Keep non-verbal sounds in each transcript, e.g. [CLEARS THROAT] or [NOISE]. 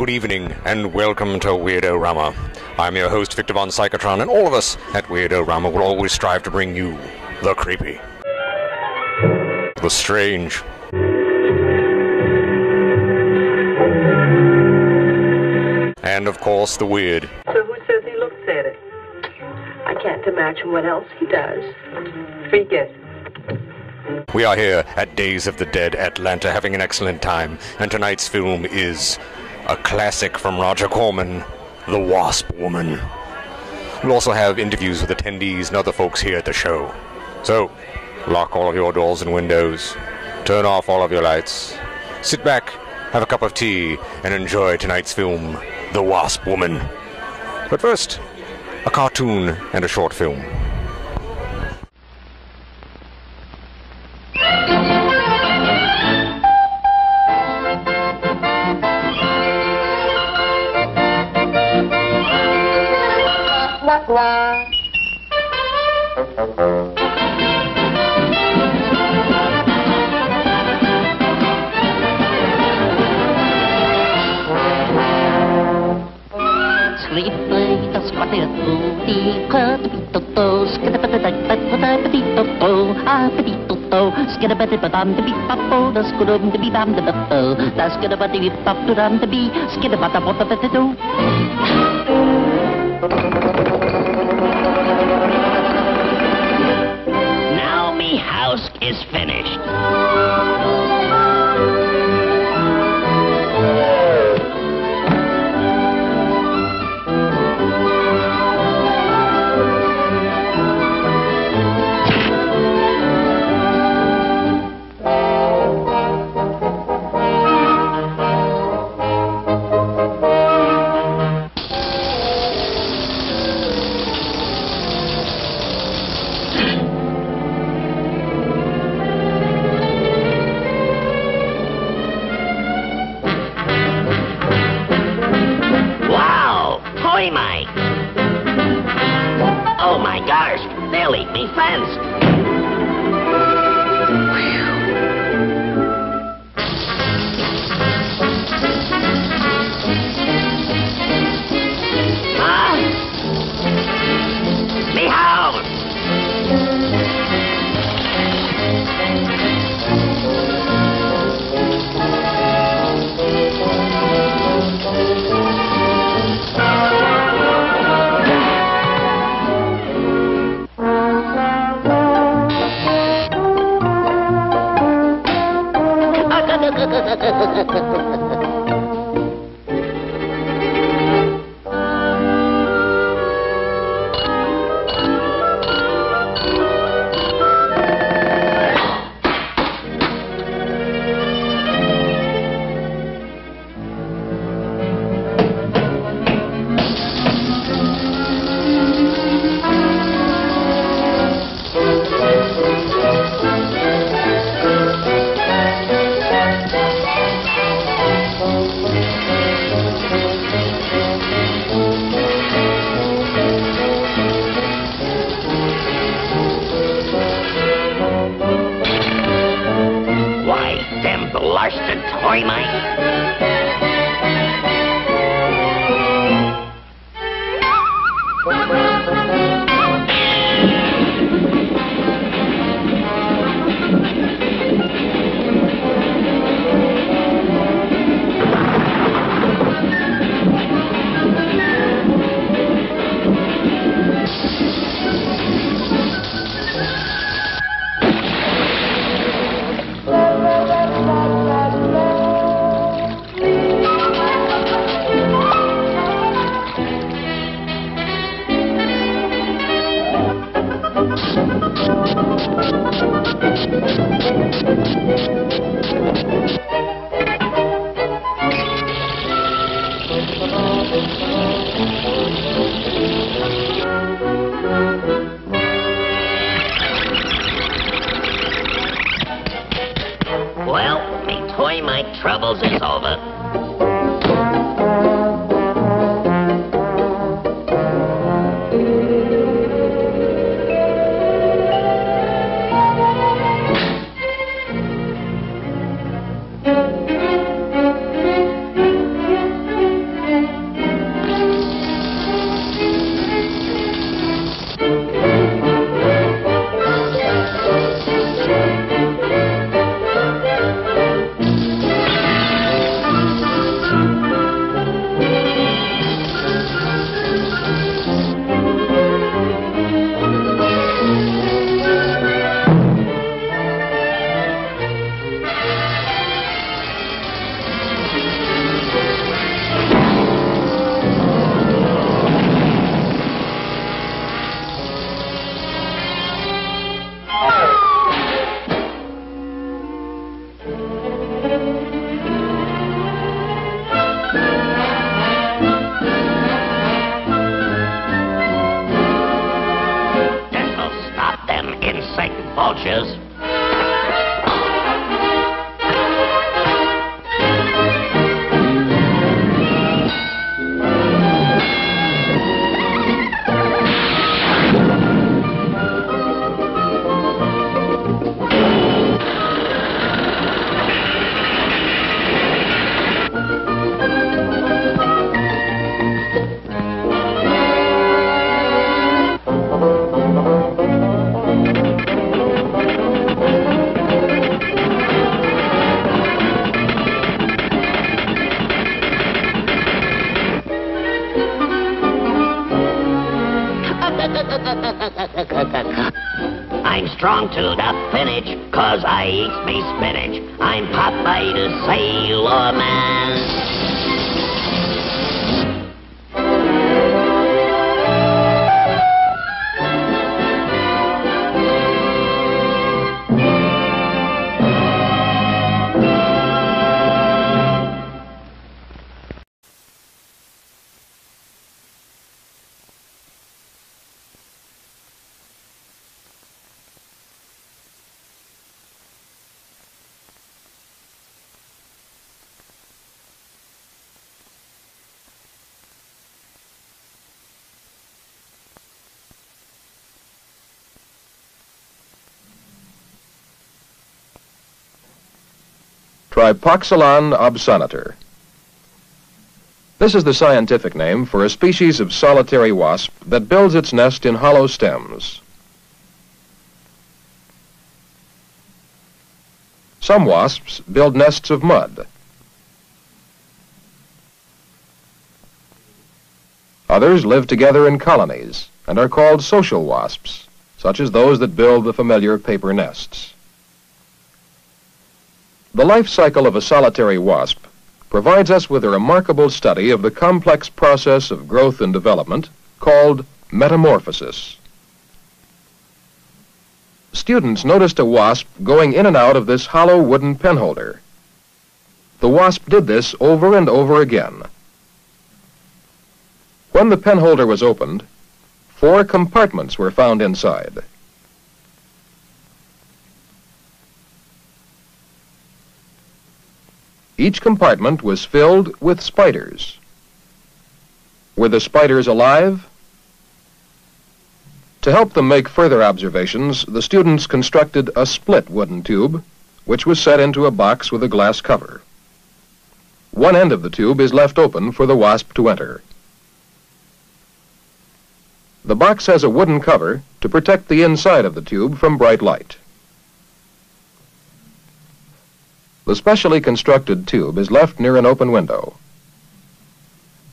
Good evening and welcome to Weird-O-Rama. I'm your host, Victor Von Psychotron, and all of us at Weird-O-Rama will always strive to bring you the creepy, the strange, and of course the weird. So who says he looks at it? I can't imagine what else he does. Free guess. We are here at Days of the Dead Atlanta having an excellent time, and tonight's film is a classic from Roger Corman, The Wasp Woman. We'll also have interviews with attendees and other folks here at the show. So, lock all of your doors and windows, turn off all of your lights, sit back, have a cup of tea, and enjoy tonight's film, The Wasp Woman. But first, a cartoon and a short film. The squatty, the the the the house is finished. Trypoxylon obsonator. This is the scientific name for a species of solitary wasp that builds its nest in hollow stems. Some wasps build nests of mud. Others live together in colonies and are called social wasps, such as those that build the familiar paper nests. The life cycle of a solitary wasp provides us with a remarkable study of the complex process of growth and development called metamorphosis. Students noticed a wasp going in and out of this hollow wooden penholder. The wasp did this over and over again. When the penholder was opened, four compartments were found inside. Each compartment was filled with spiders. Were the spiders alive? To help them make further observations, the students constructed a split wooden tube, which was set into a box with a glass cover. One end of the tube is left open for the wasp to enter. The box has a wooden cover to protect the inside of the tube from bright light. The specially constructed tube is left near an open window.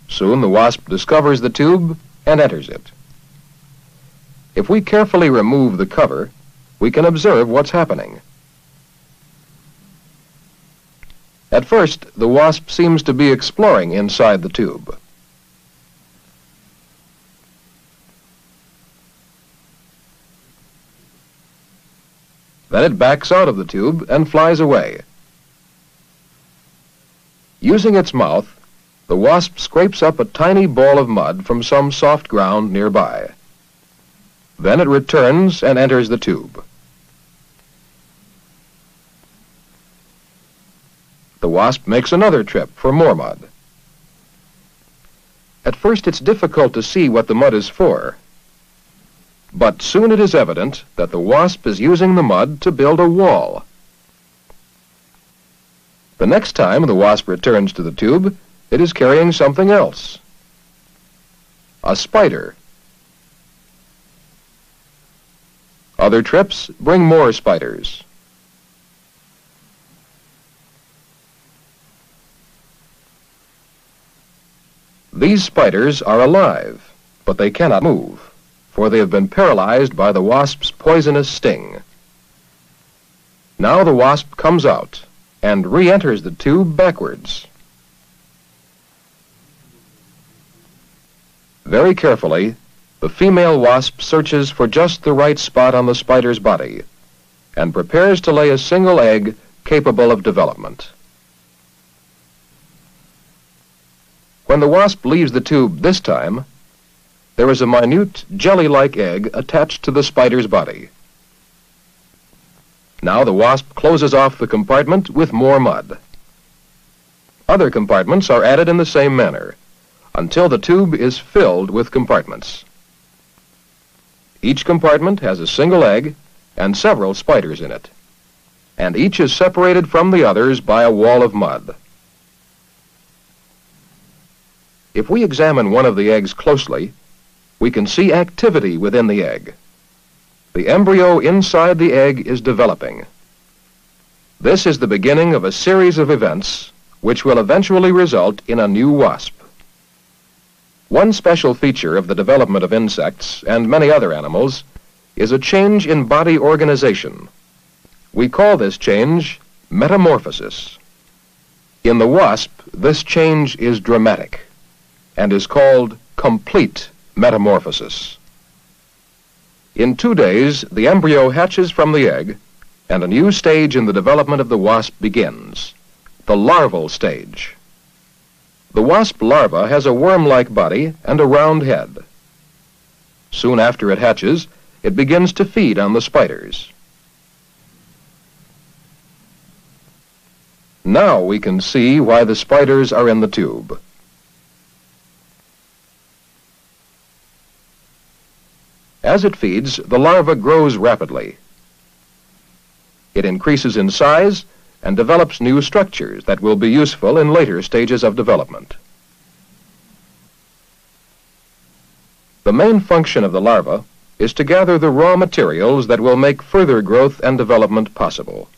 Soon the wasp discovers the tube and enters it. If we carefully remove the cover, we can observe what's happening. At first, the wasp seems to be exploring inside the tube. Then it backs out of the tube and flies away. Using its mouth, the wasp scrapes up a tiny ball of mud from some soft ground nearby. Then it returns and enters the tube. The wasp makes another trip for more mud. At first it's difficult to see what the mud is for. But soon it is evident that the wasp is using the mud to build a wall. The next time the wasp returns to the tube, it is carrying something else. A spider. Other trips bring more spiders. These spiders are alive, but they cannot move, for they have been paralyzed by the wasp's poisonous sting. Now the wasp comes out and re-enters the tube backwards. Very carefully, the female wasp searches for just the right spot on the spider's body and prepares to lay a single egg capable of development. When the wasp leaves the tube this time, there is a minute jelly-like egg attached to the spider's body. Now the wasp closes off the compartment with more mud. Other compartments are added in the same manner until the tube is filled with compartments. Each compartment has a single egg and several spiders in it, and each is separated from the others by a wall of mud. If we examine one of the eggs closely, we can see activity within the egg. The embryo inside the egg is developing. This is the beginning of a series of events which will eventually result in a new wasp. One special feature of the development of insects and many other animals is a change in body organization. We call this change metamorphosis. In the wasp, this change is dramatic and is called complete metamorphosis. In two days, the embryo hatches from the egg and a new stage in the development of the wasp begins, the larval stage. The wasp larva has a worm-like body and a round head. Soon after it hatches, it begins to feed on the spiders. Now we can see why the spiders are in the tube. As it feeds, the larva grows rapidly. It increases in size and develops new structures that will be useful in later stages of development. The main function of the larva is to gather the raw materials that will make further growth and development possible.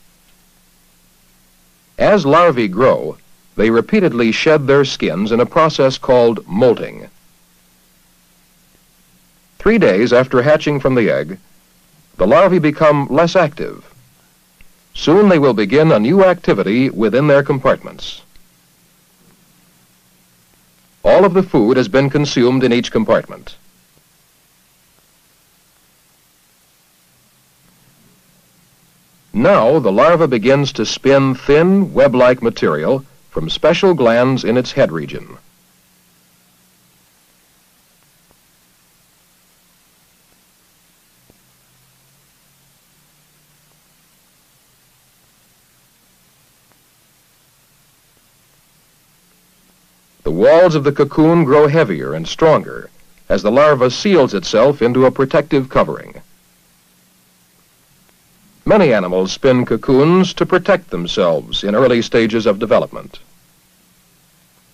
As larvae grow, they repeatedly shed their skins in a process called molting. Three days after hatching from the egg, the larvae become less active Soon they will begin a new activity within their compartments. All of the food has been consumed in each compartment. Now the larva begins to spin thin, web-like material from special glands in its head region. Walls of the cocoon grow heavier and stronger as the larva seals itself into a protective covering. Many animals spin cocoons to protect themselves in early stages of development.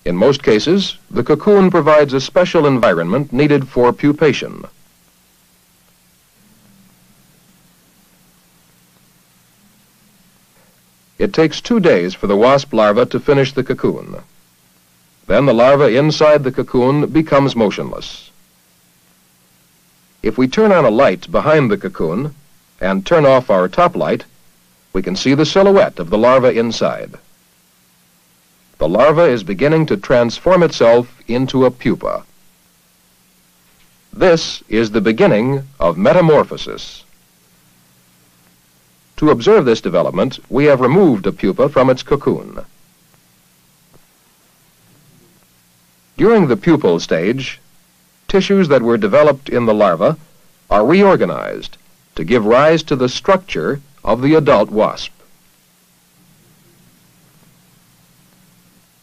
In most cases, the cocoon provides a special environment needed for pupation. It takes two days for the wasp larva to finish the cocoon. Then the larva inside the cocoon becomes motionless. If we turn on a light behind the cocoon and turn off our top light, we can see the silhouette of the larva inside. The larva is beginning to transform itself into a pupa. This is the beginning of metamorphosis. To observe this development, we have removed a pupa from its cocoon. During the pupal stage, tissues that were developed in the larva are reorganized to give rise to the structure of the adult wasp.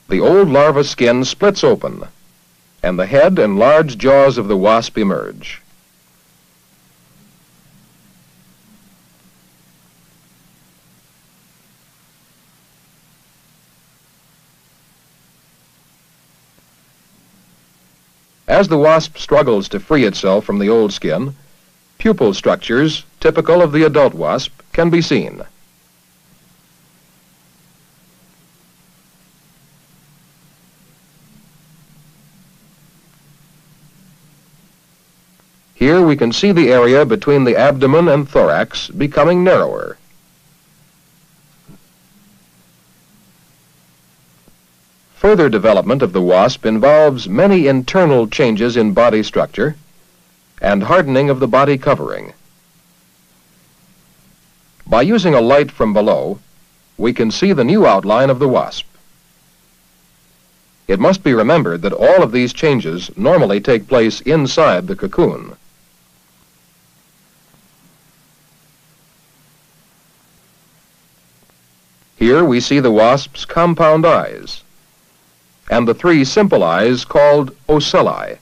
The old larva skin splits open, and the head and large jaws of the wasp emerge. As the wasp struggles to free itself from the old skin, pupal structures, typical of the adult wasp, can be seen. Here we can see the area between the abdomen and thorax becoming narrower. Further development of the wasp involves many internal changes in body structure and hardening of the body covering. By using a light from below, we can see the new outline of the wasp. It must be remembered that all of these changes normally take place inside the cocoon. Here we see the wasp's compound eyes and the three simple eyes called ocelli.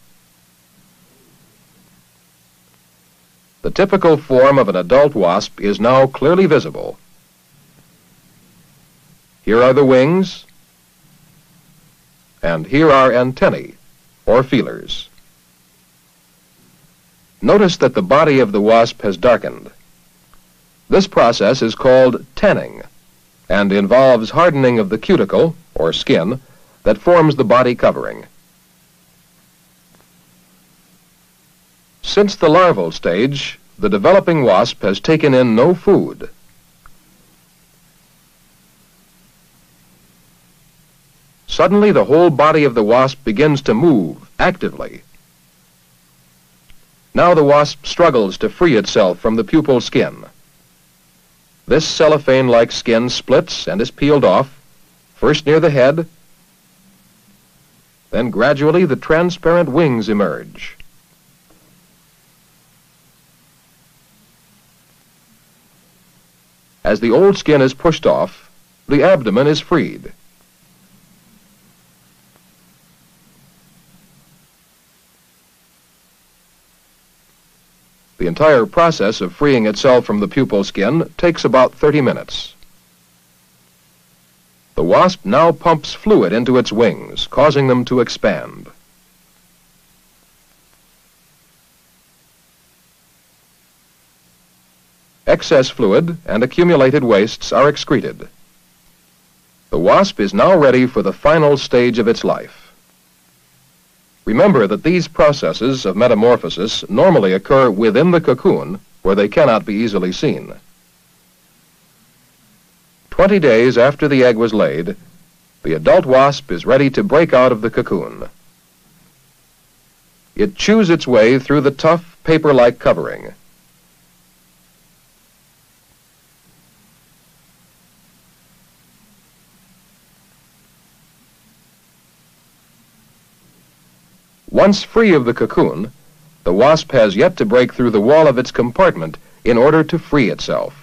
The typical form of an adult wasp is now clearly visible. Here are the wings, and here are antennae, or feelers. Notice that the body of the wasp has darkened. This process is called tanning and involves hardening of the cuticle, or skin, that forms the body covering. Since the larval stage, the developing wasp has taken in no food. Suddenly, the whole body of the wasp begins to move actively. Now the wasp struggles to free itself from the pupal skin. This cellophane-like skin splits and is peeled off, first near the head, then gradually the transparent wings emerge. As the old skin is pushed off, the abdomen is freed. The entire process of freeing itself from the pupal skin takes about 30 minutes. The wasp now pumps fluid into its wings, causing them to expand. Excess fluid and accumulated wastes are excreted. The wasp is now ready for the final stage of its life. Remember that these processes of metamorphosis normally occur within the cocoon where they cannot be easily seen. Twenty days after the egg was laid, the adult wasp is ready to break out of the cocoon. It chews its way through the tough, paper-like covering. Once free of the cocoon, the wasp has yet to break through the wall of its compartment in order to free itself.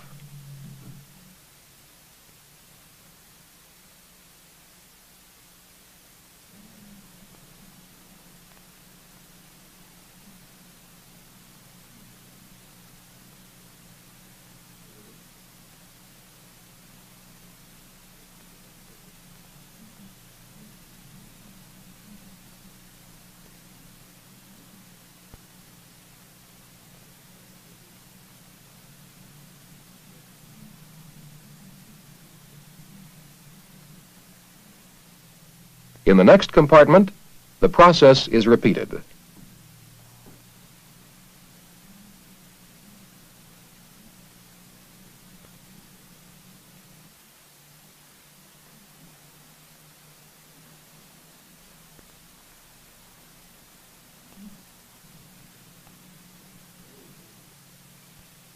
In the next compartment, the process is repeated.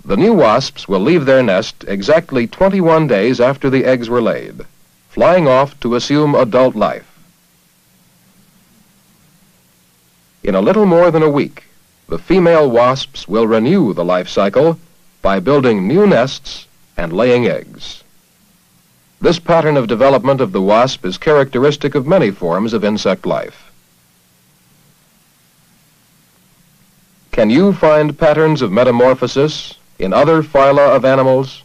The new wasps will leave their nest exactly 21 days after the eggs were laid, flying off to assume adult life. In a little more than a week, the female wasps will renew the life cycle by building new nests and laying eggs. This pattern of development of the wasp is characteristic of many forms of insect life. Can you find patterns of metamorphosis in other phyla of animals?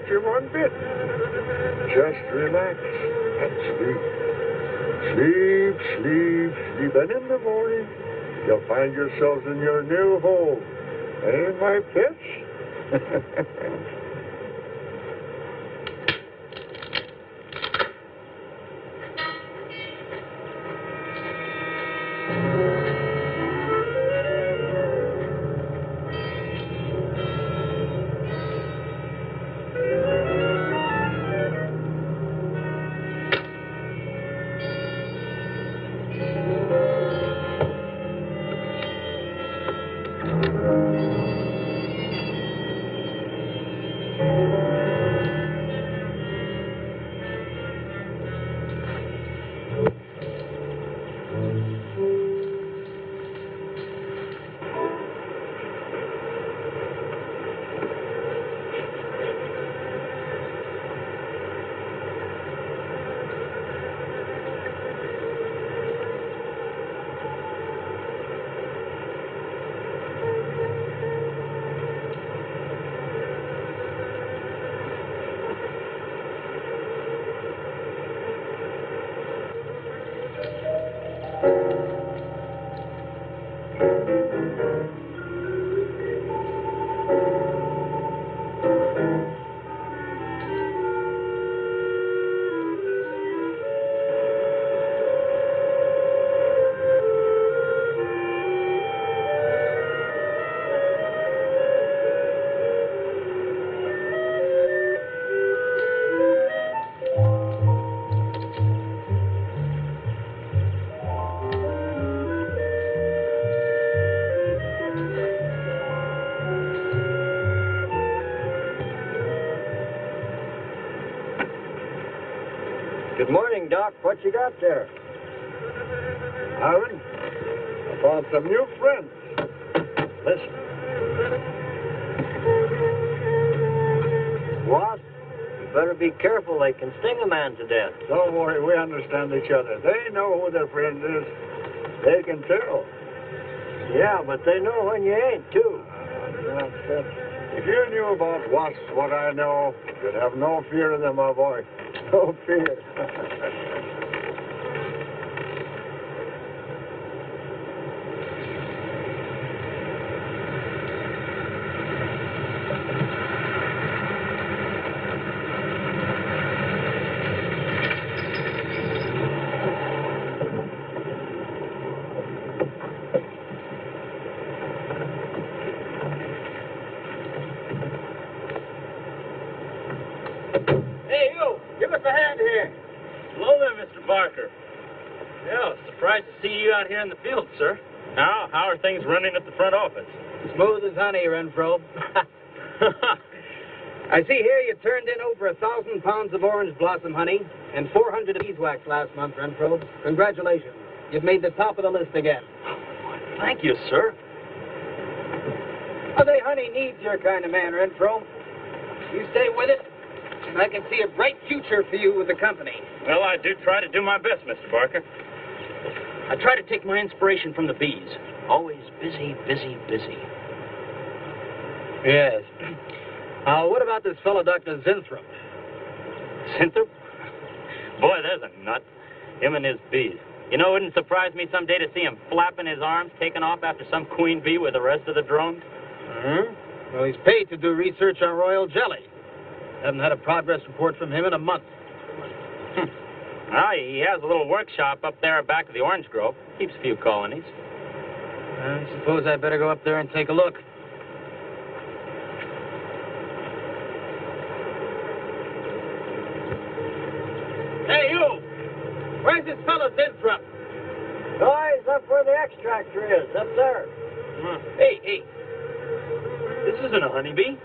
Hurt you one bit. Just relax and sleep. Sleep, sleep, sleep. And in the morning, you'll find yourselves in your new home. Eh, my pets? [LAUGHS] Doc. What you got there? Aaron, I found some new friends. Listen. What? You better be careful. They can sting a man to death. Don't worry, we understand each other. They know who their friend is. They can tell. Yeah, but they know when you ain't, too. If you knew about wasps what I know, you'd have no fear of them, my boy. [LAUGHS] No fear. [LAUGHS] Hey, you! Give us a hand here. Hello there, Mr. Barker. Yeah, surprised to see you out here in the field, sir. How how are things office? Smooth as honey, Renfro. [LAUGHS] I see here you turned in over a thousand pounds of orange blossom honey and 400 of beeswax last month, Renfro. Congratulations. You've made the top of the list again. Thank you, sir. Oh, they honey needs your kind of man, Renfro. You stay with it, and I can see a bright future for you with the company. Well, I do try to do my best, Mr. Barker. I try to take my inspiration from the bees. Always busy, busy, busy. Yes. Now, [CLEARS THROAT] what about this fellow, Dr. Zinthrop? Zinthrop? Boy, there's a nut. Him and his bees. You know, it wouldn't surprise me someday to see him flapping his arms, taking off after some queen bee with the rest of the drones. Hmm? Well, he's paid to do research on royal jelly. Haven't had a progress report from him in a month. Ah, he has a little workshop up there back of the orange grove. Keeps a few colonies. I suppose I better go up there and take a look. Hey, you! Where's this fellow Zinthrop? Guys, up where the extractor is, up there. Hmm. Hey, hey. This isn't a honeybee.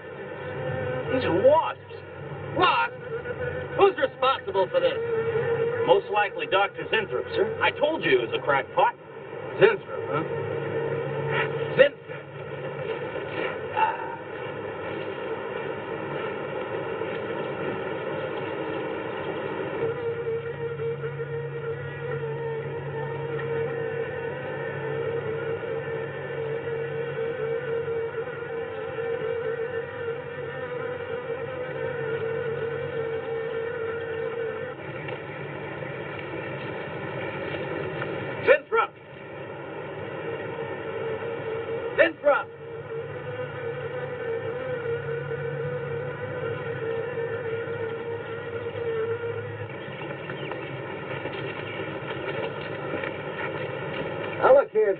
These are wasps. What? Who's responsible for this? Most likely Dr. Zinthrop, sir. I told you he was a crackpot. Zinthrop, huh?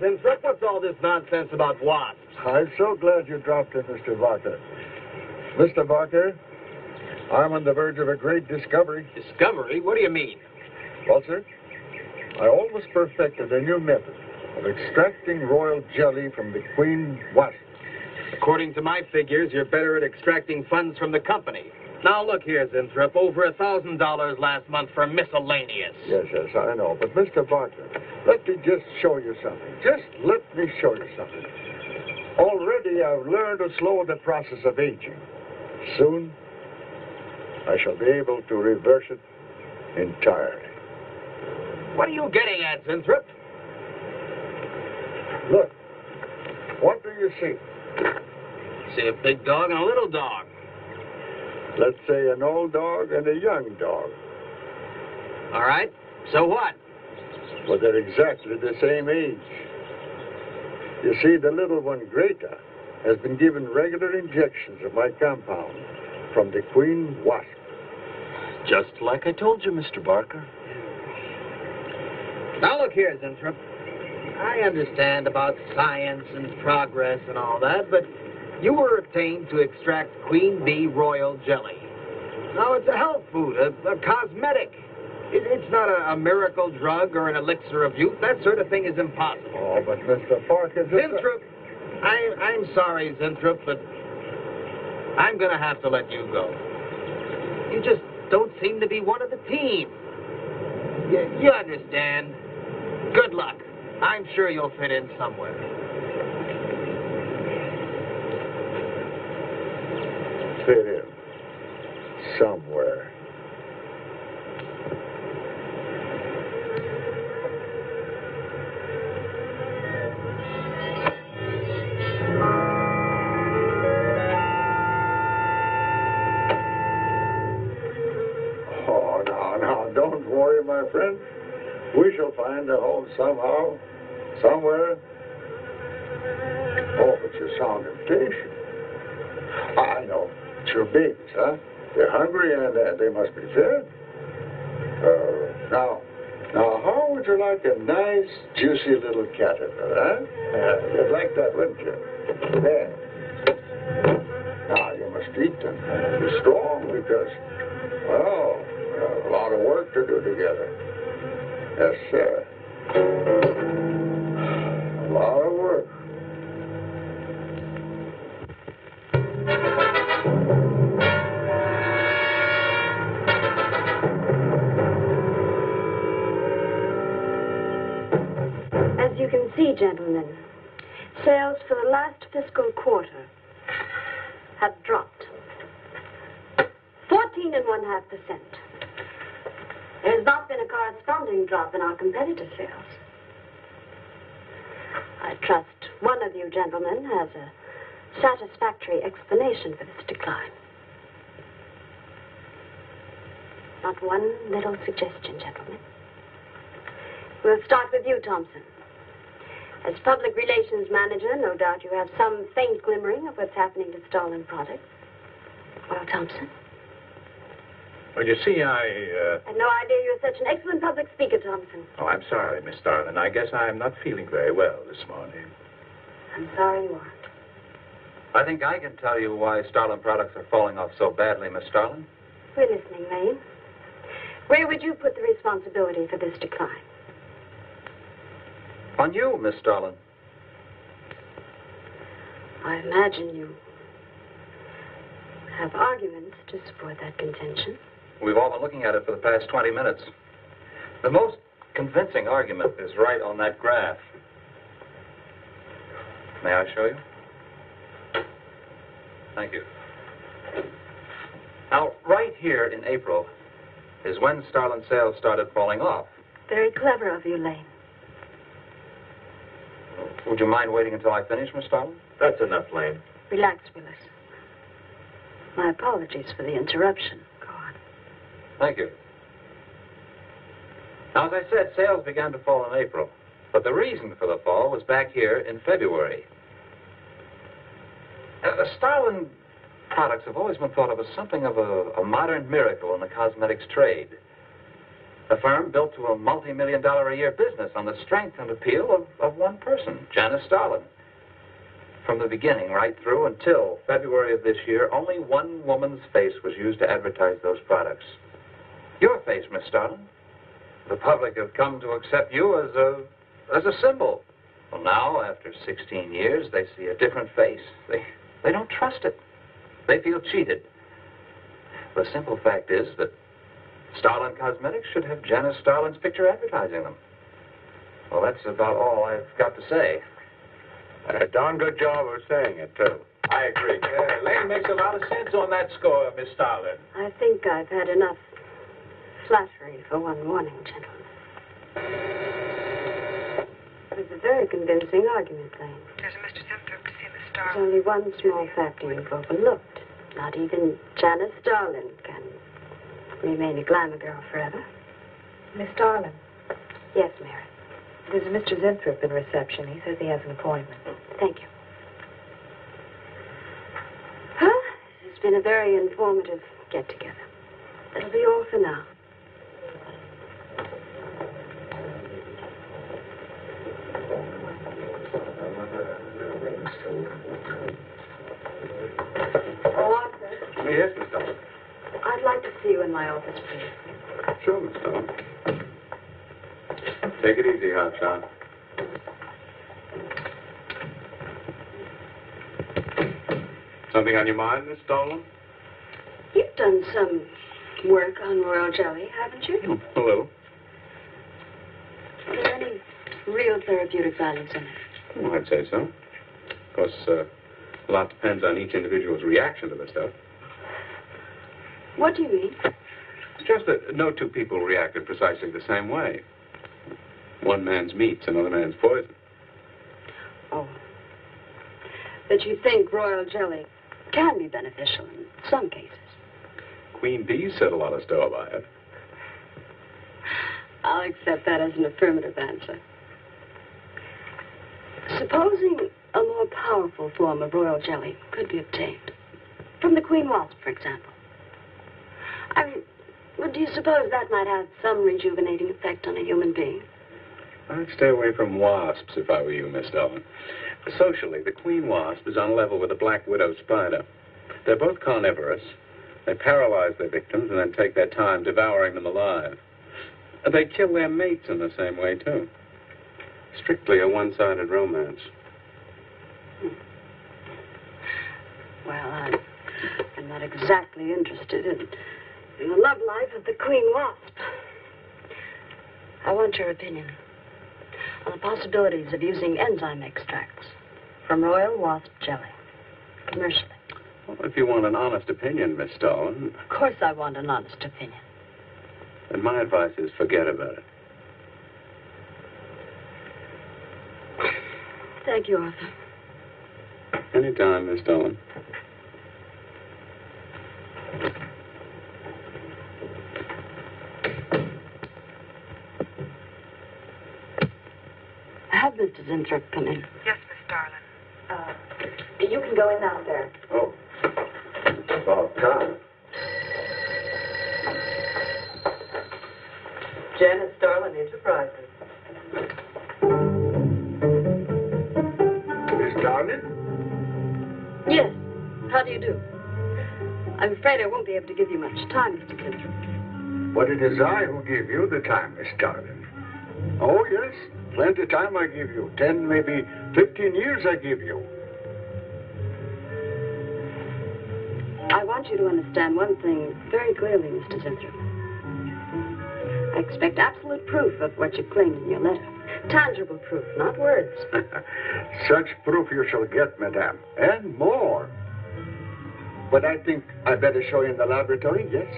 Look what's all this nonsense about wasps? I'm so glad you dropped in, Mr. Barker. Mr. Barker, I'm on the verge of a great discovery. Discovery? What do you mean? Well, sir, I almost perfected a new method of extracting royal jelly from the queen wasp. According to my figures, you're better at extracting funds from the company. Now look here, Zinthrop, over a thousand dollars last month for miscellaneous. Yes, yes, I know. But, Mr. Barker, let me just show you something. Just let me show you something. Already I've learned to slow the process of aging. Soon, I shall be able to reverse it entirely. What are you getting at, Zinthrop? Look, what do you see? See a big dog and a little dog. Let's say an old dog and a young dog. All right. So what? Well, they're exactly the same age. You see, the little one, Greta, has been given regular injections of my compound from the queen wasp. Just like I told you, Mr. Barker. Now look here, Zinthrop. I understand about science and progress and all that, but you were obtained to extract queen bee royal jelly. Now it's a health food, a, a cosmetic. It, it's not a, a miracle drug or an elixir of youth. That sort of thing is impossible. Oh, but Mr. Barker, just... Zinthrop, I'm, I'm sorry, Zinthrop, but I'm going to have to let you go. You just don't seem to be one of the team. You, you understand. Good luck. I'm sure you'll fit in somewhere. Fit in. Somewhere. Oh, now, now, don't worry, my friend. We shall find a home somehow, somewhere. Oh, but you sound impatient. I know. Your babies, huh? They're hungry and uh, they must be fed. Uh, now, now, how would you like a nice, juicy little caterpillar, huh? Uh, you'd like that, wouldn't you? There. Now, you must eat them. Be strong because, well, a lot of work to do together. Yes, sir. A lot of work. Gentlemen, sales for the last fiscal quarter have dropped 14% 13 and one half percent. There has not been a corresponding drop in our competitor sales. I trust one of you gentlemen has a satisfactory explanation for this decline. Not one little suggestion, gentlemen. We'll start with you, Thompson. As public relations manager, no doubt you have some faint glimmering of what's happening to Starlin products. Well, Thompson? Well, you see, I, uh... I had no idea you were such an excellent public speaker, Thompson. Oh, I'm sorry, Miss Starlin. I guess I'm not feeling very well this morning. I'm sorry you aren't. I think I can tell you why Starlin products are falling off so badly, Miss Starlin. We're listening, Lane. Where would you put the responsibility for this decline? On you, Miss Starlin. I imagine you have arguments to support that contention. We've all been looking at it for the past 20 minutes. The most convincing argument is right on that graph. May I show you? Thank you. Now, right here in April is when Starlin sales started falling off. Very clever of you, Lane. Would you mind waiting until I finish, Miss Starlin? That's enough, Lane. Relax, Willis. My apologies for the interruption. Go on. Thank you. Now, as I said, sales began to fall in April. But the reason for the fall was back here in February. Uh, the Starlin products have always been thought of as something of a, a modern miracle in the cosmetics trade. A firm built to a multi-million dollar a year business on the strength and appeal of, of one person, Janice Starlin. From the beginning right through until February of this year, only one woman's face was used to advertise those products. Your face, Miss Starlin. The public have come to accept you as a, as a symbol. Well, now, after 16 years, they see a different face. They, they don't trust it. They feel cheated. The simple fact is that Starlin Cosmetics should have Janice Starlin's picture advertising them. Well, that's about all I've got to say. And A darn good job of saying it, too. I agree. [LAUGHS] Uh, Lane makes a lot of sense on that score, Miss Starlin. I think I've had enough flattery for one morning, gentlemen. It was a very convincing argument, Lane. There's a Mr. Zinthrop to see Miss There's Starlin. only one small factor you've overlooked. Not even Janice Starlin can remain a glamour girl forever. Miss Starlin. Yes, Mary. there's a Mr. Zinthrop in reception. He says he has an appointment. Thank you. Well, this has been a very informative get-together. That'll be all for now. Oh, Yes, Miss Starlin. I'd like to see you in my office, please. Sure, Miss Starlin. Take it easy, Hotshot. Something on your mind, Miss Starlin? You've done some work on royal jelly, haven't you? [LAUGHS] A little. Are there any real therapeutic values in it? Well, I'd say so. Of course, uh, a lot depends on each individual's reaction to the stuff. What do you mean? It's just that no two people reacted precisely the same way. One man's meat's another man's poison. Oh. That you think royal jelly can be beneficial in some cases. Queen Bee said a lot of store by it. I'll accept that as an affirmative answer. Supposing a more powerful form of royal jelly could be obtained, from the queen wasp, for example. I mean, well, do you suppose that might have some rejuvenating effect on a human being? I'd stay away from wasps if I were you, Miss Dolan. Socially, the queen wasp is on level with the black widow spider. They're both carnivorous. They paralyze their victims and then take their time devouring them alive. They kill their mates in the same way, too. Strictly a one-sided romance. Hmm. Well, I'm, I'm not exactly interested in, in the love life of the queen wasp. I want your opinion on the possibilities of using enzyme extracts from royal wasp jelly commercially. Well, if you want an honest opinion, Miss Starlin, Of course I want an honest opinion. then my advice is forget about it. Thank you, Arthur. Anytime, Miss Starlin. Mr. Zinthrop come in. Yes, Miss Starlin. Uh, you can go in now, sir. Oh. About time. Janice Starlin Enterprises. Miss Starlin? Yes. How do you do? I'm afraid I won't be able to give you much time, Mr. Zinthrop. But it is I who give you the time, Miss Starlin. Oh, yes. Plenty of time I give you. Ten, maybe fifteen years I give you. I want you to understand one thing very clearly, Mr. Zinthrop. I expect absolute proof of what you claimed in your letter. Tangible proof, not words. [LAUGHS] Such proof you shall get, madame, and more. But I think I better show you in the laboratory, yes?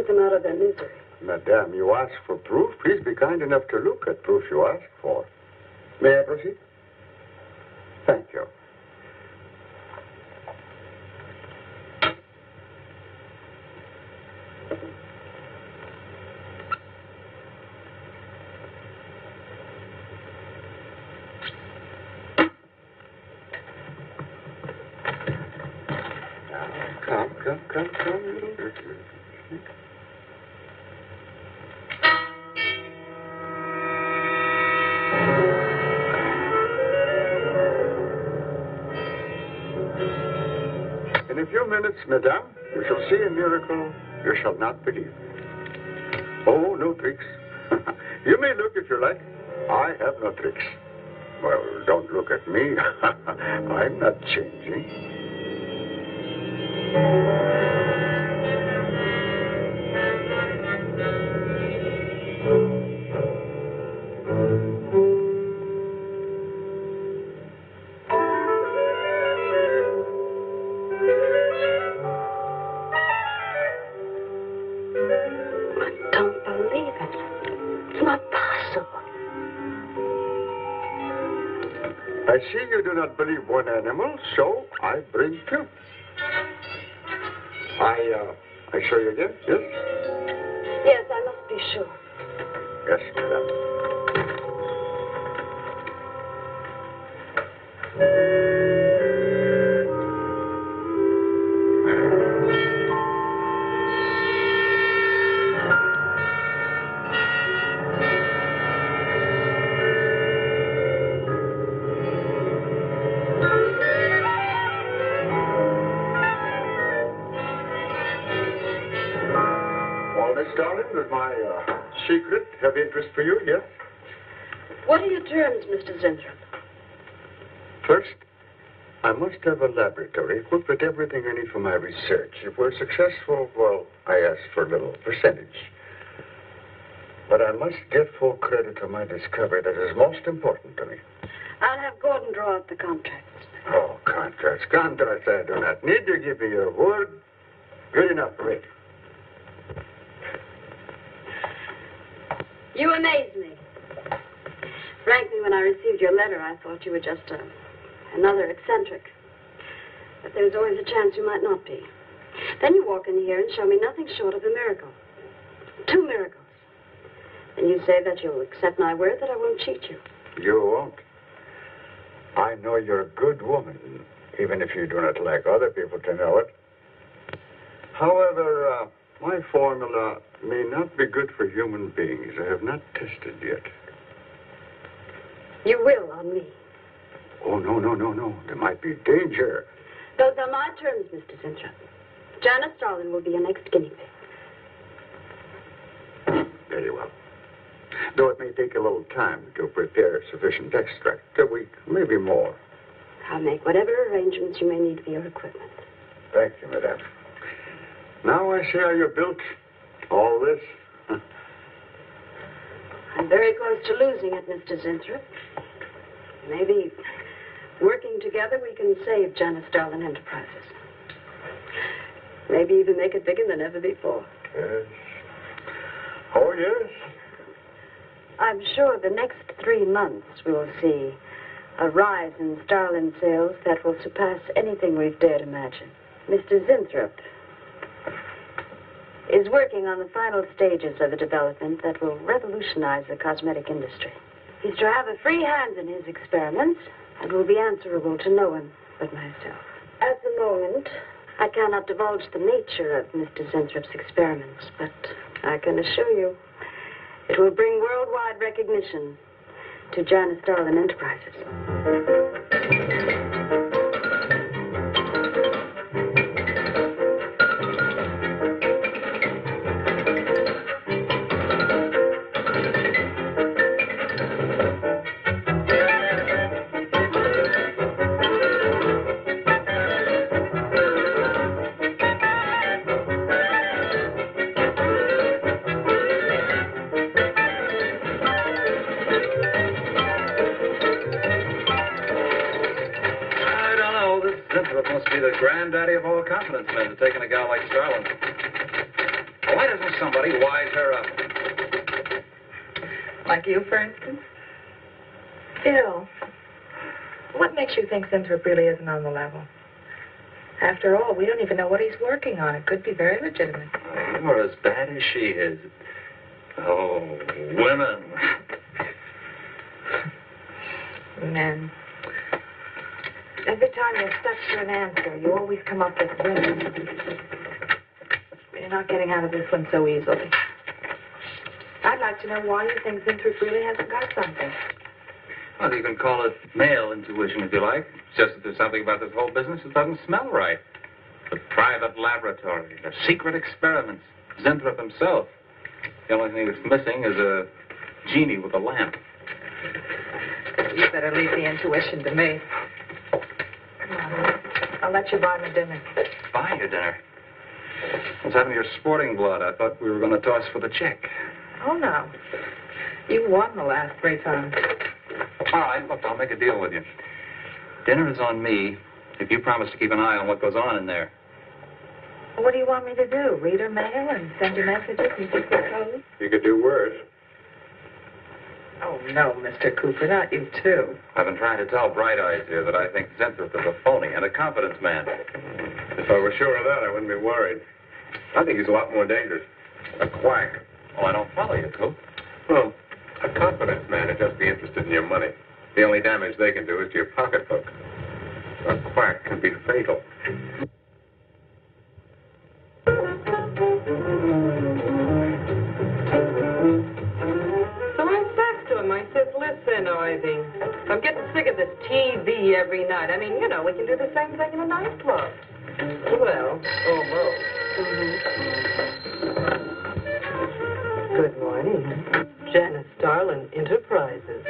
Put them out of their misery? Madame, you ask for proof. Please be kind enough to look at proof you ask for. May I proceed? Shall not believe. Terms, Mr. Zinthrop? First, I must have a laboratory equipped with everything I need for my research. If we're successful, well, I ask for a little percentage. But I must get full credit for my discovery. That is most important to me. I'll have Gordon draw up the contracts. Oh, contracts, contracts. I do not need to give me your word. Good enough, Rick. You amaze me. Frankly, when I received your letter, I thought you were just a, another eccentric. But there was always a chance you might not be. Then you walk in here and show me nothing short of a miracle. Two miracles. And you say that you'll accept my word that I won't cheat you. You won't. I know you're a good woman, even if you do not like other people to know it. However, uh, my formula may not be good for human beings. I have not tested yet. You will on me. Oh, no, no, no, no. There might be danger. Those are my terms, Mr. Zinthrop. Janice Starlin will be your next guinea pig. Very well. Though it may take a little time to prepare sufficient extract, a week, maybe more. I'll make whatever arrangements you may need for your equipment. Thank you, madame. Now I see how you're built. All this. [LAUGHS] I'm very close to losing it, Mr. Zinthrop. Maybe working together we can save Janice Starlin Enterprises. Maybe even make it bigger than ever before. Yes. Oh, yes. I'm sure the next three months we will see a rise in Starlin sales that will surpass anything we've dared imagine. Mr. Zinthrop is working on the final stages of a development that will revolutionize the cosmetic industry. He's to have a free hand in his experiments and will be answerable to no one but myself. At the moment, I cannot divulge the nature of Mr. Zinthrop's experiments, but I can assure you it will bring worldwide recognition to Janice Starlin Enterprises. Men, taking a gal like Starlin. Why doesn't somebody wise her up? Like you, for instance? Bill, what makes you think Zinthrop really isn't on the level? After all, we don't even know what he's working on. It could be very legitimate. You're as bad as she is. Oh, women. Men. Every time you're stuck for an answer, you always come up with women. You're not getting out of this one so easily. I'd like to know why you think Zinthrop really hasn't got something. Well, you can call it male intuition if you like. It's just that there's something about this whole business that doesn't smell right. The private laboratory, the secret experiments, Zinthrop himself. The only thing that's missing is a genie with a lamp. You better leave the intuition to me. Come on. I'll let you buy me dinner. Buy your dinner. What's happened to your sporting blood? I thought we were going to toss for the check. Oh, no. You won the last three times. All right, look, I'll make a deal with you. Dinner is on me if you promise to keep an eye on what goes on in there. What do you want me to do? Read her mail and send her messages and keep your code? You could do worse. Oh, no, Mr. Cooper, not you, too. I've been trying to tell Bright Eyes here that I think Zinthrop is a phony and a confidence man. If I were sure of that, I wouldn't be worried. I think he's a lot more dangerous. A quack. Oh, I don't follow you, Coop. Well, a confidence man would just be interested in your money. The only damage they can do is to your pocketbook. A quack can be fatal. Him, I said, listen, Ivy, I'm getting sick of this TV every night. I mean, you know, we can do the same thing in a nightclub. Well, almost. Mm-hmm. Good morning. Janice Starlin Enterprises.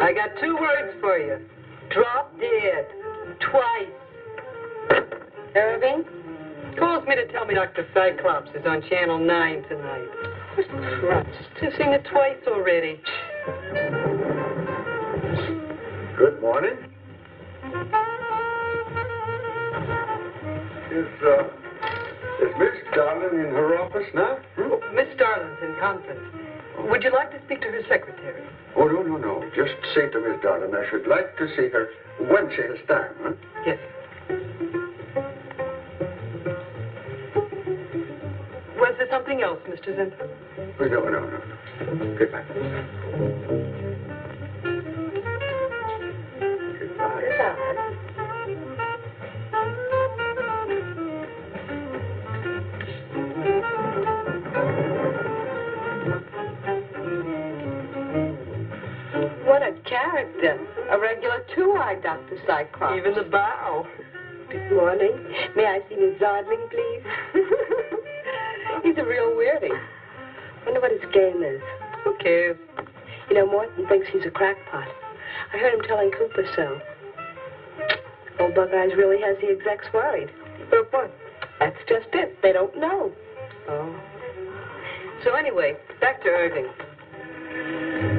I got two words for you. Drop dead. Twice. Irving? Calls me to tell me Dr. Cyclops is on Channel 9 tonight. I've seen it twice already. Good morning. Is, uh, is Miss Starlin in her office now? Hmm? Miss Starlin's in conference. Would you like to speak to her secretary? Oh, no, no, no. Just say to Miss Starlin I should like to see her when she has time, huh? Yes. Was there something else, Mr. Zinthrop? Oh, no, no, no, no. Goodbye. What a character. A regular two-eyed Dr. Cyclops. Even the bow. Good morning. May I see Miss Zardling, please? [LAUGHS] He's a real weirdie. Wonder what his game is. Who cares? You know, Morton thinks he's a crackpot. I heard him telling Cooper so. Old Bug Eyes really has the execs worried. But what? That's just it. They don't know. Oh. So anyway, back to Irving.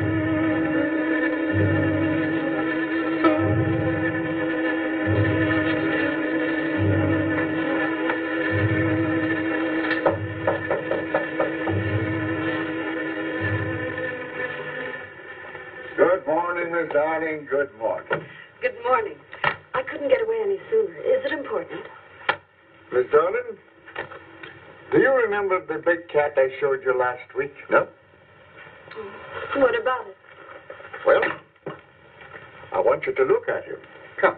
Morning, Darling. Good morning. Good morning. I couldn't get away any sooner. Is it important? Miss Starlin, do you remember the big cat I showed you last week? No? Mm. What about it? Well, I want you to look at him. Come.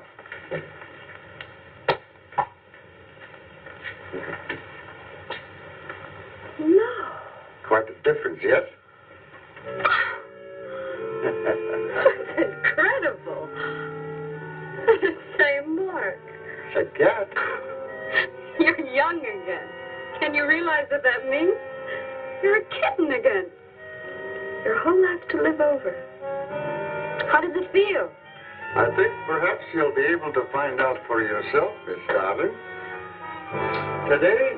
No. Quite a difference, yes? [LAUGHS] That's incredible. Say, Mark, it's a you're young again. Can you realize what that means? You're a kitten again. Your whole life to live over. How does it feel? I think perhaps you'll be able to find out for yourself, Miss Starlin. Today,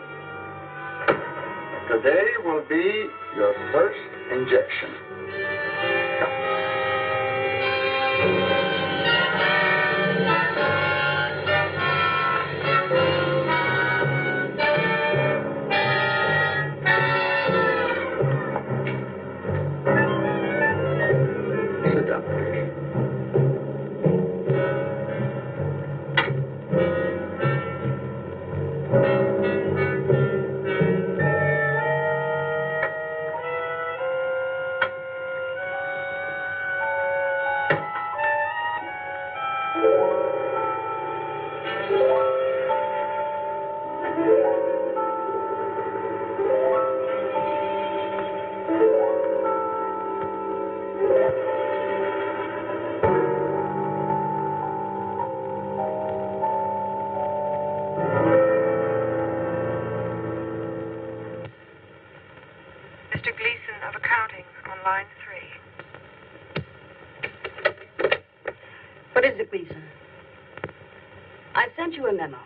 today will be your first injection. Of accounting on line three. What is it, Gleason? I sent you a memo.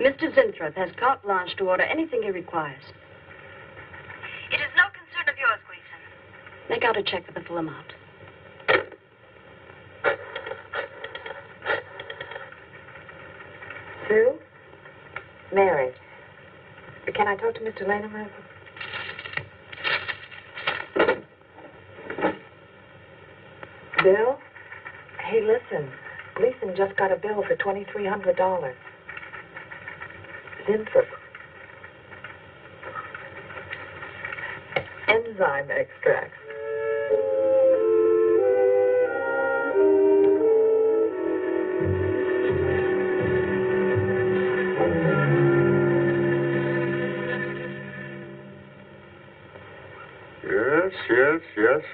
Mr. Zinthrop has carte blanche to order anything he requires. It is no concern of yours, Gleason. Make out a check for the full amount. Sue? Mary. Can I talk to Mr. Lanham? Bill? Hey, listen. Gleason just got a bill for $2,300. Zinthrop. Enzyme extract.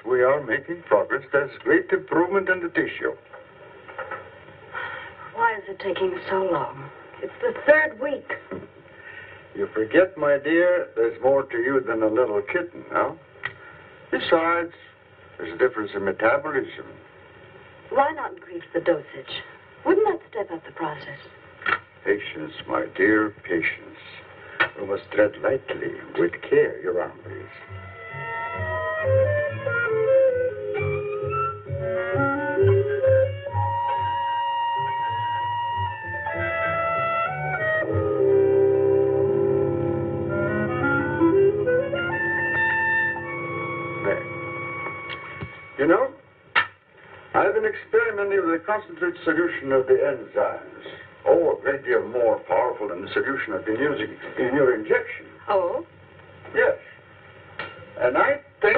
We are making progress. There's great improvement in the tissue. Why is it taking so long? It's the third week. You forget, my dear, there's more to you than a little kitten, no? Besides, there's a difference in metabolism. Why not increase the dosage? Wouldn't that step up the process? Patience, my dear, patience. We must tread lightly, with care, your arm, concentrate solution of the enzymes. Oh, a great deal more powerful than the solution I've been using in your injection. Oh? Yes. And I think,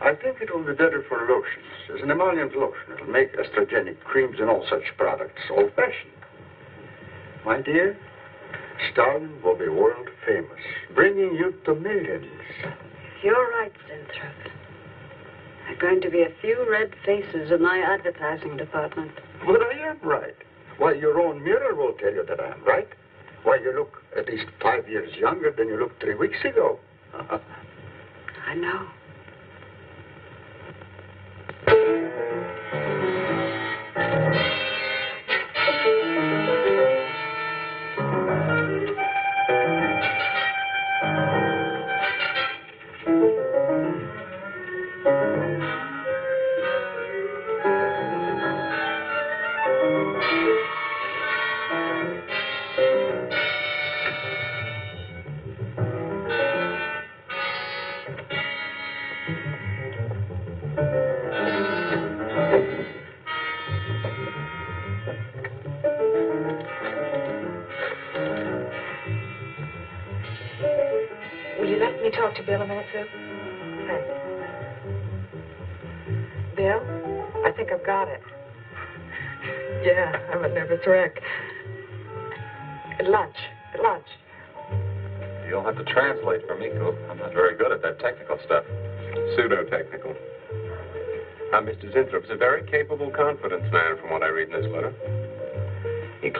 I think it will be better for lotions. As an emollient lotion, it'll make estrogenic creams and all such products old-fashioned. My dear, Starlin will be world famous, bringing you to millions. You're right, Zinthrop. There are going to be a few red faces in my advertising department. But I am right. Why, your own mirror will tell you that I am right. Why, you look at least five years younger than you looked three weeks ago. [LAUGHS] I know.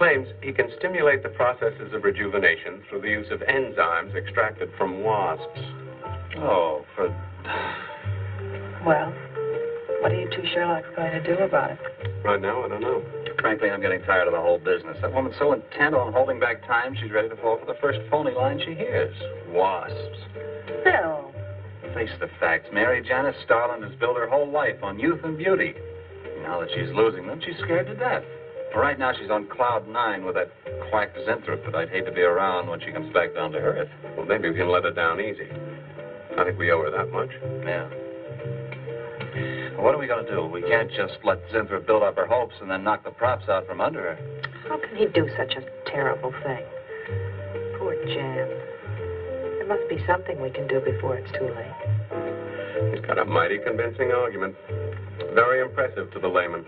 Claims he can stimulate the processes of rejuvenation through the use of enzymes extracted from wasps. Oh, for... Well, what are you two Sherlocks going to do about it? Right now, I don't know. Frankly, I'm getting tired of the whole business. That woman's so intent on holding back time, she's ready to fall for the first phony line she hears. Wasps. Bill. Face the facts. Mary Janice Starlin has built her whole life on youth and beauty. Now that she's losing them, she's scared to death. Right now, she's on cloud nine with that quack Zinthrop that I'd hate to be around when she comes back down to earth. Well, maybe we can let her down easy. I think we owe her that much. Yeah. What are we going to do? We can't just let Zinthrop build up her hopes and then knock the props out from under her. How can he do such a terrible thing? Poor Jan. There must be something we can do before it's too late. He's got a mighty convincing argument. Very impressive to the layman.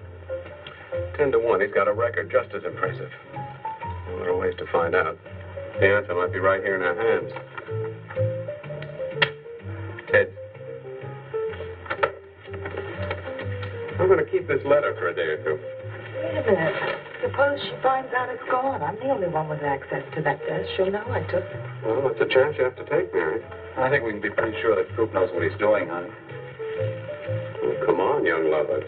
Ten to one, he's got a record just as impressive. Well, there are ways to find out. The answer might be right here in our hands. Ted. I'm going to keep this letter for a day or two. Wait a minute. Suppose she finds out it's gone. I'm the only one with access to that desk. She'll know I took it. Well, it's a chance you have to take, Mary. I think we can be pretty sure that Coop knows what he's doing, honey. Oh, come on, young lover.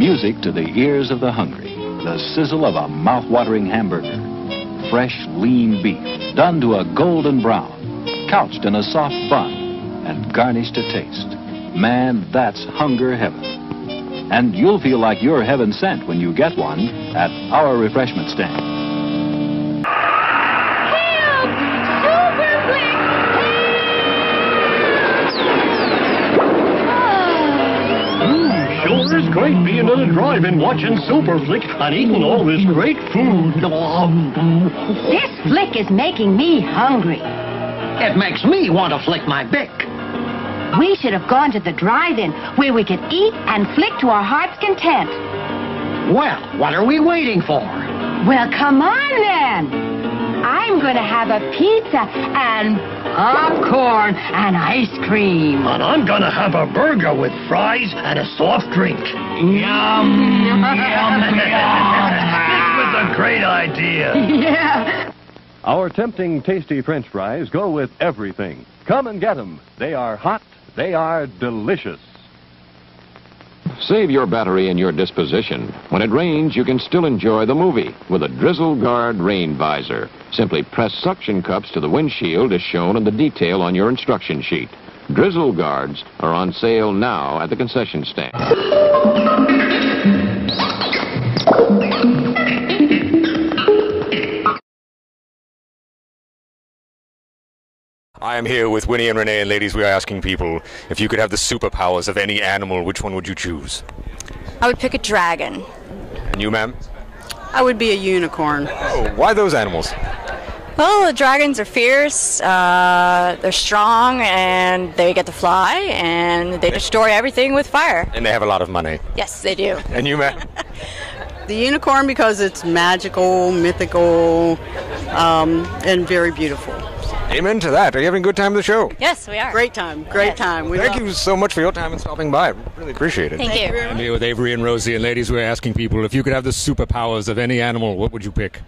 Music to the ears of the hungry. The sizzle of a mouth-watering hamburger. Fresh, lean beef, done to a golden brown, couched in a soft bun, and garnished to taste. Man, that's hunger heaven. And you'll feel like you're heaven sent when you get one at our refreshment stand. Great being at a drive-in watching Super Flick and eating all this great food. This flick is making me hungry. It makes me want to flick my Bic. We should have gone to the drive-in where we could eat and flick to our heart's content. Well, what are we waiting for? Well, come on then. I'm going to have a pizza and popcorn and ice cream. And I'm gonna have a burger with fries and a soft drink. Yum, yum, yum. [LAUGHS] this was a great idea. Yeah. Our tempting, tasty French fries go with everything. Come and get them. They are hot. They are delicious. Save your battery and your disposition. When it rains, you can still enjoy the movie with a Drizzle Guard rain visor. Simply press suction cups to the windshield as shown in the detail on your instruction sheet. Drizzle Guards are on sale now at the concession stand. I am here with Winnie and Renee, and ladies, we are asking people if you could have the superpowers of any animal, which one would you choose? I would pick a dragon. And you, ma'am? I would be a unicorn. Oh, why those animals? Well, the dragons are fierce, uh, they're strong, and they get to fly, and they destroy everything with fire. And they have a lot of money. Yes, they do. And you, ma'am? [LAUGHS] The unicorn because it's magical, mythical, um, and very beautiful. Amen to that. Are you having a good time with the show? Yes, we are. Great time. Great time. We Thank love you so much for your time and stopping by. Really appreciate it. Thank you. I'm here with Avery and Rosie, and ladies, we're asking people if you could have the superpowers of any animal, what would you pick?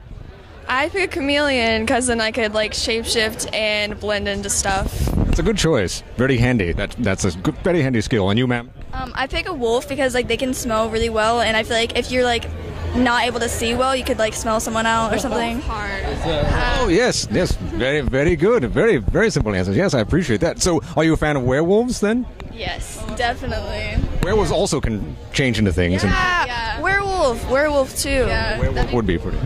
I pick a chameleon because then I could like shapeshift and blend into stuff. It's a good choice. Very handy. That, that's a good, very handy skill. And you, ma'am? Um, I pick a wolf because like they can smell really well, and I feel like if you're like not able to see well, you could like smell someone out or something. Oh yes, yes, very, very good. Very, very simple answers. Yes, I appreciate that. So, are you a fan of werewolves then? Yes, definitely. Werewolves also can change into things, Yeah. Werewolf. Werewolf too. and werewolf would be pretty.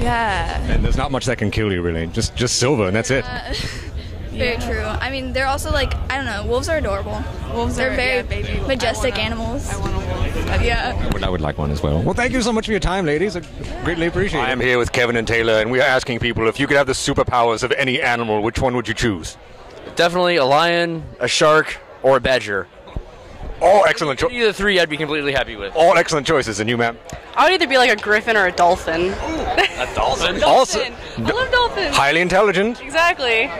Yeah. And there's not much that can kill you really. Just, just silver, and that's it. [LAUGHS] Very true. I mean, they're also like I don't know. Wolves are adorable. Wolves they're are- very yeah, baby. majestic animals. I want a wolf. Yeah. I would, I would like one as well. Well, thank you so much for your time, ladies. I greatly appreciate it. I am here with Kevin and Taylor, and we are asking people if you could have the superpowers of any animal, which one would you choose? Definitely a lion, a shark, or a badger. All excellent choices. Either three, I'd be completely happy with. All excellent choices, and you, ma'am? I would either be like a griffin or a dolphin. A [LAUGHS] dolphin. Also, I love dolphins. highly intelligent. Exactly.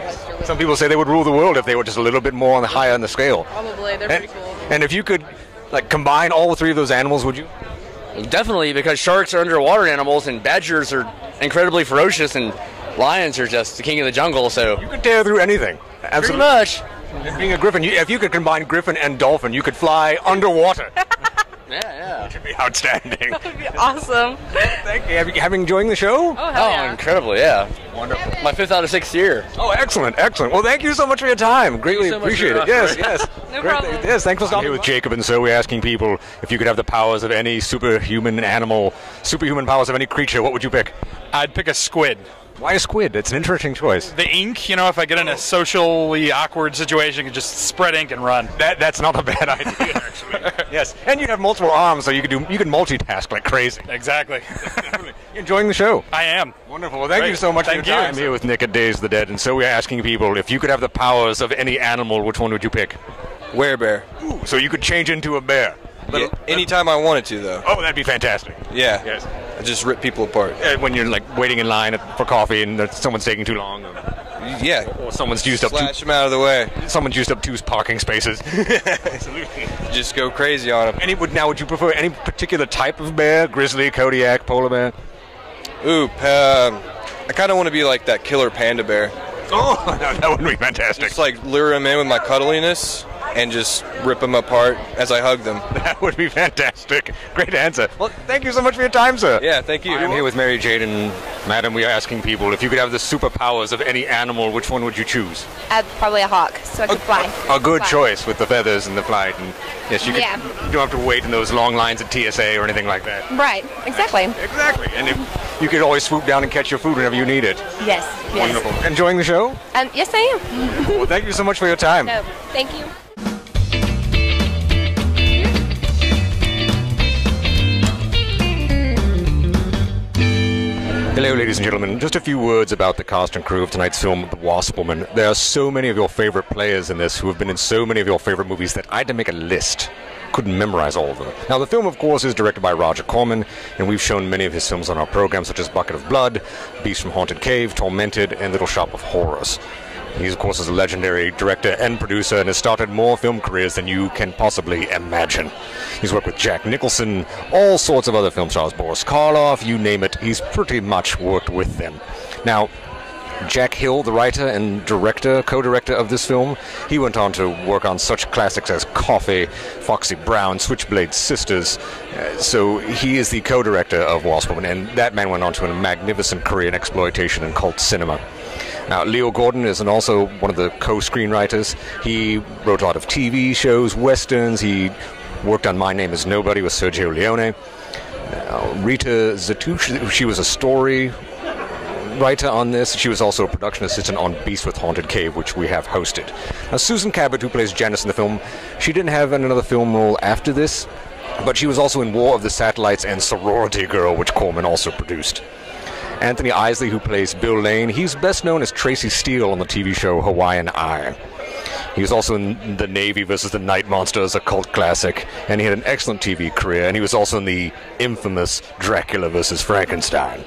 Some people say they would rule the world if they were just a little bit more on the higher on the scale. Probably. They're And, pretty cool. and if you could, like, combine all three of those animals, would you? Definitely, because sharks are underwater animals and badgers are incredibly ferocious, and lions are just the king of the jungle. So you could tear through anything. Pretty much. And being a griffin, you, if you could combine griffin and dolphin, you could fly underwater. [LAUGHS] Yeah, yeah. Which would be outstanding. [LAUGHS] That would be awesome. Thank you. Have you having enjoying the show? Oh, hell oh, yeah. incredibly, yeah. Wonderful. My fifth out of sixth year. Oh, excellent, excellent. Well, thank you so much for your time. Greatly so appreciate it. Yes, yes. [LAUGHS] No Great. problem. Yes, thanks for stopping here with Jacob, and so we're asking people if you could have the powers of any superhuman animal, superhuman powers of any creature, what would you pick? I'd pick a squid. Why a squid? It's an interesting choice. The ink, you know, if I get in a socially awkward situation, I can just spread ink and run. That that's not a bad [LAUGHS] idea, actually. yes, and you have multiple arms, so you can do you can multitask like crazy. Exactly. You enjoying the show? I am. Wonderful. Well, thank Great. you so much Thank for your you. time here with Nick at Days of the Dead, and so we're asking people if you could have the powers of any animal, which one would you pick? Werebear. Ooh, so you could change into a bear. Yeah, anytime I wanted to, though. Oh, that'd be fantastic. Yeah. Yes. I just rip people apart. When you're like waiting in line for coffee and someone's taking too long. Or, Yeah. or someone's used up Slash them out of the way. Someone's used up two parking spaces. [LAUGHS] Absolutely. Just go crazy on them. Any would now? Would you prefer any particular type of bear? Grizzly, Kodiak, polar bear? Ooh, um, I kind of want to be like that killer panda bear. [LAUGHS] Oh, [LAUGHS] that would be fantastic. Just like lure them in with my cuddliness and just rip them apart as I hug them. [LAUGHS] That would be fantastic. Great answer. Well, thank you so much for your time, sir. Yeah, thank you. I'm here with Mary Jane and Madam. We are asking people if you could have the superpowers of any animal, which one would you choose? Uh, probably a hawk, so I could fly. A good Fly. choice with the feathers and the flight, and yes, you, could, Yeah. you don't have to wait in those long lines at TSA or anything like that. Right, exactly. Exactly. And if you could always swoop down and catch your food whenever you need it. Yes, yes. Wonderful. Enjoying the show? Um, yes, I am. Well, thank you so much for your time. No, thank you. Hello, ladies and gentlemen. Just a few words about the cast and crew of tonight's film, The Wasp Woman. There are so many of your favorite players in this who have been in so many of your favorite movies that I had to make a list. Couldn't memorize all of them. Now, the film, of course, is directed by Roger Corman, and we've shown many of his films on our program, such as Bucket of Blood, Beast from Haunted Cave, Tormented, and Little Shop of Horrors. He, of course, is a legendary director and producer and has started more film careers than you can possibly imagine. He's worked with Jack Nicholson, all sorts of other film stars, Boris Karloff, you name it. He's pretty much worked with them. Now, Jack Hill, the writer and director, co-director of this film, he went on to work on such classics as Coffy, Foxy Brown, Switchblade Sisters. Uh, so he is the co-director of Wasp Woman, and that man went on to a magnificent career in exploitation and cult cinema. Now, Leo Gordon is also one of the co-screenwriters. He wrote a lot of TV shows, westerns. He worked on My Name Is Nobody with Sergio Leone. Now, Rita Zertuche, she was a story writer on this. She was also a production assistant on Beast with Haunted Cave, which we have hosted. Now, Susan Cabot, who plays Janice in the film, she didn't have another film role after this, but she was also in War of the Satellites and Sorority Girl, which Corman also produced. Anthony Eisley, who plays Bill Lane, he's best known as Tracy Steele on the TV show Hawaiian Eye. He was also in The Navy versus the Night Monsters, a cult classic, and he had an excellent TV career, and he was also in the infamous Dracula versus Frankenstein.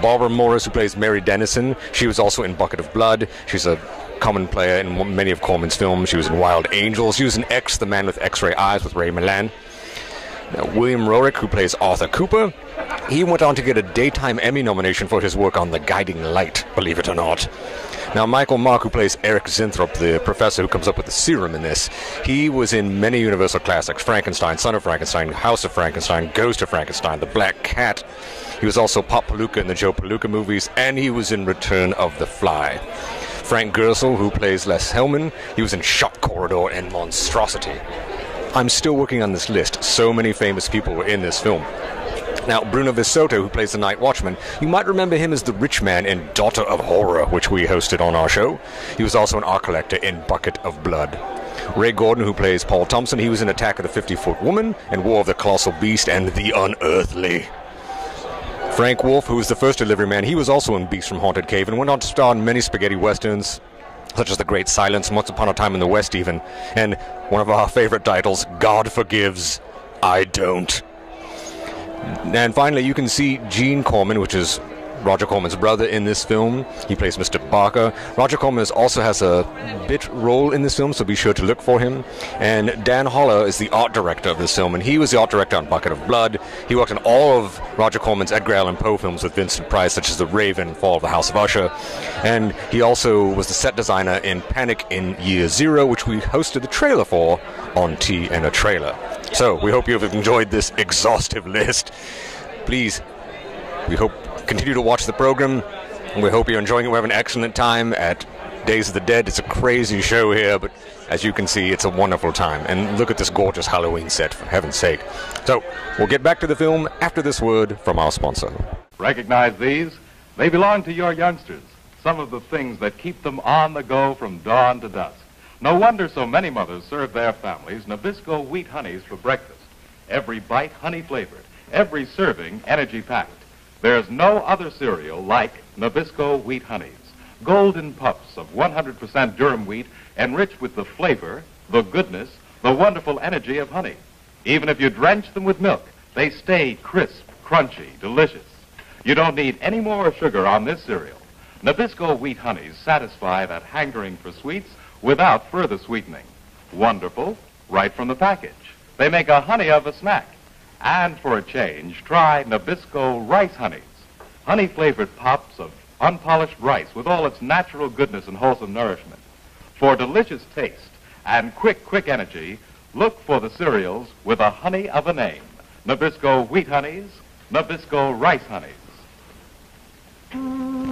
Barbara Morris, who plays Mary Dennison, she was also in Bucket of Blood. She's a common player in many of Corman's films. She was in Wild Angels. She was in X, The Man with X-Ray Eyes with Ray Milland. Now, William Roerick, who plays Arthur Cooper, he went on to get a Daytime Emmy nomination for his work on The Guiding Light, believe it or not. Now, Michael Mark, who plays Eric Zinthrop, the professor who comes up with the serum in this, he was in many Universal classics Frankenstein, Son of Frankenstein, House of Frankenstein, Ghost of Frankenstein, The Black Cat. He was also Pop Palooka in the Joe Palooka movies, and he was in Return of the Fly. Frank Gerstle, who plays Les Hellman, he was in Shock Corridor and Monstrosity. I'm still working on this list. So many famous people were in this film. Now, Bruno VeSota, who plays the Night Watchman, you might remember him as the rich man in Daughter of Horror, which we hosted on our show. He was also an art collector in Bucket of Blood. Ray Gordon, who plays Paul Thompson, he was in Attack of the 50 Foot Woman and War of the Colossal Beast and The Unearthly. Frank Wolff, who was the first delivery man, he was also in Beast from Haunted Cave and went on to star in many spaghetti westerns, such as The Great Silence, Once Upon a Time in the West, even, and one of our favorite titles, God Forgives, I Don't. And finally, you can see Gene Coleman, which is Roger Corman's brother in this film. He plays Mr. Barker. Roger Corman also has a bit role in this film, so be sure to look for him. And Dan Haller is the art director of this film, and he was the art director on Bucket of Blood. He worked on all of Roger Corman's Edgar Allan Poe films with Vincent Price, such as The Raven, Fall of the House of Usher. And he also was the set designer in Panic in Year Zero, which we hosted the trailer for on Tea and a Trailer. So we hope you have enjoyed this exhaustive [LAUGHS] list. Please we hope continue to watch the program. We hope you're enjoying it. We're having an excellent time at Days of the Dead. It's a crazy show here, but as you can see, it's a wonderful time. And look at this gorgeous Halloween set, for heaven's sake. So we'll get back to the film after this word from our sponsor. Recognize these? They belong to your youngsters. Some of the things that keep them on the go from dawn to dusk. No wonder so many mothers serve their families Nabisco wheat honeys for breakfast. Every bite honey flavored, every serving energy packed. There's no other cereal like Nabisco wheat honeys. Golden puffs of 100% durum wheat enriched with the flavor, the goodness, the wonderful energy of honey. Even if you drench them with milk, they stay crisp, crunchy, delicious. You don't need any more sugar on this cereal. Nabisco wheat honeys satisfy that hankering for sweets without further sweetening. Wonderful, right from the package. They make a honey of a snack. And for a change, try Nabisco rice honeys. Honey flavored pops of unpolished rice with all its natural goodness and wholesome nourishment. For delicious taste and quick, quick energy, look for the cereals with a honey of a name. Nabisco wheat honeys, Nabisco rice honeys. Mm.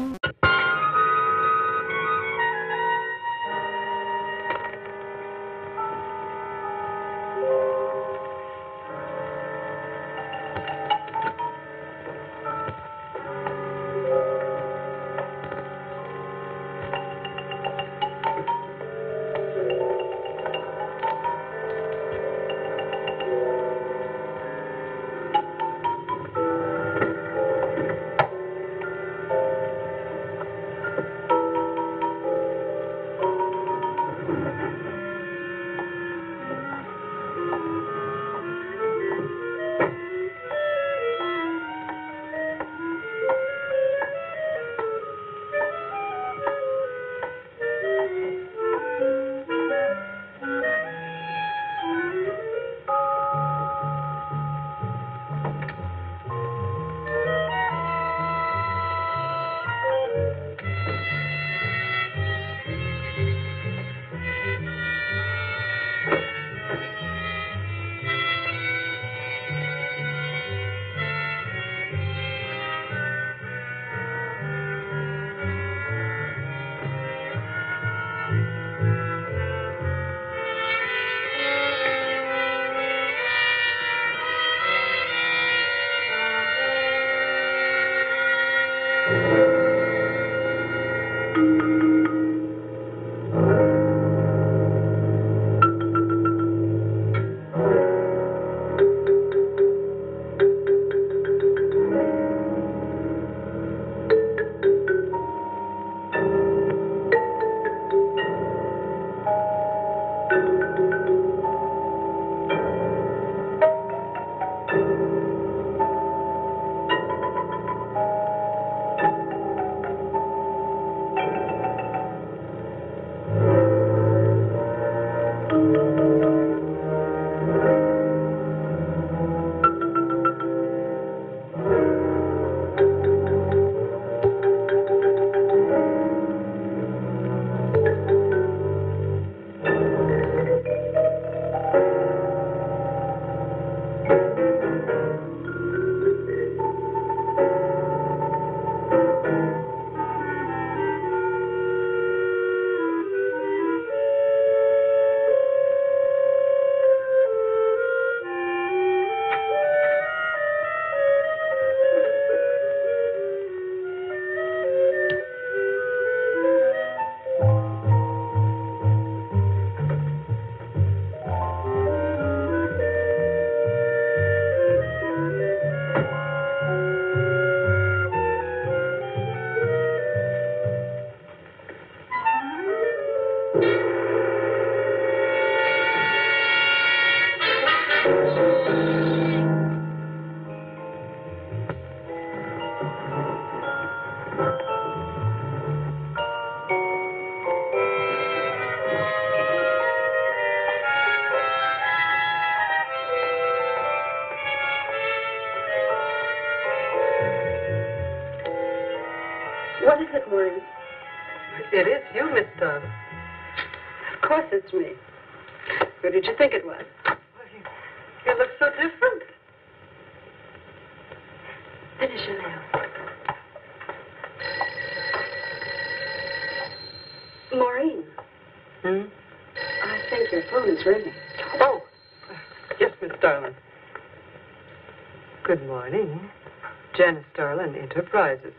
Enterprises.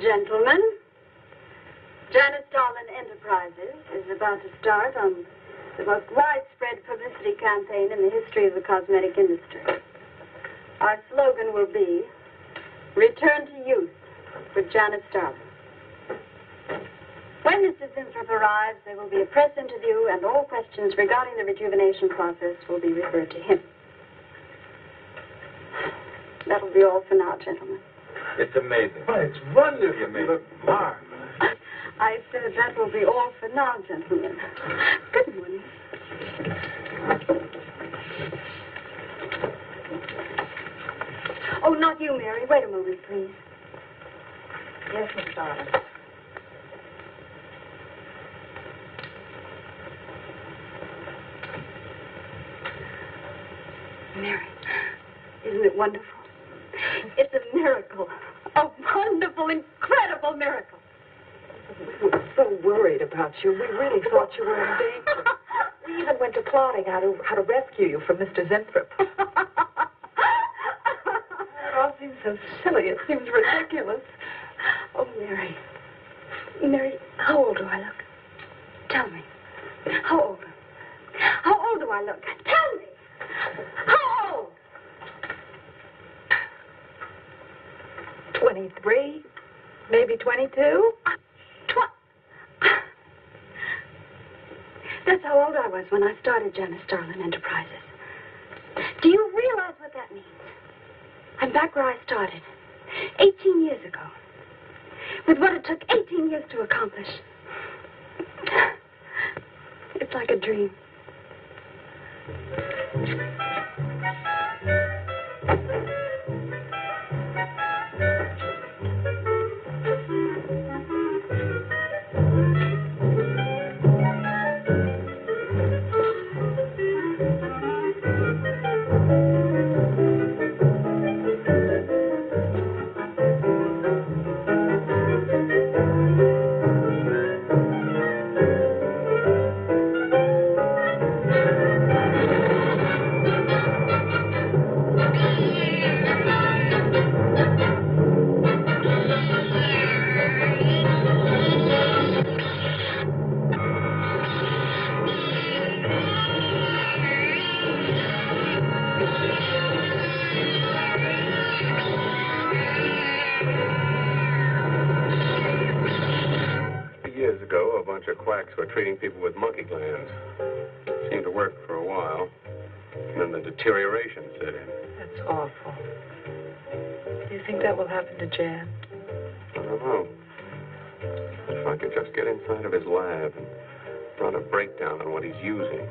Gentlemen, Janice Starlin Enterprises is about to start on the most widespread publicity campaign in the history of the cosmetic industry. Our slogan will be Return to Youth with Janice Starlin. When Mr. Zinthrop arrives, there will be a press interview, and all questions regarding the rejuvenation process will be referred to him. That'll be all for now, gentlemen. It's amazing. Oh, it's wonderful. You look marvelous. I said that will be all for now, gentlemen. Good morning. Oh, not you, Mary. Wait a moment, please. Yes, Miss Starlin. Mary, isn't it wonderful? It's a miracle. A wonderful, incredible miracle. We were so worried about you. We really thought you were in danger. We even went to plotting how to how to rescue you from Mr. Zinthrop. [LAUGHS] Oh, it all seems so silly. It seems ridiculous. Oh. Mary, how old do I look? Tell me. How old? How old do I look? Tell me. How old? 23, maybe 22. That's how old I was when I started Janice Starlin Enterprises. Do you realize what that means? I'm back where I started, 18 years ago, with what it took 18 years to accomplish. It's like a dream. You think that will happen to Jan? I uh-huh. don't know. If I could just get inside of his lab and run a breakdown on what he's using.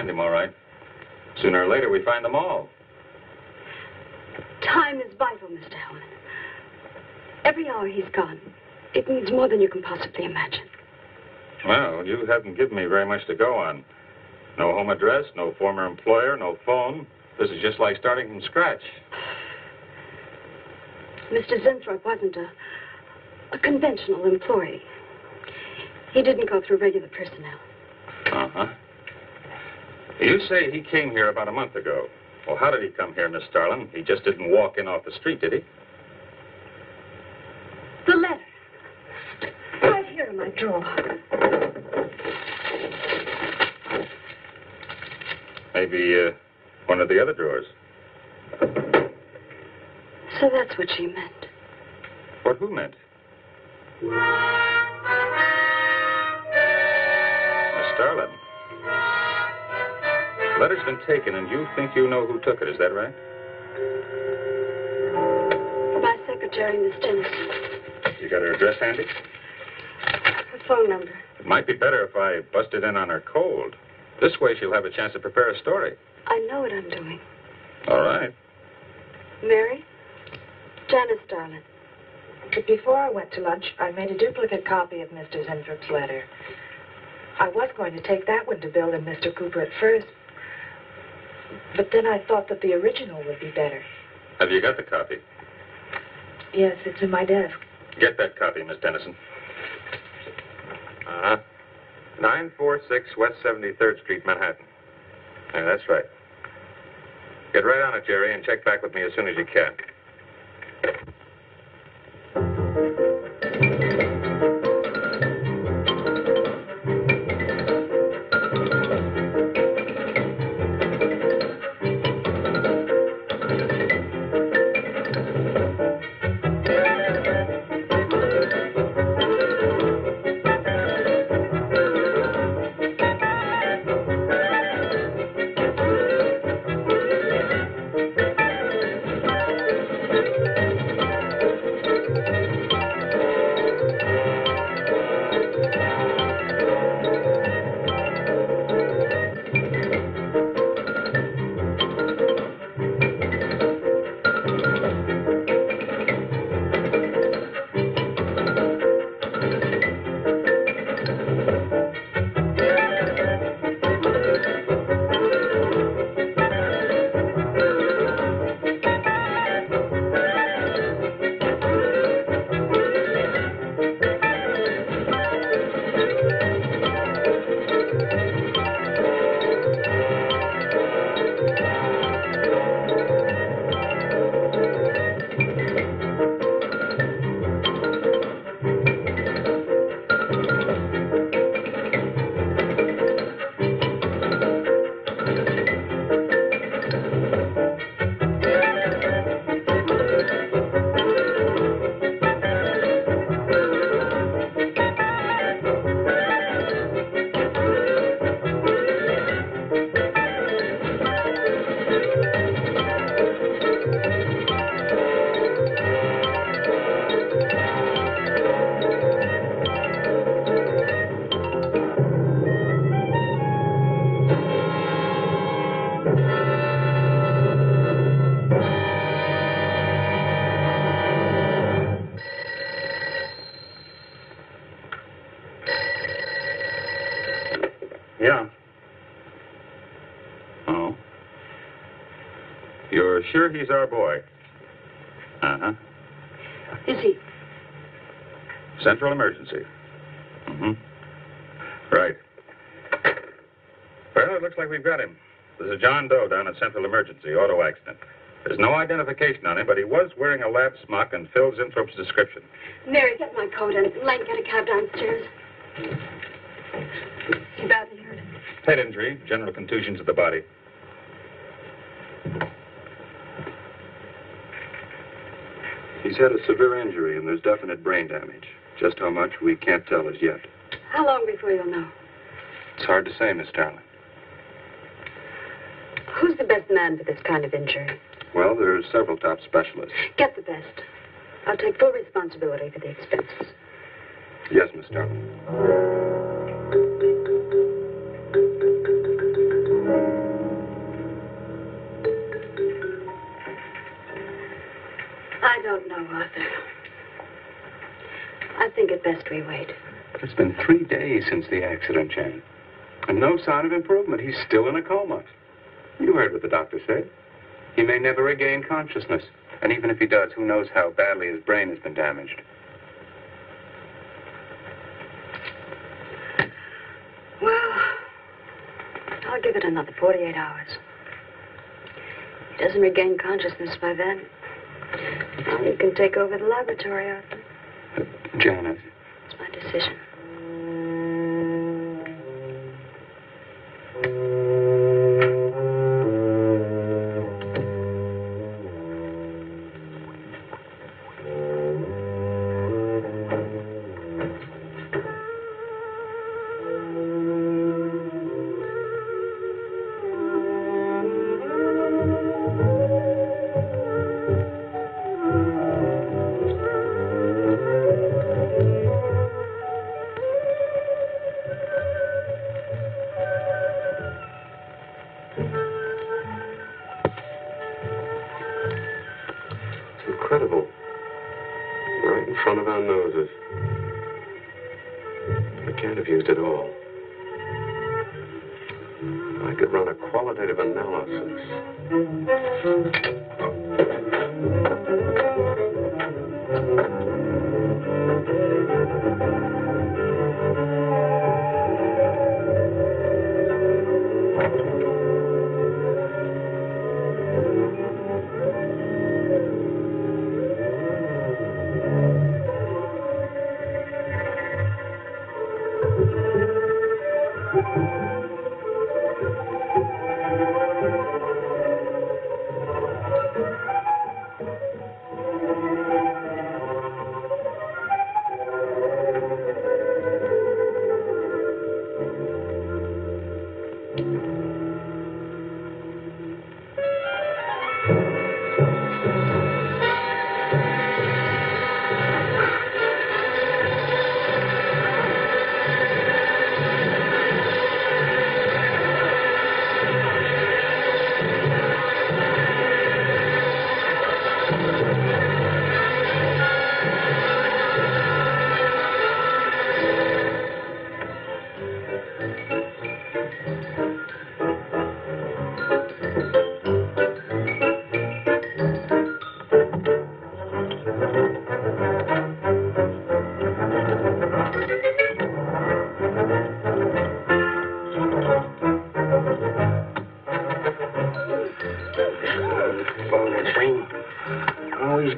Find him, all right. Sooner or later, we find them all. Time is vital, Mr. Hellman. Every hour he's gone, it means more than you can possibly imagine. Well, you haven't given me very much to go on. No home address, no former employer, no phone. This is just like starting from scratch. Mr. Zinthrop wasn't a, a conventional employee. He didn't go through regular personnel. You say he came here about a month ago. Well, how did he come here, Miss Starlin? He just didn't walk in off the street, did he? The letter. Right here in my drawer. Maybe uh, one of the other drawers. So that's what she meant. What who meant? Miss Starlin. The letter's been taken, and you think you know who took it. Is that right? My secretary, Miss Tennyson. You got her address handy? Her phone number. It might be better if I busted in on her cold. This way she'll have a chance to prepare a story. I know what I'm doing. All right. Mary? Janice Starlin. But before I went to lunch, I made a duplicate copy of Mr. Zinthrop's letter. I was going to take that one to Bill and Mr. Cooper at first, but then I thought that the original would be better. Have you got the copy? Yes, it's in my desk. Get that copy, Miss Dennison. Uh-huh. 946 West 73rd Street, Manhattan. Yeah, that's right. Get right on it, Jerry, and check back with me as soon as you can. He's our boy? Uh-huh. Is he? Central emergency. Mm-hmm. Right. Well, it looks like we've got him. This is John Doe down at Central Emergency, auto accident. There's no identification on him, but he was wearing a lab smock and Phil Inthrope's description. Mary, get my coat and Len, get a cab downstairs. He badly hurt. Head injury, general contusions of the body. He's had a severe injury and there's definite brain damage. Just how much, we can't tell as yet. How long before you'll know? It's hard to say, Miss Starlin. Who's the best man for this kind of injury? Well, there are several top specialists. Get the best. I'll take full responsibility for the expenses. Yes, Miss Starlin. I don't know, Arthur. I think it best we wait. But It's been three days since the accident, Jan. And no sign of improvement. He's still in a coma. You heard what the doctor said. He may never regain consciousness. And even if he does, who knows how badly his brain has been damaged. Well, I'll give it another 48 hours. He doesn't regain consciousness by then. Now you can take over the laboratory, Arthur. Janet, It's my decision.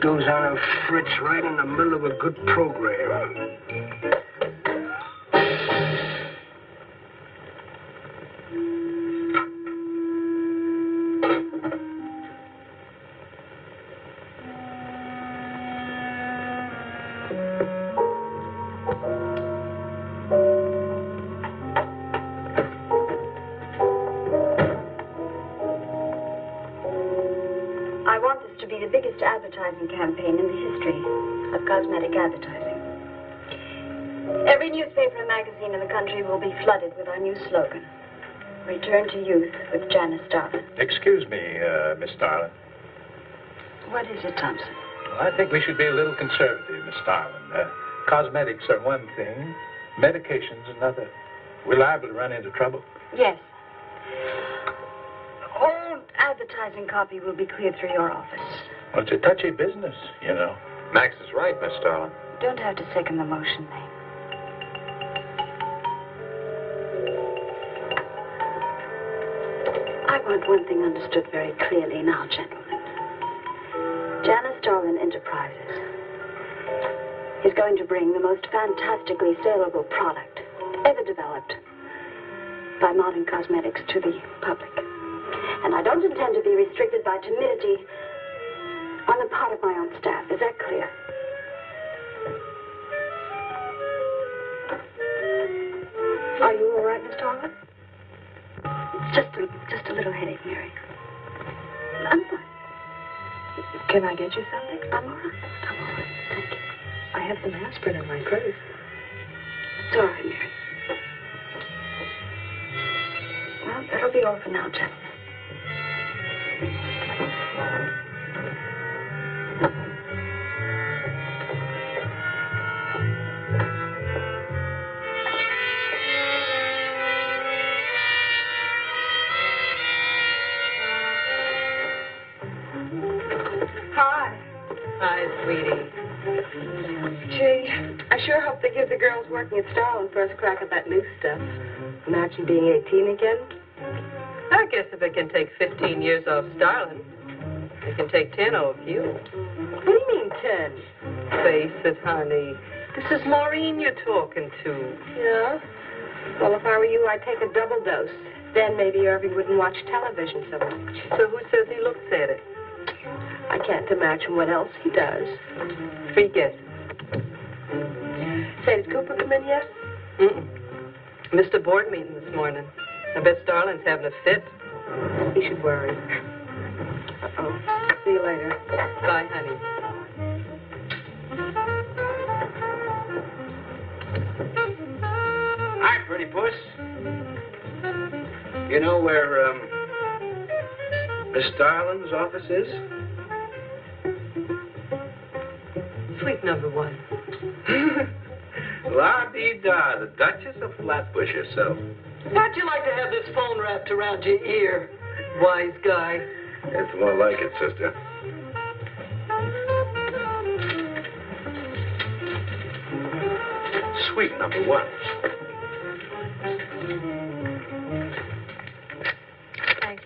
Goes on a fritz right in the middle of a good program. Return to Youth with Janice Starlin. Excuse me, uh, Miss Starlin. What is it, Thompson? Well, I think we should be a little conservative, Miss Starlin. Uh, cosmetics are one thing, medications another. We're liable to run into trouble. Yes. All advertising copy will be cleared through your office. Well, it's a touchy business, you know. Max is right, Miss Starlin. Don't have to second the motion, May. Want one thing understood very clearly now, gentlemen. Janice Starlin Enterprises is going to bring the most fantastically saleable product ever developed by modern cosmetics to the public. And I don't intend to be restricted by timidity on the part of my own staff. Is that clear? Are you all right, Miss Starlin? Just a, just a little headache, Mary. I'm fine. Can I get you something? I'm all right. I'm all right. Thank you. I have some aspirin in my purse. It's all right, Mary. Well, that'll be all for now, gentlemen. Gee, I sure hope they give the girls working at Starlin first crack at that new stuff. Imagine being 18 again. I guess if it can take 15 years off Starlin, it can take 10 off you. What do you mean 10? Face it, honey. This is Maureen you're talking to. Yeah? Well, if I were you, I'd take a double dose. Then maybe Irving wouldn't watch television so much. So who says he looks at it? I can't imagine what else he does. Free guess. Say, did Cooper come in yet? Mm-mm. Missed a board meeting this morning. I bet Starlin's having a fit. He should worry. Uh-oh. See you later. Bye, honey. Hi, pretty puss. You know where um, Miss Starlin's office is? Suite number one. [LAUGHS] La dee da, the Duchess of Flatbush herself. How'd you like to have this phone wrapped around your ear, wise guy? It's more like it, sister. Suite number one. Thanks.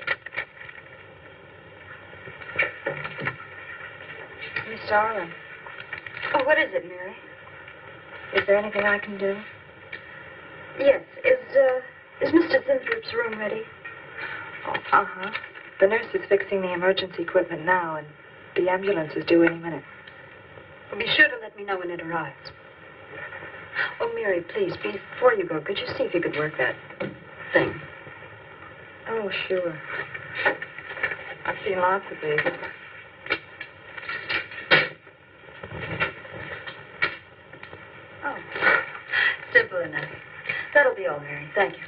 Miss Starlin, what is it, Mary? is there anything I can do? Yes. Is, uh, is Mr. Zinthrop's room ready? Uh-huh. The nurse is fixing the emergency equipment now, and the ambulance is due any minute. Well, be sure to let me know when it arrives. Oh, Mary, please, before you go, could you see if you could work that thing? Oh, sure. I've seen lots of these. Oh, simple enough. That'll be all, Mary. Thank you.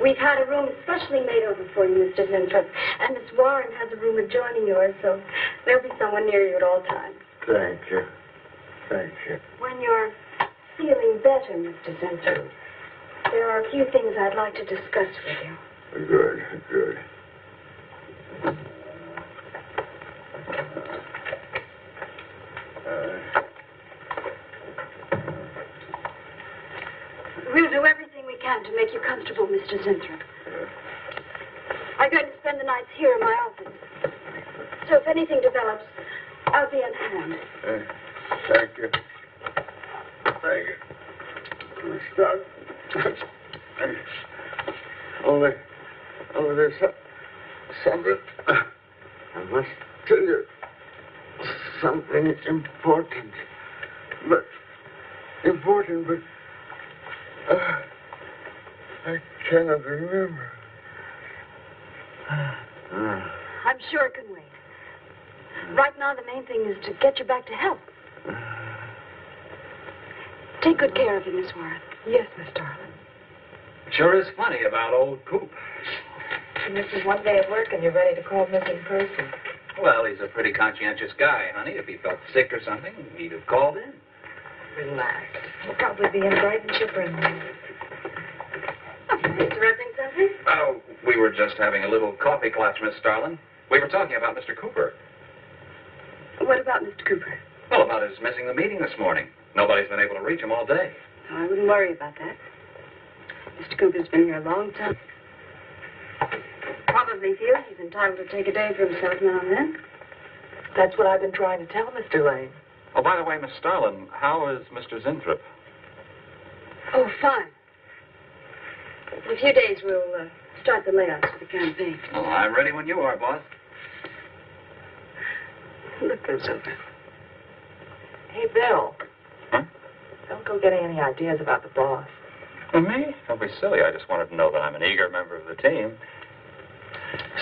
We've had a room especially made over for you, Mr. Zinthrop. And Miss Warren has a room adjoining yours, so there'll be someone near you at all times. Thank you. Thank you. When you're feeling better, Mr. Zinthrop, there are a few things I'd like to discuss with you. Good, good. We'll do everything we can to make you comfortable, Mr. Zinthrop. I'm going to spend the nights here in my office. So if anything develops, I'll be on hand. uh, thank you. Thank you. Stop. only, only there's so- something. [COUGHS] I must tell you something important. But important, but uh, I cannot remember. Uh, [SIGHS] I'm sure it can wait. Right now, the main thing is to get you back to health. Take good care of him, Miss Warren. Yes, Miss Starlin. Sure is funny about old Coop. You miss one day at work and you're ready to call missing person. Well, he's a pretty conscientious guy, honey. If he felt sick or something, he'd have called in. Relax. He'll probably be in bright and chipper in. Interrupting something? Oh, we were just having a little coffee clutch, Miss Starlin. We were talking about Mr. Cooper. What about Mr. Cooper? Well, about his missing the meeting this morning. Nobody's been able to reach him all day. Oh, I wouldn't worry about that. Mr. Cooper's been here a long time. Probably feels he's entitled to take a day for himself now and then. That's what I've been trying to tell Mr. Lane. Oh, by the way, Miss Starlin, how is Mr. Zinthrop? Oh, fine. In a few days, we'll uh, start the layouts for the campaign. Oh, I'm ready when you are, boss. Look those over. Hey, Bill. Huh? Don't go getting any ideas about the boss. For me? Don't be silly. I just wanted to know that I'm an eager member of the team.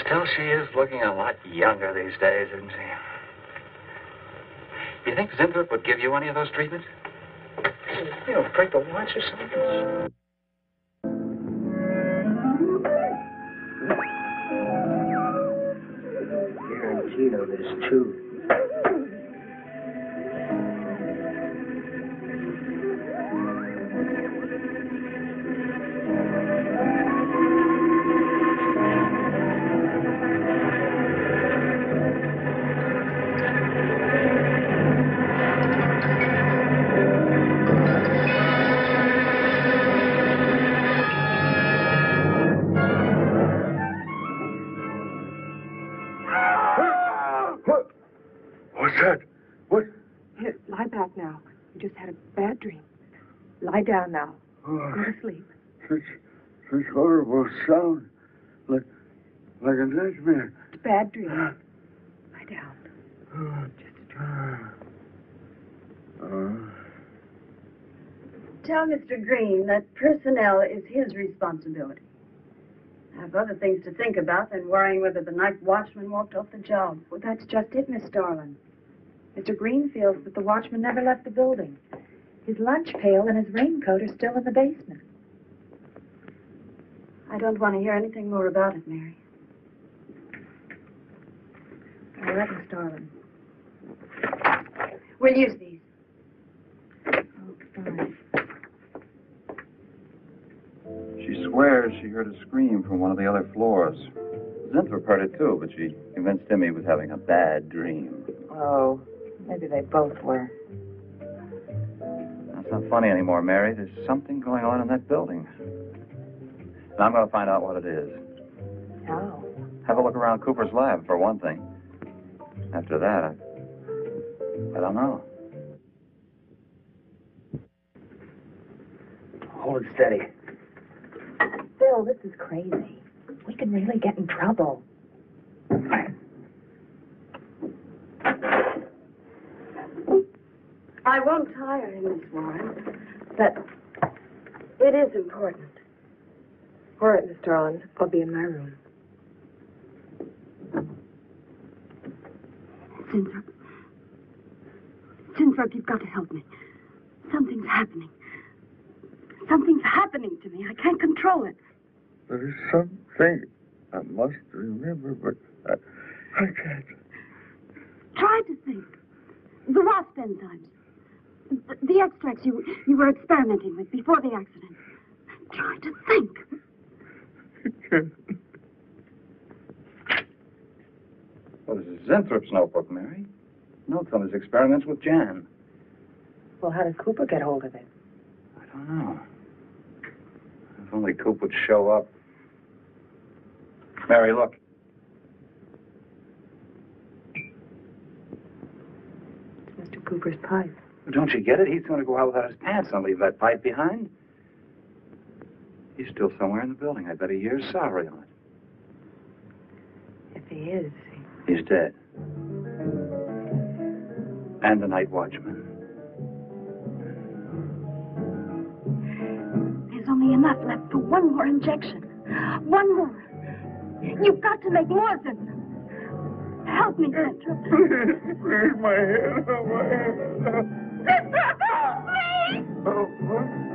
Still, she is looking a lot younger these days, isn't she? You think Zinthrop would give you any of those treatments? You know, break the watch or something? Guaranteed of this, Lie down now. Oh, Go to sleep. such, such horrible sound. Like, like a nightmare. It's a bad dream. Lie down. Uh, Tell Mr. Green that personnel is his responsibility. I have other things to think about than worrying whether the night watchman walked off the job. Well, that's just it, Miss Starlin. Mr. Green feels that the watchman never left the building. His lunch pail and his raincoat are still in the basement. I don't want to hear anything more about it, Mary. All right, Miss Starlin. We'll use these. She swears she heard a scream from one of the other floors. Zinthrop heard it too, but she convinced him he was having a bad dream. Oh, maybe they both were. That's not funny anymore, Mary. There's something going on in that building. And I'm going to find out what it is. How? Have a look around Cooper's lab, for one thing. After that, I, I don't know. hold it steady. Bill, this is crazy. We can really get in trouble. I won't tire him, Miss Warren, but it is important. All right, Mr. Starlin. I'll be in my room. Zinthrop. Zinthrop, you've got to help me. Something's happening. Something's happening to me. I can't control it. there is something I must remember, but I, I can't. Try to think. The wasp enzymes. The, the extracts you, you were experimenting with before the accident. Try to think. [LAUGHS] Well, this is Zinthrop's notebook, Mary. Notes on his experiments with Jan. Well, how did Cooper get hold of it? I don't know. If only Coop would show up. Mary, look. It's Mr. Cooper's pipe. Don't you get it? He's going to go out without his pants and leave that pipe behind. He's still somewhere in the building. I bet a year's salary on it. If he is, He's dead. And the night watchman. There's only enough left for one more injection. One more. You've got to make more of them. Help me, Zinthrop. [LAUGHS] Please, my head, oh, my head. Oh, what?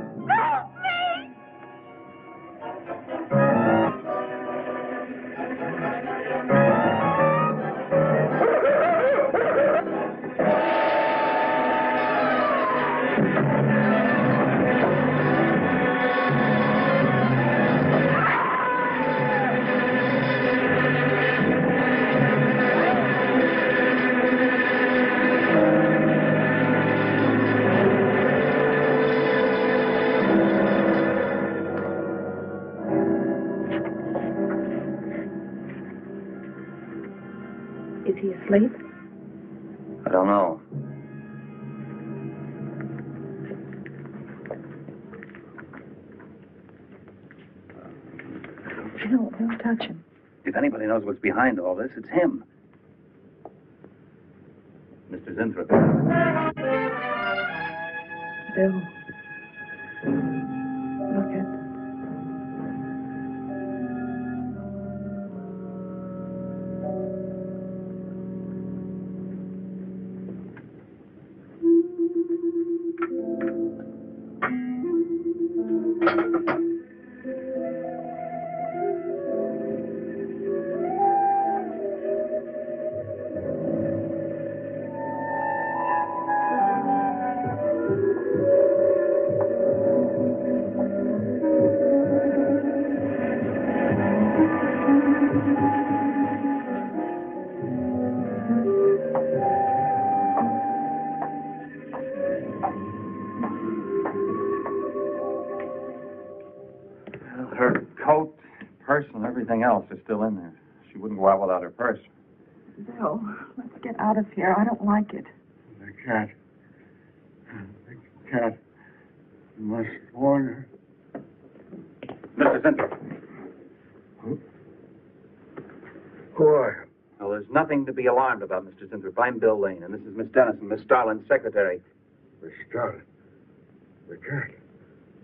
Asleep? I don't know. Bill, don't touch him. If anybody knows what's behind all this, it's him. Mr. Zinthrop. Bill. Else is still in there. She wouldn't go out without her purse. Bill, let's get out of here. I don't like it. The cat. The cat must warn her. Mr. Zinthrop. Who are you? Well, there's nothing to be alarmed about, Mr. Zinthrop. I'm Bill Lane, and this is Miss Dennison, Miss Starlin's secretary. you? Miss Starlin. The cat.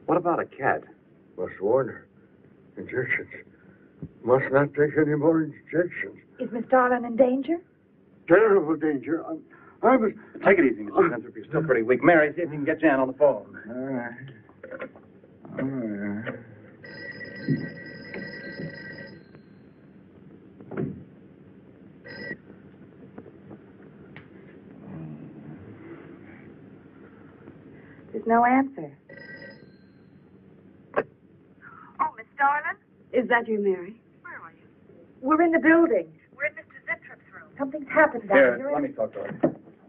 What about a cat? Must warn her. Injections. Must not take any more injections. Is Miss Starlin in danger? Terrible danger. I'm, I was. Take it easy, Mr. Zinthrop. You're still pretty weak. Mary, see if you can get Jan on the phone. All right. All right. There's no answer. Oh, Miss Starlin? Is that you, Mary? We're in the building. We're in Mr. Zinthrop's room. Something's happened down Here, here. let me talk to her.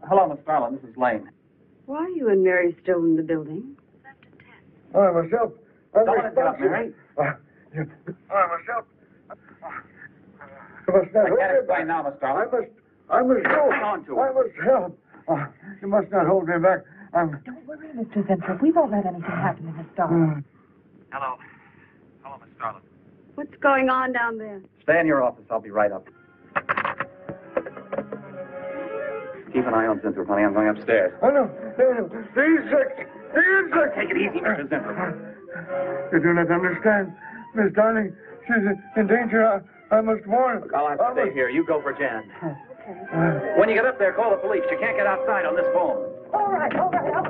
Hello, Miss Starlin. This is Lane. Why are you and Mary still in the building? I must help. I'm Don't let it get up. Mary. Uh, you- I must help. I must not I hold can't him explain back. now, Miss I must. I must go. Hang on to I it. must help. Uh, you must not hold me back. I'm. Don't worry, Mr. Zinthrop. We won't let anything happen to Miss Starlin. Hello. Hello, Miss Starlin. What's going on down there? Stay in your office. I'll be right up. Keep an eye on Zinthrop, honey. I'm going upstairs. Oh, no. No, no. The insect. The insect. Take it easy, Mr. Zinthrop. You do not understand. Miss Starlin, she's in danger. I, I must warn her. I'll have to I stay must- here. You go for Jan. Uh, When you get up there, call the police. You can't get outside on this phone. All right, all right, I'll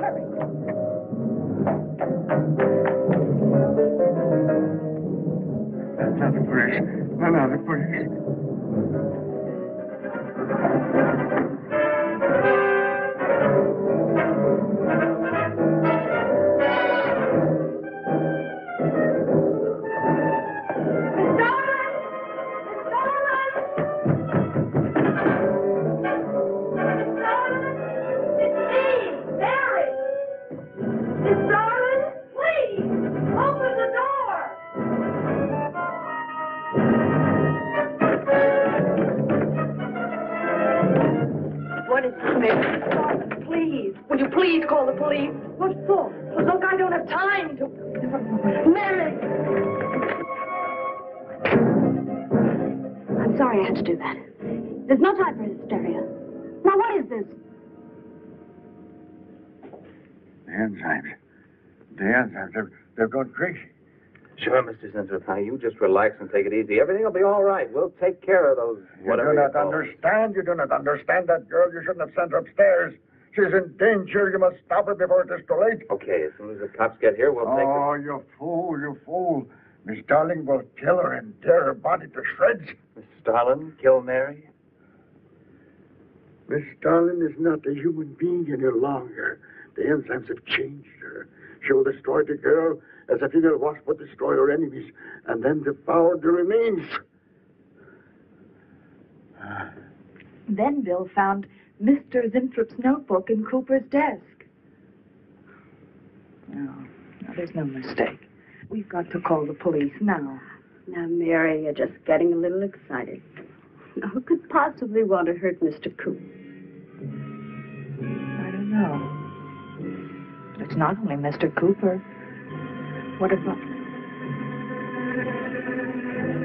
hurry. That's not the Please, will you please call the police? What for? Look, I don't have time to. Mary! I'm sorry I had to do that. There's no time for hysteria. Now, what is this? The enzymes. The enzymes. They've, they've gone crazy. Sure, Mr. Honey. You just relax and take it easy. Everything will be all right. We'll take care of those You do not understand. You do not understand that girl. You shouldn't have sent her upstairs. She's in danger. You must stop her before it is too late. Okay, as soon as the cops get here, we'll take oh, her. Oh, you fool, you fool. Miss Starlin will kill her and tear her body to shreds. Miss Starlin, kill Mary? Miss Starlin is not a human being any longer. The enzymes have changed her. She will destroy the girl as a female wasp would destroy her enemies, and then devour the remains. [SIGHS] Then Bill found Mr. Zinthrop's notebook in Cooper's desk. Oh, no, no, there's no mistake. We've got to call the police now. Now, Mary, you're just getting a little excited. Now, who could possibly want to hurt Mr. Coop? I don't know. But it's not only Mr. Cooper. What about. I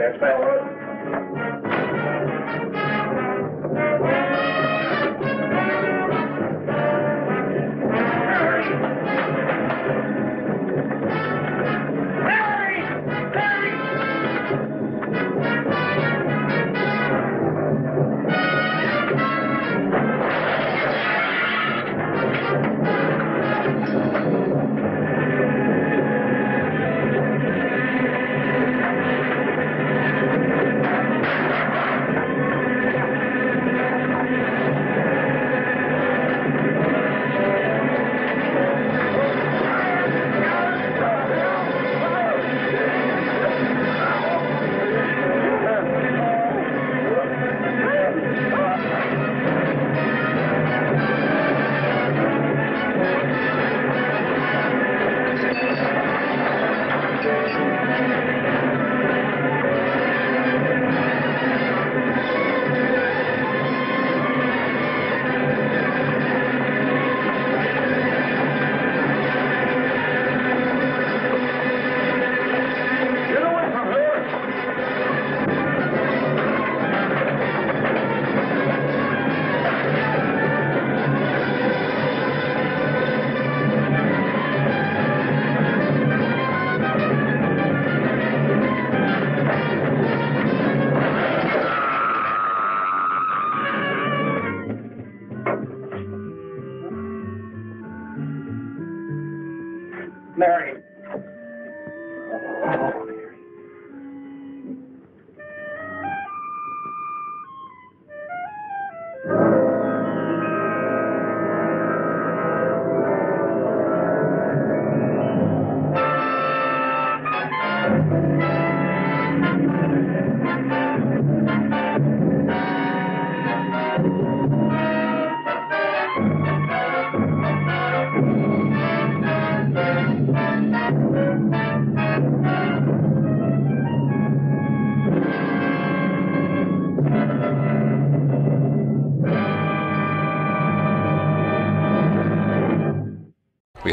Get up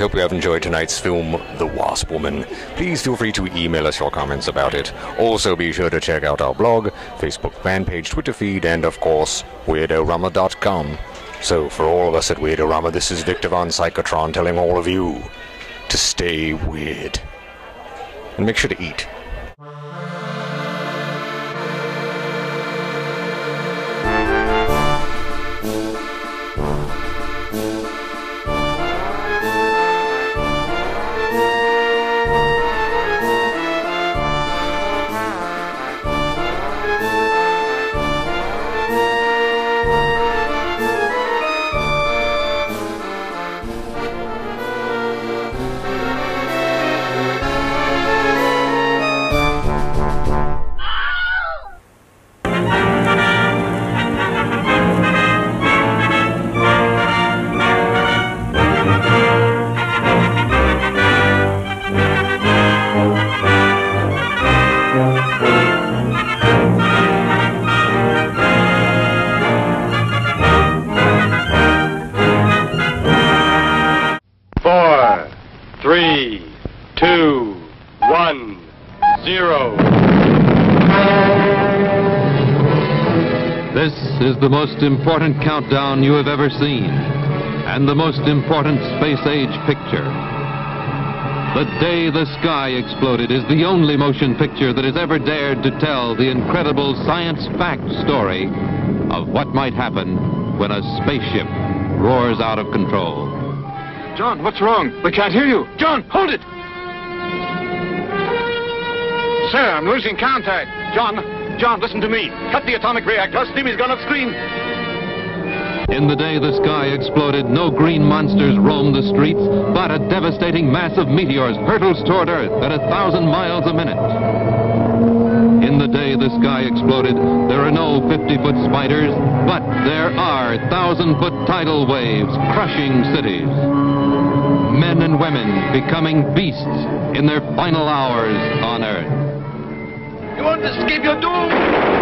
hope you have enjoyed tonight's film, The Wasp Woman. Please feel free to email us your comments about it. Also, be sure to check out our blog, Facebook fan page, Twitter feed, and of course, WeirdoRama.com. So, for all of us at Weird-O-Rama, this is Victor Von Psychotron telling all of you to stay weird. And make sure to eat. Most important countdown you have ever seen. and the most important space age picture. The Day the Sky Exploded is the only motion picture that has ever dared to tell the incredible science fact story of what might happen when a spaceship roars out of control. John, what's wrong? We can't hear you. John, hold it! Sir, I'm losing contact. John, John, listen to me. Cut the atomic reactor. Stevie's gone upstream. In the day the sky exploded, no green monsters roamed the streets, but a devastating mass of meteors hurtles toward Earth at a thousand miles a minute. In the day the sky exploded, there are no 50-foot spiders, but there are thousand-foot tidal waves crushing cities. Men and women becoming beasts in their final hours on Earth. You want to escape your doom?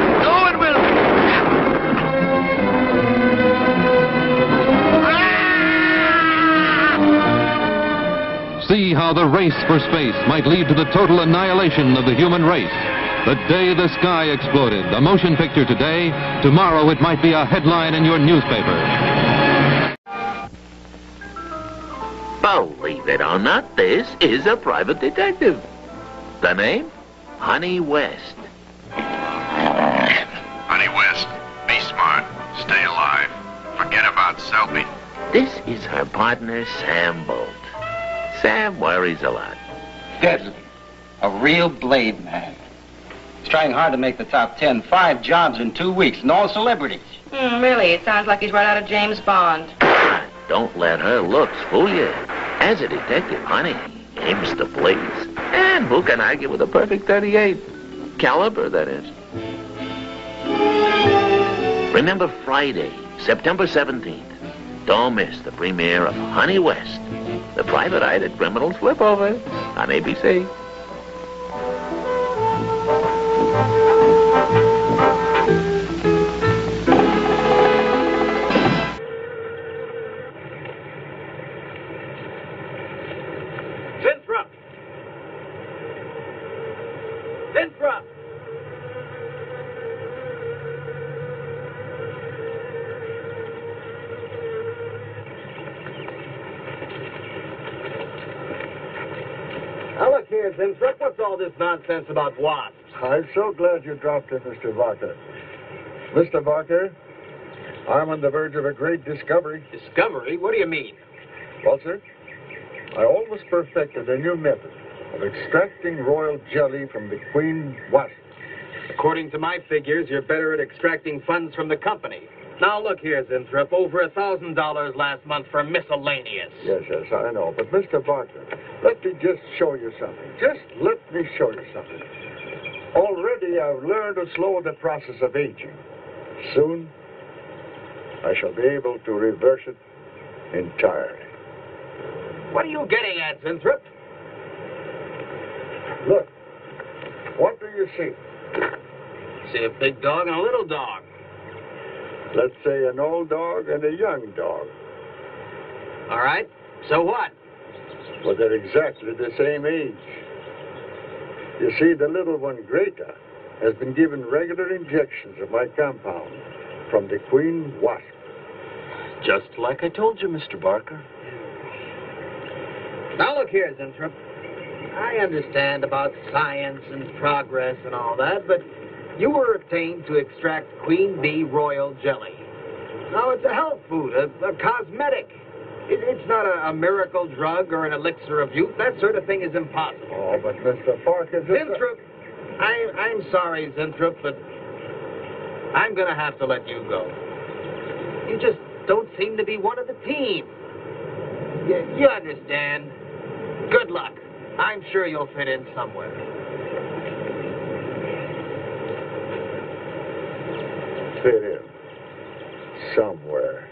How the race for space might lead to the total annihilation of the human race. The day the sky exploded. A motion picture today. Tomorrow it might be a headline in your newspaper. Believe it or not, this is a private detective. The name? Honey West. Honey West, be smart. Stay alive. Forget about Selby. This is her partner, Sam Bolt. Sam worries a lot. Deadly. A real blade man. He's trying hard to make the top ten. Five jobs in two weeks, and all celebrities. Hmm, really, it sounds like he's right out of James Bond. [CLEARS THROAT] Don't let her looks fool you. As a detective, honey, aims to please. And who can argue with a perfect 38? Caliber, that is. Remember Friday, September 17th. Don't miss the premiere of Honey West, the private eye that criminals flip over on ABC. All this nonsense about wasps? I'm so glad you dropped in, Mr. Barker. Mr. Barker, I'm on the verge of a great discovery. Discovery? What do you mean? Well, sir, I almost perfected a new method of extracting royal jelly from the queen wasp. According to my figures, you're better at extracting funds from the company. Now look here, Zinthrop, over a thousand dollars last month for miscellaneous. Yes, yes, I know. But, Mr. Barker, let me just show you something. Just let me show you something. Already I've learned to slow the process of aging. Soon, I shall be able to reverse it entirely. What are you getting at, Zinthrop? Look, what do you see? See a big dog and a little dog. Let's say an old dog and a young dog. All right. So what? Well, they're exactly the same age. You see, the little one, Greta, has been given regular injections of my compound from the queen wasp. Just like I told you, Mr. Barker. Now look here, Zinthrop. I understand about science and progress and all that, but you were obtained to extract queen bee royal jelly. Now, it's a health food, a, a cosmetic. It, it's not a, a miracle drug or an elixir of youth. That sort of thing is impossible. Oh, but Mr. Barker. Zinthrop, I, I'm sorry, Zinthrop, but I'm going to have to let you go. You just don't seem to be one of the team. You, you understand. Good luck. I'm sure you'll fit in somewhere. Fit in. Somewhere.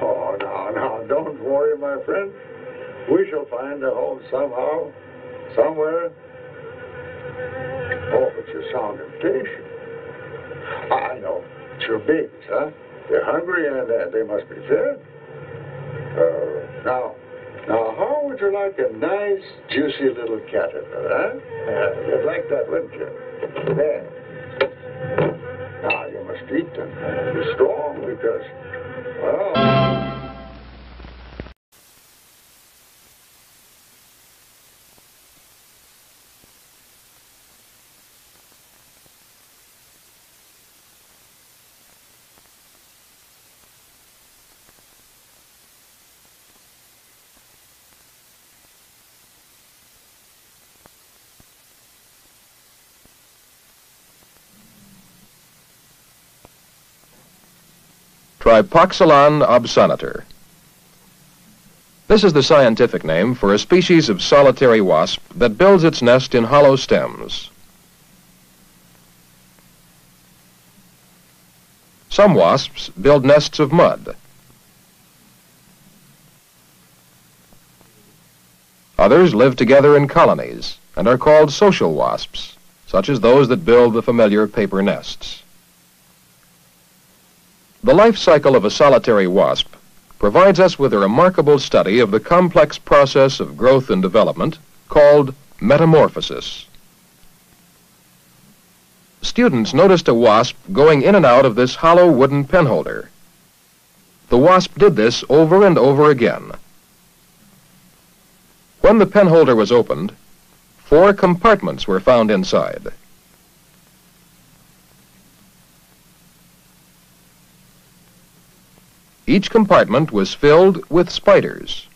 Oh, no, no, don't worry, my friend. We shall find a home somehow, somewhere. Oh, but you sound impatient. I know. Your babies, huh? They're hungry and uh, they must be fed. Uh, now, now, how would you like a nice, juicy little caterpillar, huh? Uh, you'd like that, wouldn't you? There. Now, you must eat them. Be strong because, well... Trypoxylon obsonator. This is the scientific name for a species of solitary wasp that builds its nest in hollow stems. Some wasps build nests of mud. Others live together in colonies and are called social wasps, such as those that build the familiar paper nests. The life cycle of a solitary wasp provides us with a remarkable study of the complex process of growth and development called metamorphosis. Students noticed a wasp going in and out of this hollow wooden penholder. The wasp did this over and over again. When the penholder was opened, four compartments were found inside. Each compartment was filled with spiders.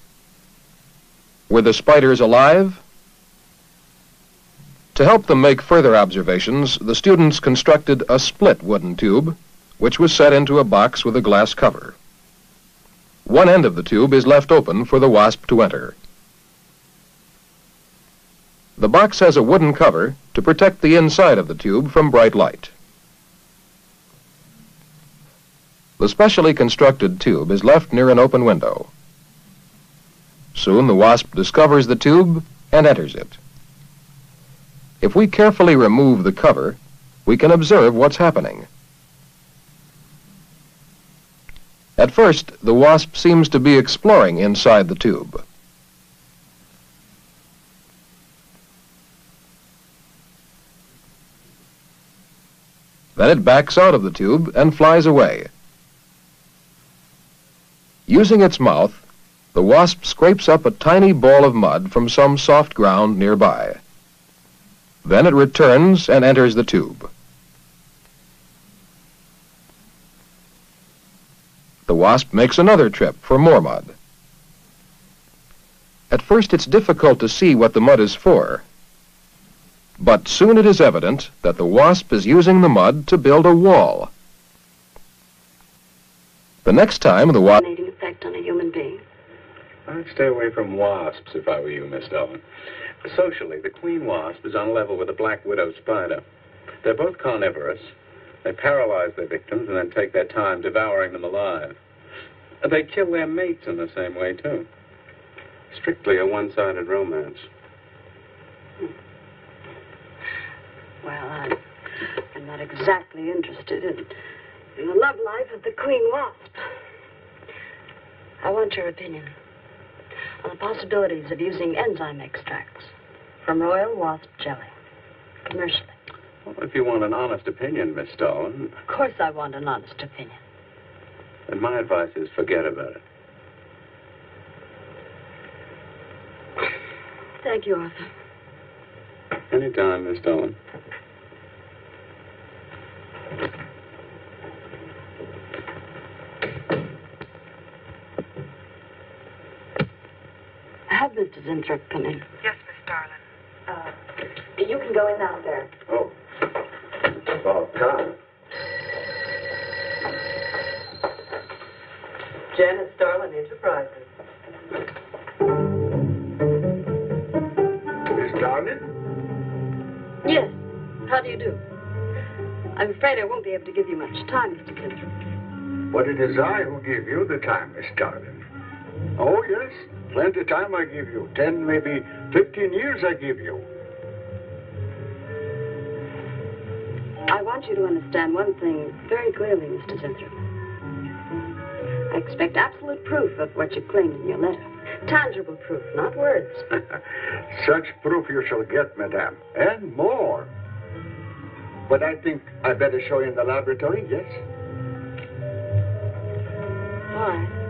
Were the spiders alive? To help them make further observations, the students constructed a split wooden tube, which was set into a box with a glass cover. One end of the tube is left open for the wasp to enter. The box has a wooden cover to protect the inside of the tube from bright light. The specially constructed tube is left near an open window. Soon the wasp discovers the tube and enters it. If we carefully remove the cover, we can observe what's happening. At first, the wasp seems to be exploring inside the tube. Then it backs out of the tube and flies away. Using its mouth, the wasp scrapes up a tiny ball of mud from some soft ground nearby. Then it returns and enters the tube. The wasp makes another trip for more mud. At first it's difficult to see what the mud is for, but soon it is evident that the wasp is using the mud to build a wall. The next time the wasp... effect on a human being. I'd stay away from wasps if I were you, Miss Dolan. Socially, the queen wasp is on level with the black widow spider. They're both carnivorous. They paralyze their victims and then take their time devouring them alive. They kill their mates in the same way, too. Strictly a one-sided romance. Well, I'm, I'm not exactly interested in, in the love life of the queen wasp. I want your opinion the possibilities of using enzyme extracts from royal wasp jelly commercially. Well, if you want an honest opinion, Miss Stone. Of course, I want an honest opinion. then my advice is forget about it. Thank you, Arthur. Anytime, Miss Dolan. Have Mr. Zinthrop come in. Yes, Miss Starlin. Uh, you can go in out there. Oh, about time. Janice Starlin Enterprises. Miss Starlin? Yes. How do you do? I'm afraid I won't be able to give you much time, Mr. Zinthrop. But it is I who give you the time, Miss Starlin. Oh, yes. Plenty of time I give you. Ten, maybe fifteen years I give you. I want you to understand one thing very clearly, Mr. Zinthrop. I expect absolute proof of what you claim in your letter. Tangible proof, not words. [LAUGHS] Such proof you shall get, madame, and more. But I think I better show you in the laboratory, yes? Why?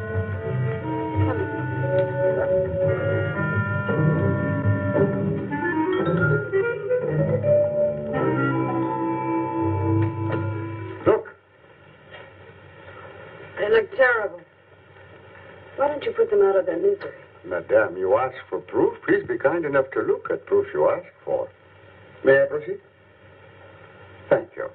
Madame, you ask for proof. Please be kind enough to look at proof you ask for. May I proceed? Thank you.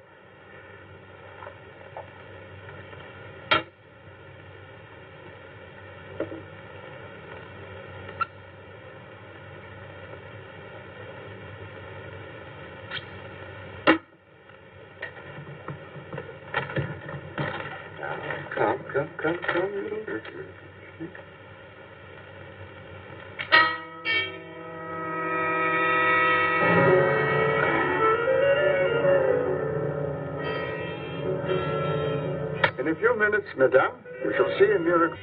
A madame, we shall see a miracle.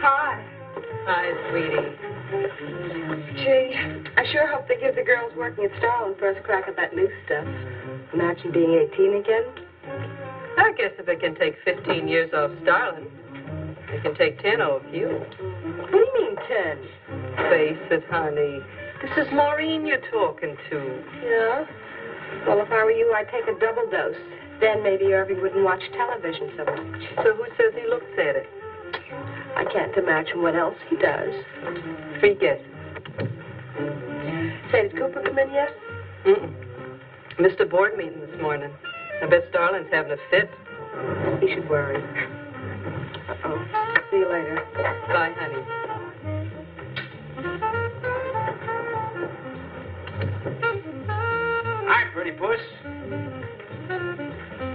Hi. Hi, sweetie. Gee, I sure hope they give the girls working at Starlin first crack at that new stuff. Imagine being 18 again. I guess if it can take 15 years off Starlin, it can take 10 off you. What do you mean 10? Face it, honey. This is Maureen you're talking to. Yeah? Well, if I were you, I'd take a double dose. Then maybe Irving wouldn't watch television so much. So who says he looks at it? I can't imagine what else he does. Free guess. Say, did Cooper come in yet? Mm-mm. Missed a board meeting this morning. I bet Starlin's having a fit. He should worry. Uh-oh. See you later. Bye, honey. Hi, pretty puss.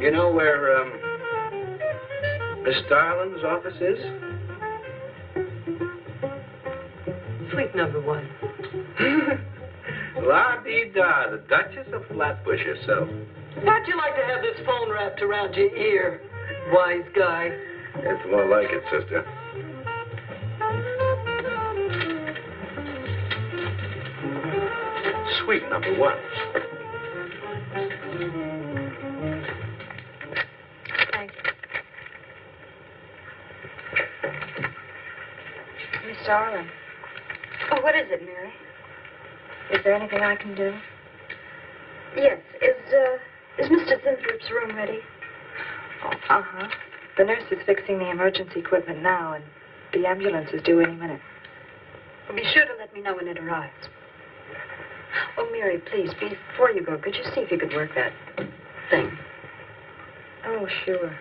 You know where um, Miss Starlin's office is? Suite number one. [LAUGHS] La dee da, the Duchess of Flatbush herself. How'd you like to have this phone wrapped around your ear, wise guy? It's more like it, sister. Sweet number one. Thanks. Miss Starlin. Oh, what is it, Mary? Is there anything I can do? Yes. Is, uh, is Mr. Zinthrop's room ready? Uh huh. The nurse is fixing the emergency equipment now, and the ambulance is due any minute. Be sure to let me know when it arrives. Oh, Mary, please, before you go, could you see if you could work that thing? Oh, sure.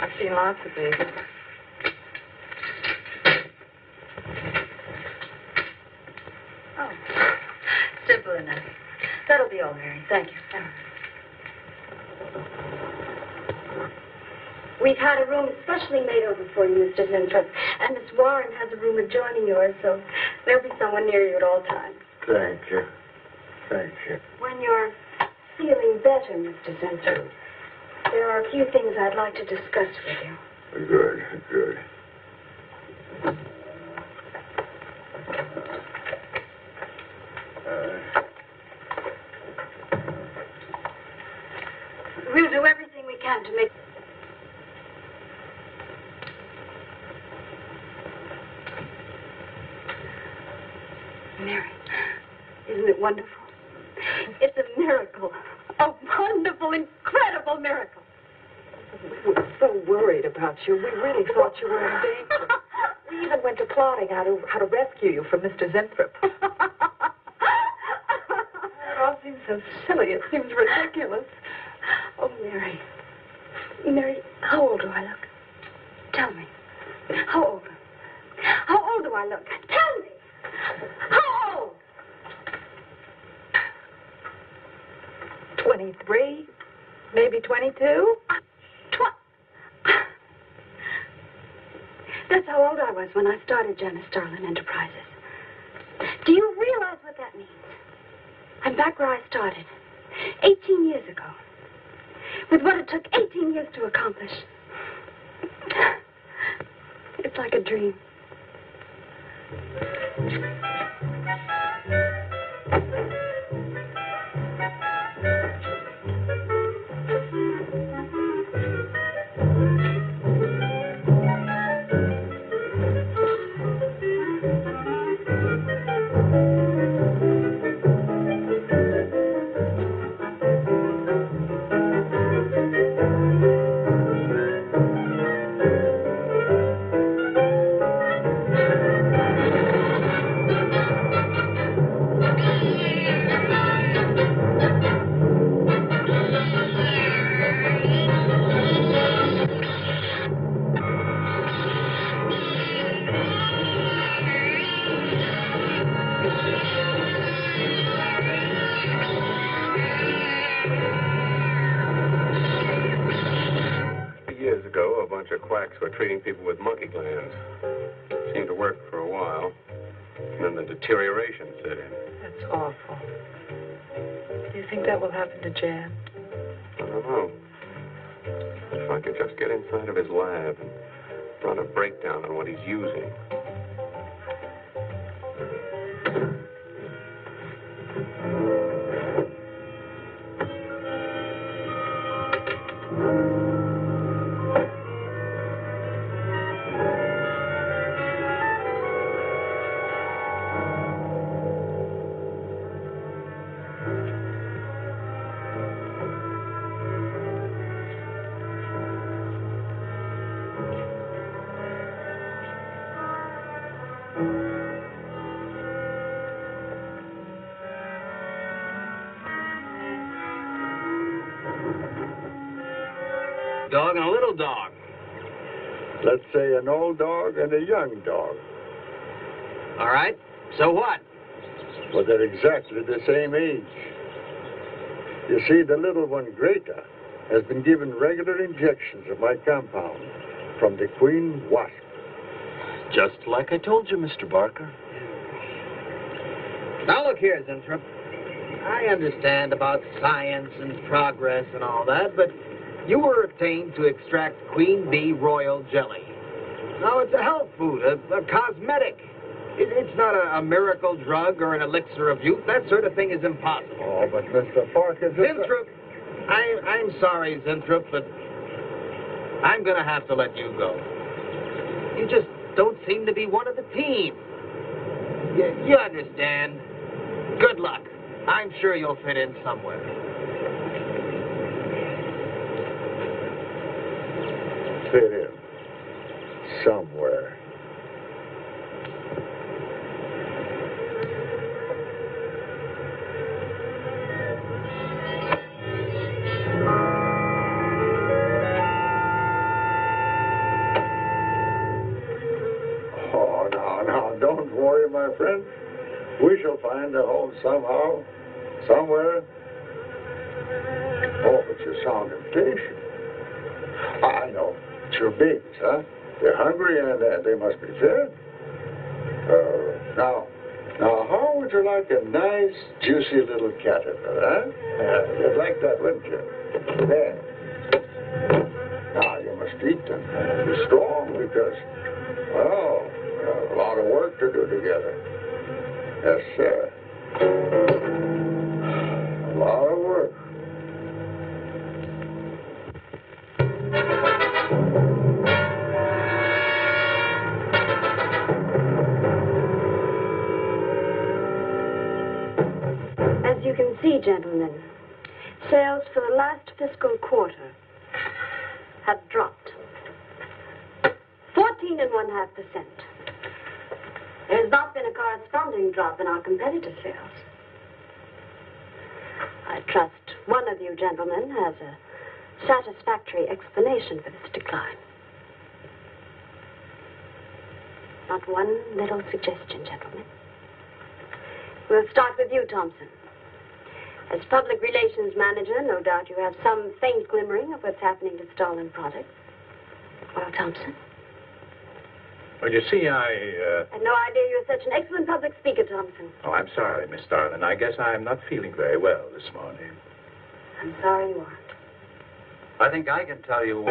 I've seen lots of these. Oh, simple enough. That'll be all, Mary. Thank you. We've had a room specially made over for you, Mr. Zinthrop, and Miss Warren has a room adjoining yours, so there'll be someone near you at all times. Thank you. Thank you. When you're feeling better, Mr. Zinthrop, there are a few things I'd like to discuss with you. Good, good. We'll do everything we can to make. Mary, isn't it wonderful? It's a miracle. A wonderful, incredible miracle. We were so worried about you. We really thought you were in danger. [LAUGHS] We even went to plotting how to how to rescue you from Mr. Zinthrop. [LAUGHS] it all seems so silly. It seems ridiculous. Oh, Mary. Mary, how old do I look? Tell me. How old? How old do I look? Tell me. How old? Twenty-three, Maybe 22? That's how old I was when I started Janice Starlin Enterprises. Do you realize what that means? I'm back where I started, 18 years ago, with what it took 18 years to accomplish. It's like a dream. Quacks were treating people with monkey glands. Seemed to work for a while. And then the deterioration set in. That's awful. Do you think that will happen to Jan? I don't know. If I could just get inside of his lab and run a breakdown on what he's using. A young dog. All right. So what? Well, they're exactly the same age. You see, the little one, Greta, has been given regular injections of my compound from the queen wasp. Just like I told you, Mr. Barker. Now look here, Zinthrop. I understand about science and progress and all that, but you were obtained to extract queen bee royal jelly. Now it's a health food, a, a cosmetic. It, it's not a, a miracle drug or an elixir of youth. That sort of thing is impossible. Oh, but Mr. Barker, just... Zinthrop, I, I'm sorry, Zinthrop, but I'm going to have to let you go. You just don't seem to be one of the team. You, you understand. Good luck. I'm sure you'll fit in somewhere. Fit in. Somewhere. Oh, no, no, don't worry, my friend. We shall find a home somehow, somewhere. Oh, but you sound impatient. I know. It's your babies, huh? They're hungry and uh, they must be fed. Uh, now, now, how would you like a nice, juicy little caterpillar, huh? Uh, you'd like that, wouldn't you? There. Now, you must eat them. Be strong because, well, a lot of work to do together. Yes, sir. A lot gentlemen, sales for the last fiscal quarter have dropped 14 and one half percent. There has not been a corresponding drop in our competitive sales. I trust one of you gentlemen has a satisfactory explanation for this decline. Not one little suggestion, gentlemen. We'll start with you, Thompson. As public relations manager, no doubt you have some faint glimmering of what's happening to Starlin products. Well, Thompson, Well, you see, I, uh... I had no idea you were such an excellent public speaker, Thompson. Oh, I'm sorry, Miss Starlin. I guess I'm not feeling very well this morning. I'm sorry you aren't. I think I can tell you.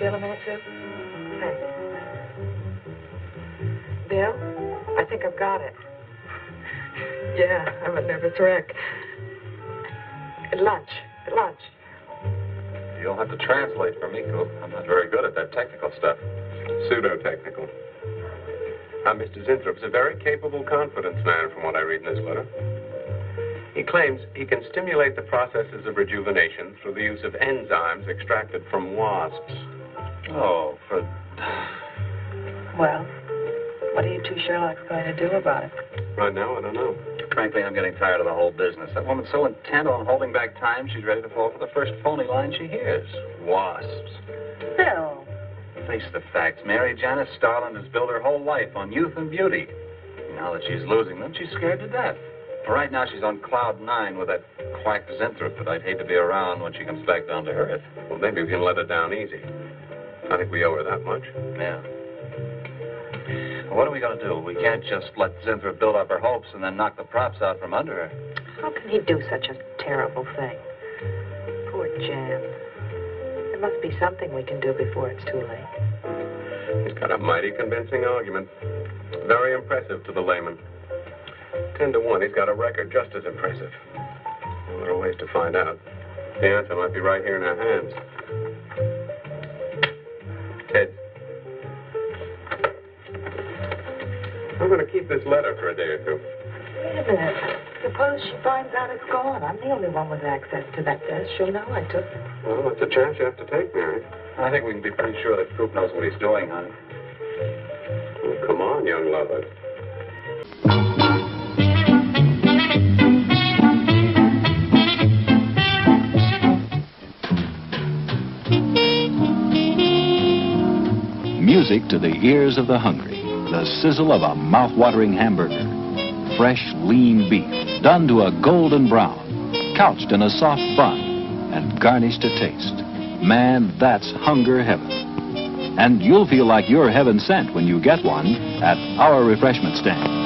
Bill a minute, Sue? Thanks. Bill, I think I've got it. Yeah, I'm a nervous wreck. At lunch. At lunch. You'll have to translate for me, Coop. I'm not very good at that technical stuff. Pseudo-technical. Now, Mr. Zinthrop's a very capable confidence man from what I read in this letter. He claims he can stimulate the processes of rejuvenation through the use of enzymes extracted from wasps. Oh, for. Well, what are you two Sherlocks going to do about it? Right now, I don't know. Frankly, I'm getting tired of the whole business. That woman's so intent on holding back time, she's ready to fall for the first phony line she hears. Wasps. Bill. Face the facts. Mary Janice Starlin has built her whole life on youth and beauty. Now that she's losing them, she's scared to death. Right now, she's on cloud nine with that quack Zinthrop that I'd hate to be around when she comes back down to earth. Well, maybe we can let her down easy. I think we owe her that much. Yeah. What are we going to do? We can't just let Zinthrop build up her hopes and then knock the props out from under her. How can he do such a terrible thing? Poor Jan. There must be something we can do before it's too late. He's got a mighty convincing argument. Very impressive to the layman. Ten to one, he's got a record just as impressive. Well, there are ways to find out. The answer might be right here in our hands. Ted. I'm going to keep this letter for a day or two. Wait a minute. Suppose she finds out it's gone. I'm the only one with access to that desk. She'll know I took it. Well, it's a chance you have to take, Mary. I think we can be pretty sure that Coop knows what he's doing, honey. Well, come on, young lover. Music to the ears of the hungry. The sizzle of a mouth-watering hamburger. Fresh, lean beef, done to a golden brown, couched in a soft bun, and garnished to taste. Man, that's hunger heaven. And you'll feel like you're heaven sent when you get one at our refreshment stand.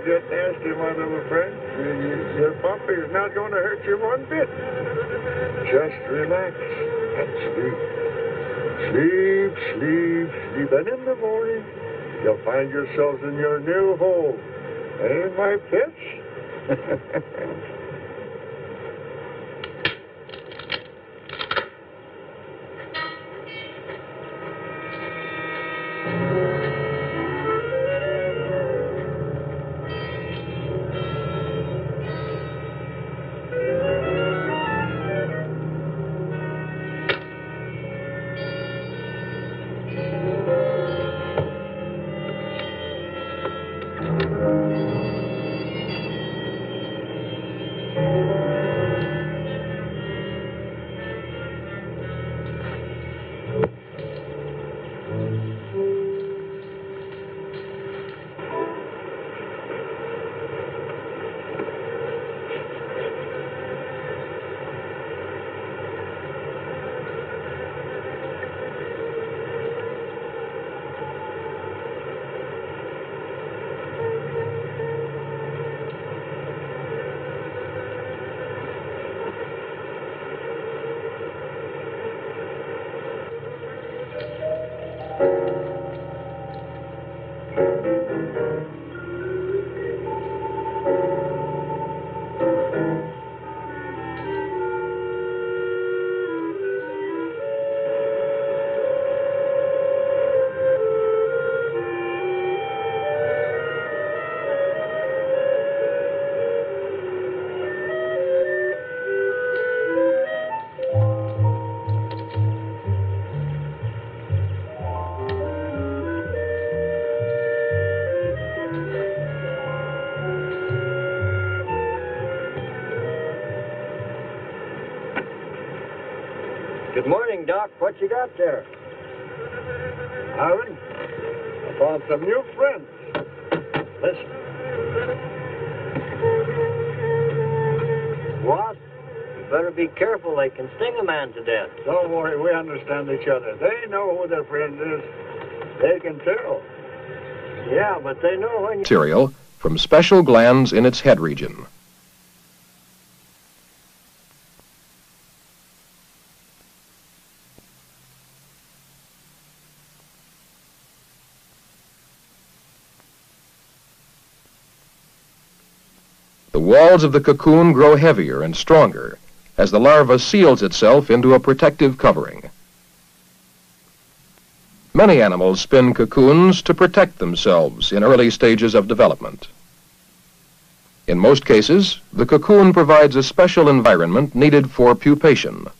Don't get nasty, my little friend. Your puppy is not going to hurt you one bit. Just relax and sleep. Sleep, sleep, sleep. And in the morning, you'll find yourselves in your new home. Eh, my pets? [LAUGHS] What you got there? Aaron, I found some new friends. Listen. What? You better be careful. They can sting a man to death. Don't worry, we understand each other. They know who their friend is. They can tell. Yeah, but they know when you... Material from special glands in its head region. The walls of the cocoon grow heavier and stronger as the larva seals itself into a protective covering. Many animals spin cocoons to protect themselves in early stages of development. In most cases, the cocoon provides a special environment needed for pupation.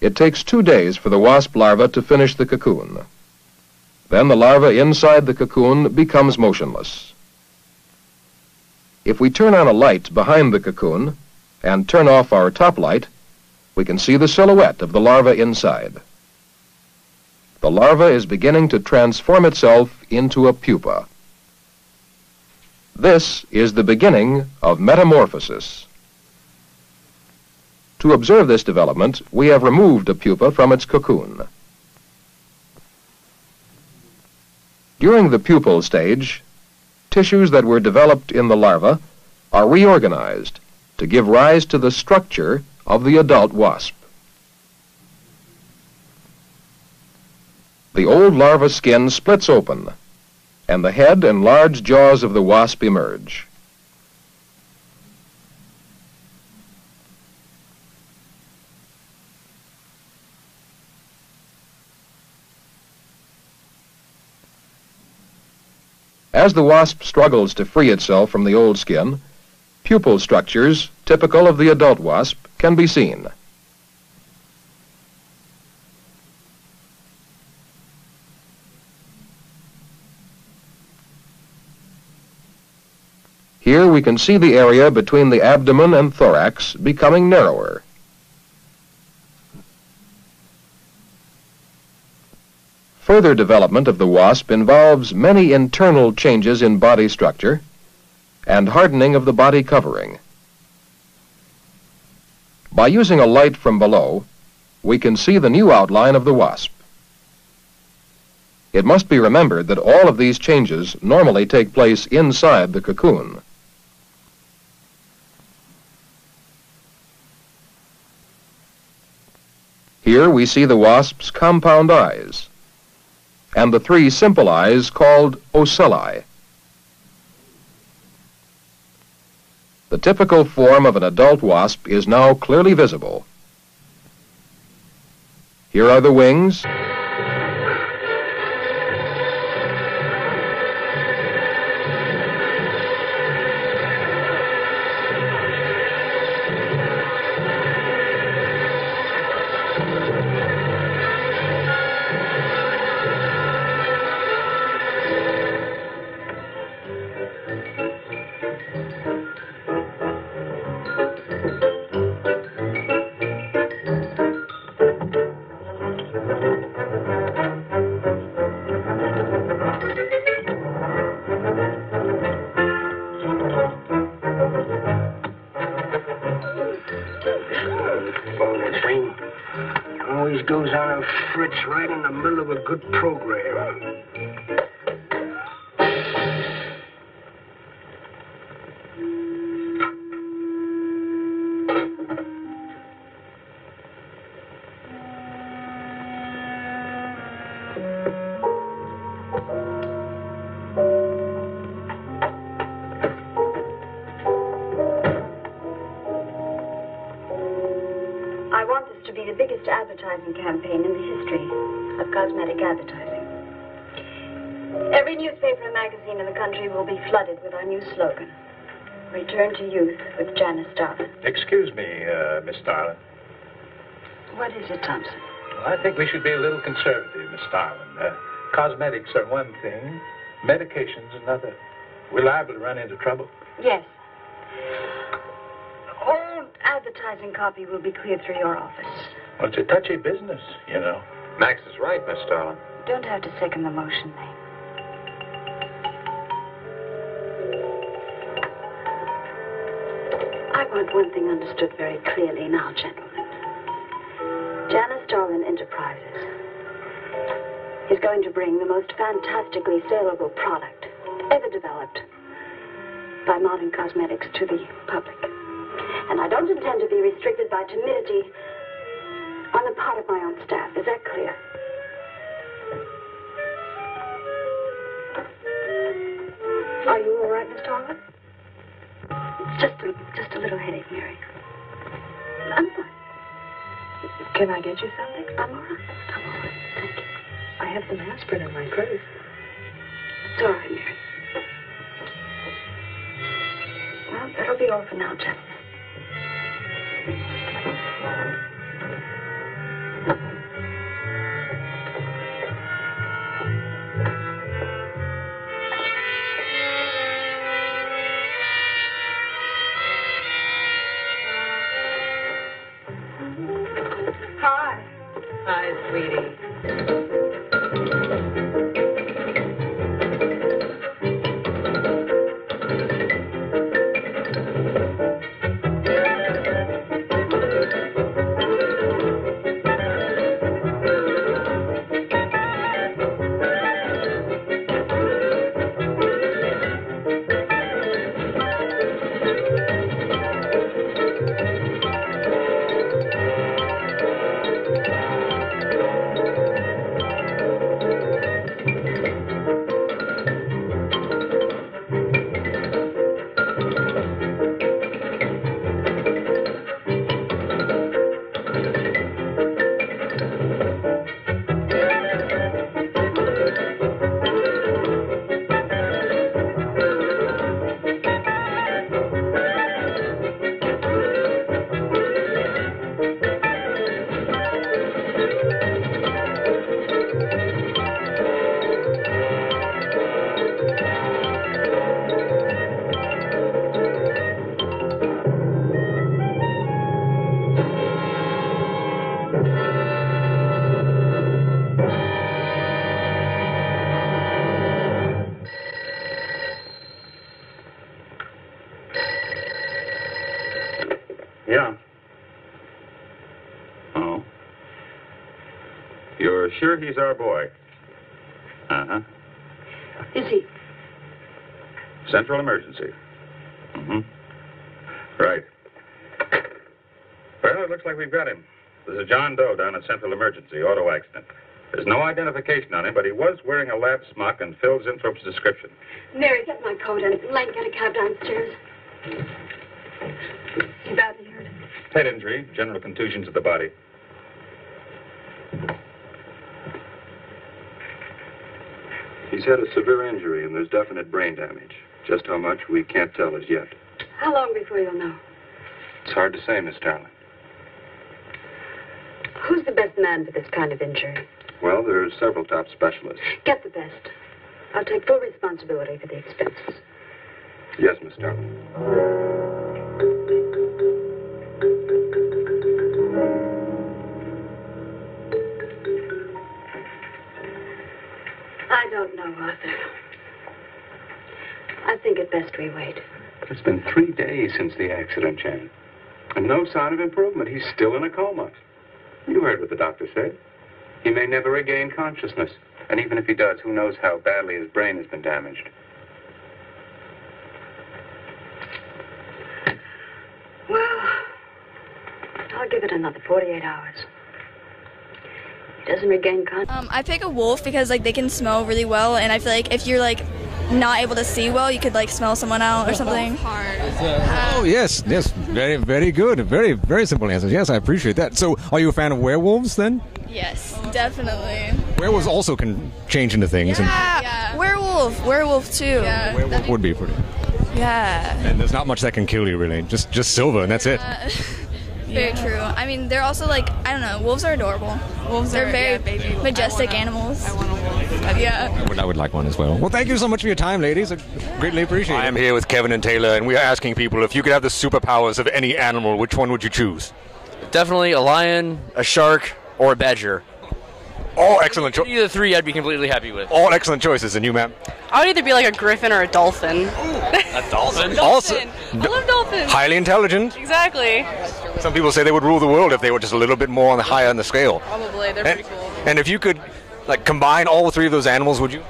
It takes two days for the wasp larva to finish the cocoon. Then the larva inside the cocoon becomes motionless. If we turn on a light behind the cocoon and turn off our top light, we can see the silhouette of the larva inside. The larva is beginning to transform itself into a pupa. This is the beginning of metamorphosis. To observe this development, we have removed a pupa from its cocoon. During the pupal stage, tissues that were developed in the larva are reorganized to give rise to the structure of the adult wasp. The old larva skin splits open, and the head and large jaws of the wasp emerge. As the wasp struggles to free itself from the old skin, pupal structures typical of the adult wasp can be seen. Here we can see the area between the abdomen and thorax becoming narrower. Further development of the wasp involves many internal changes in body structure and hardening of the body covering. By using a light from below, we can see the new outline of the wasp. It must be remembered that all of these changes normally take place inside the cocoon. Here we see the wasp's compound eyes and the three simple eyes called ocelli. The typical form of an adult wasp is now clearly visible. Here are the wings. Advertising campaign in the history of cosmetic advertising. Every newspaper and magazine in the country will be flooded with our new slogan Return to Youth with Janice Starlin. Excuse me, uh, Miss Starlin. What is it, Thompson? I think we should be a little conservative, Miss Starlin. Uh, cosmetics are one thing, medications another. We're liable to run into trouble. Yes. All advertising copy will be cleared through your office. Well, it's a touchy business, you know. Max is right, Miss Starlin. Don't have to second the motion, Nate. I want one thing understood very clearly now, gentlemen. Janice Starlin Enterprises is going to bring the most fantastically saleable product ever developed by modern cosmetics to the public. And I don't intend to be restricted by timidity on the part of my own staff. Is that clear? Are you all right, Miss Tarver? Just a, just a little headache, Mary. I'm fine. Can I get you something? I'm all right. I'm all right. Thank you. I have some aspirin in my purse. It's all right, Mary. Well, that'll be all for now, gentlemen. He's our boy? Uh huh. Is he? Central emergency. Mm hmm. Right. Well, it looks like we've got him. There's a John Doe down at Central Emergency, auto accident. There's no identification on him, but he was wearing a lab smock and Phil Zinthrop's description. Mary, get my coat and Lang, get a cab downstairs. You badly hurt? Head injury, general contusions of the body. He's had a severe injury and there's definite brain damage. Just how much, we can't tell as yet. How long before you'll know? It's hard to say, Miss Starlin. Who's the best man for this kind of injury? Well, there are several top specialists. Get the best. I'll take full responsibility for the expenses. Yes, Miss Starlin. I don't know, Arthur. I think it best we wait. But It's been three days since the accident, Jan. And no sign of improvement. He's still in a coma. You heard what the doctor said. He may never regain consciousness. And even if he does, who knows how badly his brain has been damaged. Well, I'll give it another 48 hours. He doesn't regain consciousness. Um, I pick a wolf because like they can smell really well, and I feel like if you're like not able to see well, you could like smell someone out or something. [LAUGHS] Oh yes, yes, very, very good. Very, very simple answers. Yes, I appreciate that. So, are you a fan of werewolves then? Yes, definitely. Werewolves also can change into things, Yeah, werewolf, werewolf too. Yeah, and werewolf would be pretty. yeah. And there's not much that can kill you really. Just, just silver, and that's it. [LAUGHS] Very true. I mean, they're also like I don't know. Wolves are adorable. Wolves they're are- very yeah, baby. majestic I wanna- animals. I want a wolf. Yeah. I would, I would like one as well. Well, thank you so much for your time, ladies. I greatly appreciate it. I am here with Kevin and Taylor, and we are asking people if you could have the superpowers of any animal, which one would you choose? Definitely a lion, a shark, or a badger. All excellent choices. Either three, I'd be completely happy with. All excellent choices, and you, ma'am? I would either be like a griffin or a dolphin. A [LAUGHS] dolphin? Also, I love dolphins. highly intelligent. Exactly. Some people say they would rule the world if they were just a little bit more on the higher on the scale. Probably. They're And, pretty cool. and if you could, like, combine all three of those animals, would you?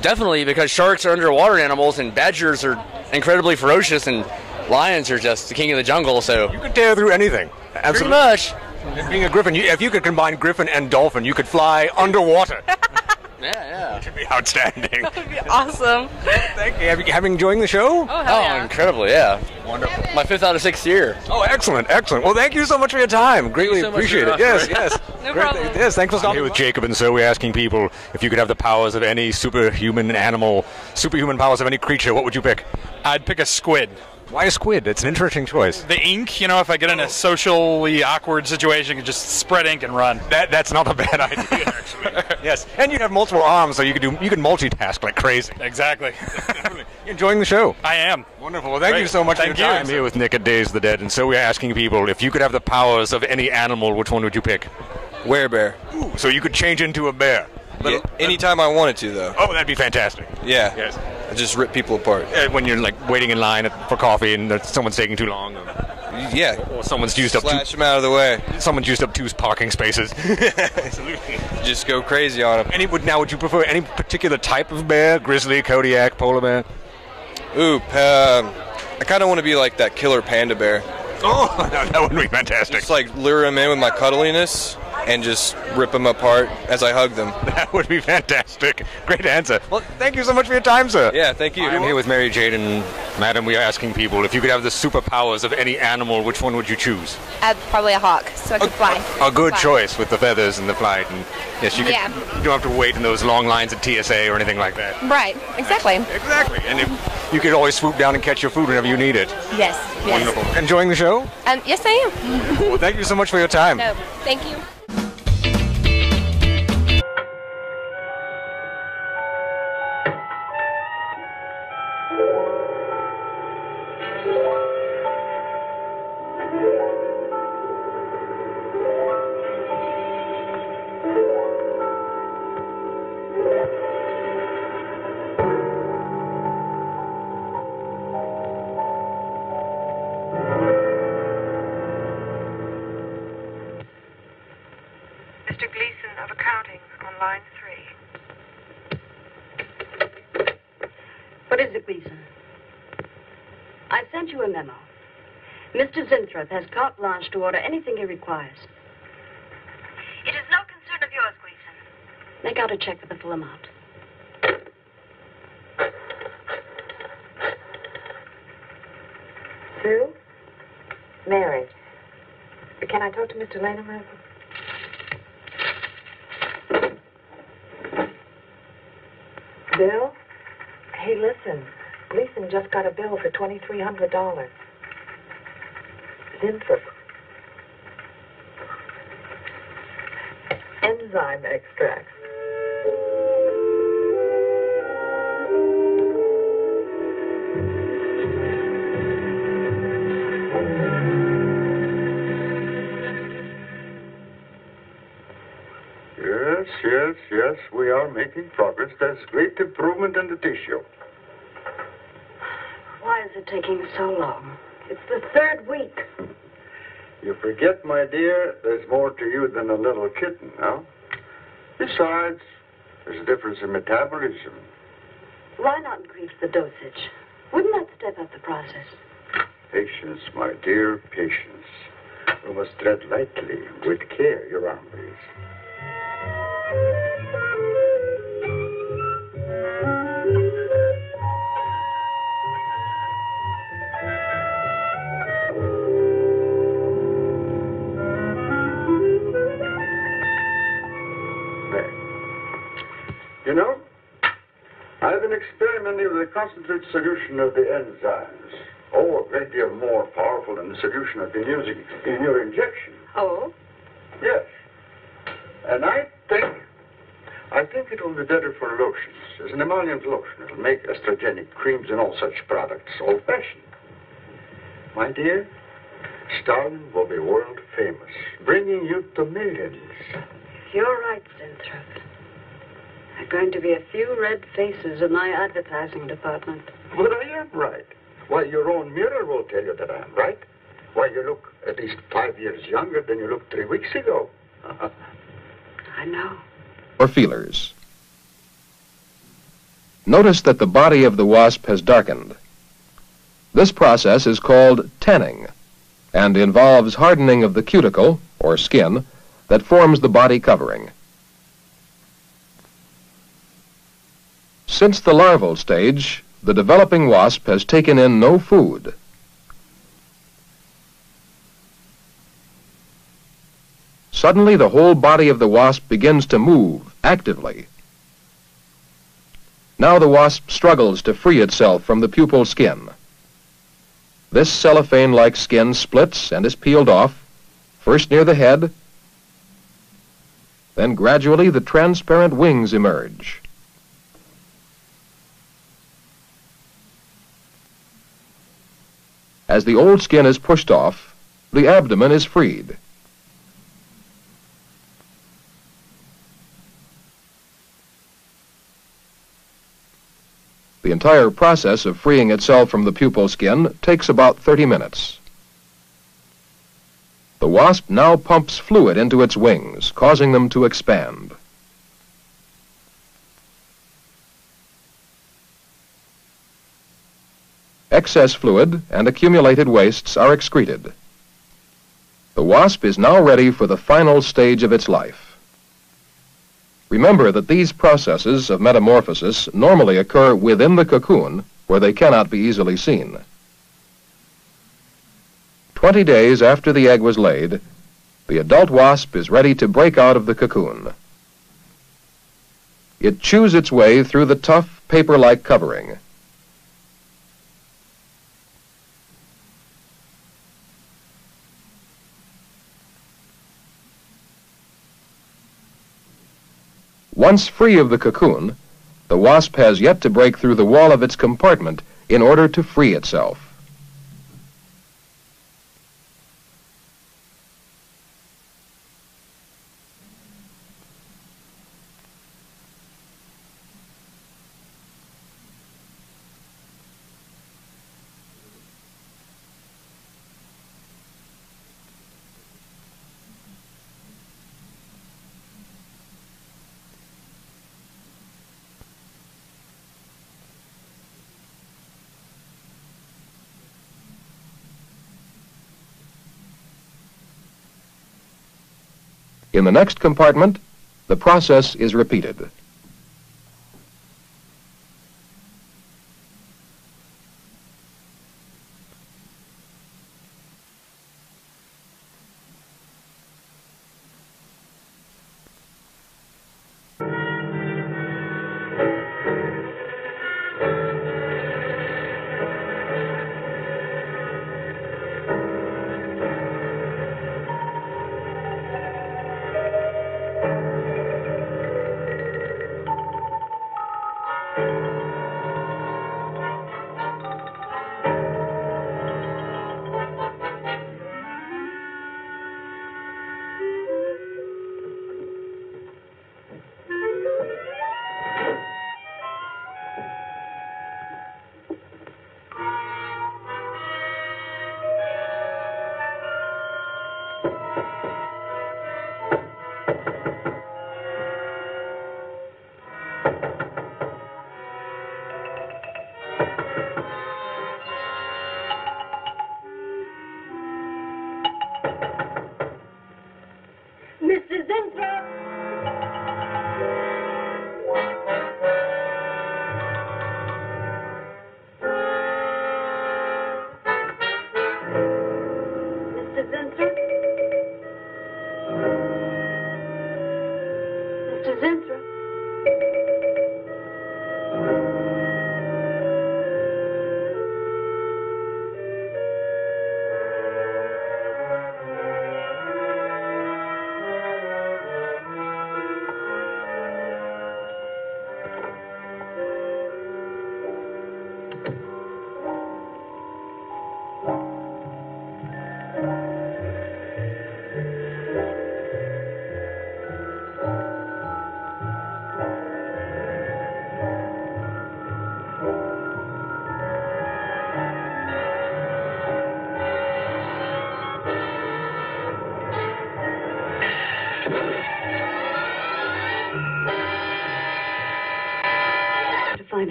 Definitely, because sharks are underwater animals and badgers are incredibly ferocious and lions are just the king of the jungle, so. You could tear through anything. Pretty much. And being a griffin, you, if you could combine griffin and dolphin, you could fly underwater. [LAUGHS] Yeah, yeah. It'd be outstanding. That would be awesome. Thank you. Have you having enjoying the show? Oh, hell oh, yeah. incredibly, yeah. Wonderful. My fifth out of sixth year. Oh, excellent, excellent. Well, thank you so much for your time. Greatly so appreciate it. Yes, offer. yes. [LAUGHS] No Great, problem. Yes, thanks for stopping. Here with Jacob, and so we're asking people if you could have the powers of any superhuman animal, superhuman powers of any creature, what would you pick? I'd pick a squid. Why a squid? It's an interesting choice. The ink, you know, if I get in a socially awkward situation, I can just spread ink and run. That that's not a bad [LAUGHS] idea, actually. yes, and you have multiple arms, so you could do you can multitask like crazy. Exactly. You enjoying the show? I am. Wonderful. Well, thank Great. you so much Thank for your you. time. I'm here with Nick at Days of the Dead, and so we're asking people if you could have the powers of any animal, which one would you pick? Werebear. Ooh, so you could change into a bear. Yeah, anytime I wanted to, though. Oh, that'd be fantastic. Yeah. Yes. I just rip people apart. Uh, when you're like waiting in line for coffee and someone's taking too long. Or, Yeah. or someone's used up Slash them out of the way. Someone's used up two parking spaces. [LAUGHS] Absolutely. Just go crazy on them. Any would now? Would you prefer any particular type of bear? Grizzly, Kodiak, polar bear? Ooh, um, I kind of want to be like that killer panda bear. [LAUGHS] Oh, [LAUGHS] that would be fantastic. Just like lure them in with my cuddliness and just rip them apart as I hug them. [LAUGHS] That would be fantastic. Great answer. Well, thank you so much for your time, sir. Yeah, thank you. I'm here with Mary Jade and Madam. We are asking people if you could have the superpowers of any animal, which one would you choose? Uh, probably a hawk, so I could fly. A good Fly. choice with the feathers and the flight, and yes, you, could, Yeah. you don't have to wait in those long lines at TSA or anything like that. Right, exactly. Exactly. And if you could always swoop down and catch your food whenever you need it. Yes, yes. Wonderful. Enjoying the show? Um, yes, I am. Well, thank you so much for your time. No, thank you. Mr. Has carte blanche to order anything he requires. It is no concern of yours, Gleason. Make out a check for the full amount. Sue? Mary. Can I talk to Mr. Lanham? Bill? Hey, listen. Gleason just got a bill for $2,300. Zinthrop. Enzyme extracts. Yes, yes, yes, we are making progress. There's great improvement in the tissue. Why is it taking so long? It's the third week. You forget, my dear, there's more to you than a little kitten, no? Besides, there's a difference in metabolism. Why not increase the dosage? Wouldn't that step up the process? Patience, my dear, patience. We must tread lightly, with care, your arm, please. You know, I've been experimenting with a concentrated solution of the enzymes. Oh, a great deal more powerful than the solution I've been using in your injection. Oh? Yes. And I think I think it will be better for lotions. As an emollient lotion, it'll make estrogenic creams and all such products old-fashioned. My dear, Starlin will be world famous, bringing you to millions. You're right, Zinthrop. There are going to be a few red faces in my advertising department. But I am right. Why, your own mirror will tell you that I am right. Why, you look at least five years younger than you looked three weeks ago. [LAUGHS] I know. or feelers. Notice that the body of the wasp has darkened. This process is called tanning and involves hardening of the cuticle, or skin, that forms the body covering. Since the larval stage, the developing wasp has taken in no food. Suddenly, the whole body of the wasp begins to move actively. Now the wasp struggles to free itself from the pupal skin. This cellophane-like skin splits and is peeled off, first near the head, then gradually the transparent wings emerge. As the old skin is pushed off, the abdomen is freed. The entire process of freeing itself from the pupal skin takes about 30 minutes. The wasp now pumps fluid into its wings, causing them to expand. Excess fluid and accumulated wastes are excreted. The wasp is now ready for the final stage of its life. Remember that these processes of metamorphosis normally occur within the cocoon where they cannot be easily seen. Twenty days after the egg was laid, the adult wasp is ready to break out of the cocoon. It chews its way through the tough, paper-like covering. Once free of the cocoon, the wasp has yet to break through the wall of its compartment in order to free itself. In the next compartment, the process is repeated.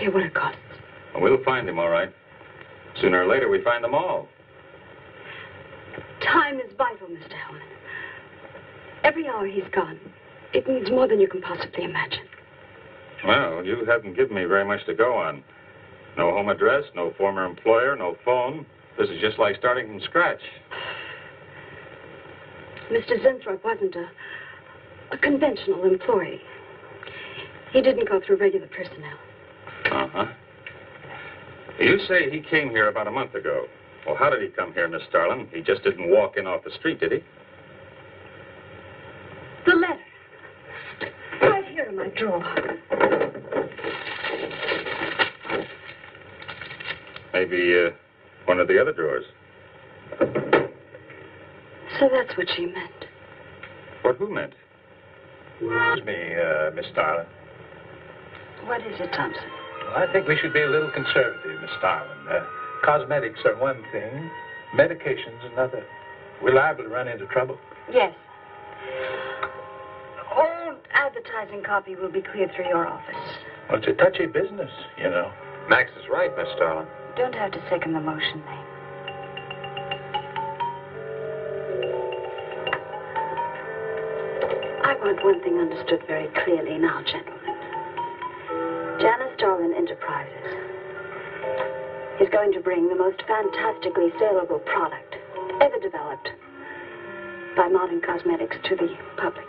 Care what it costs. We'll find him, all right. Sooner or later, we find them all. Time is vital, Mr. Hellman. Every hour he's gone, it means more than you can possibly imagine. Well, you haven't given me very much to go on. No home address, no former employer, no phone. This is just like starting from scratch. Mr. Zinthrop wasn't a, a conventional employee. He didn't go through regular personnel. Uh-huh. You say he came here about a month ago. Well, how did he come here, Miss Starlin? He just didn't walk in off the street, did he? The letter. Right here in my drawer. Maybe uh, one of the other drawers. So that's what she meant. What who meant? Excuse me, uh, Miss Starlin. What is it, Thompson? Well, I think we should be a little conservative, Miss Starlin. Uh, cosmetics are one thing, medications another. We're liable to run into trouble. Yes. All advertising copy will be cleared through your office. Well, it's a touchy business, you know. Max is right, Miss Starlin. Don't have to second the motion, Nate. I want one thing understood very clearly now, gentlemen. Enterprises is going to bring the most fantastically saleable product ever developed by modern cosmetics to the public.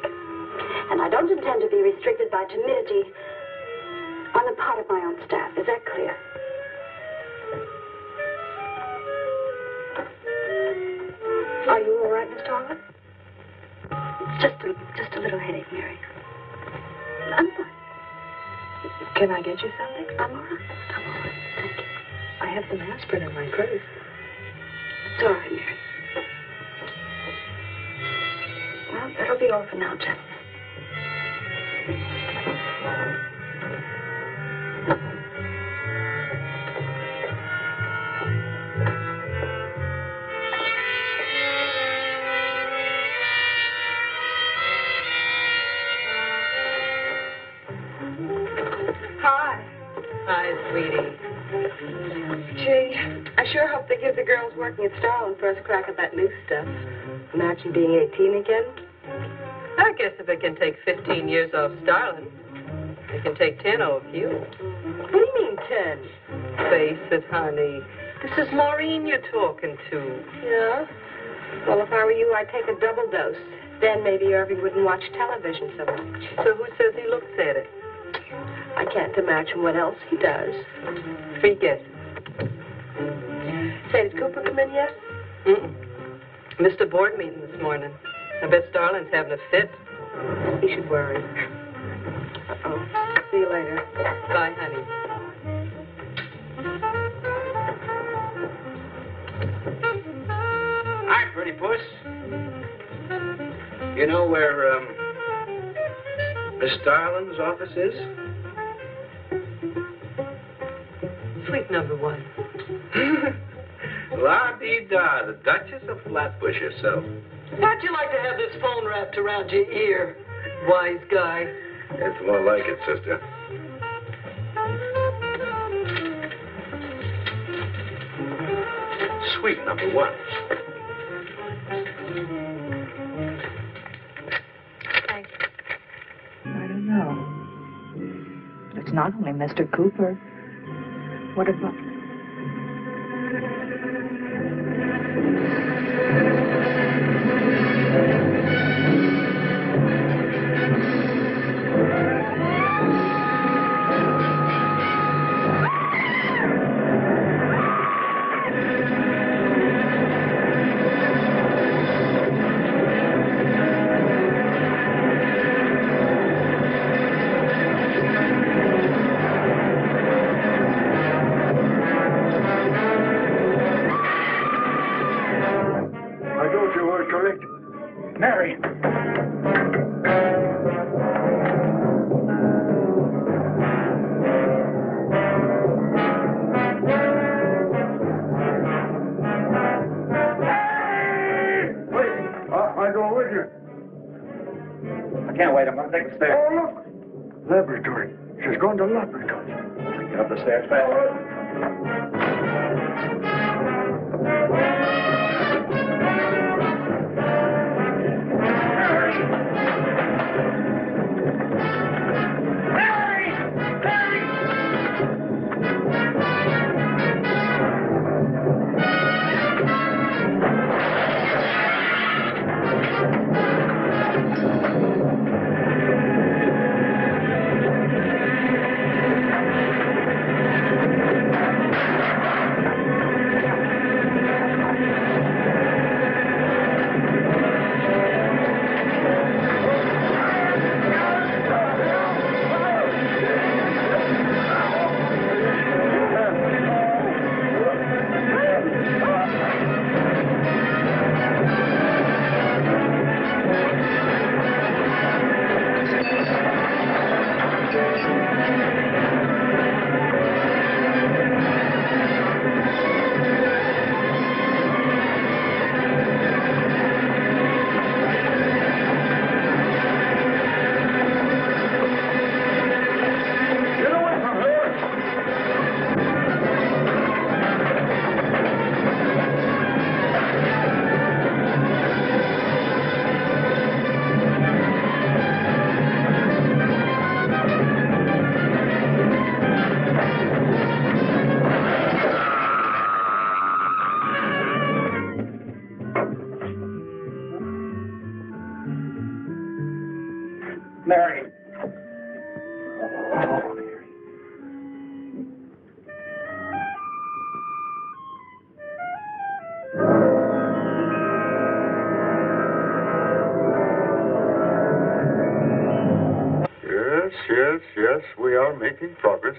And I don't intend to be restricted by timidity on the part of my own staff. Is that clear? Are you all right, Miss Tarver? Just a, just a little headache, Mary. I'm fine. Can I get you something? I'm all right. I'm all right. Thank you. I have some aspirin in my purse. It's all right, Mary. Well, that'll be all for now, gentlemen. They the girls working at Starlin first crack at that new stuff. Imagine being 18 again. I guess if it can take 15 years off Starlin, it can take 10 off you. What do you mean 10? Face it, honey. This is Maureen you're talking to. Yeah? Well, if I were you, I'd take a double dose. Then maybe Irving wouldn't watch television so much. So who says he looks at it? I can't imagine what else he does. Free guess. Say, did Cooper come in yet? Mm-mm. Missed a board meeting this morning. I bet Starlin's having a fit. He should worry. Uh-oh. See you later. Bye, honey. Hi, pretty puss. You know where um, Miss Starlin's office is? Suite number one. [LAUGHS] La dee da, the Duchess of Flatbush herself. How'd you like to have this phone wrapped around your ear, wise guy? It's more like it, sister. Suite number one. I don't know. It's not only Mr. Cooper. What about...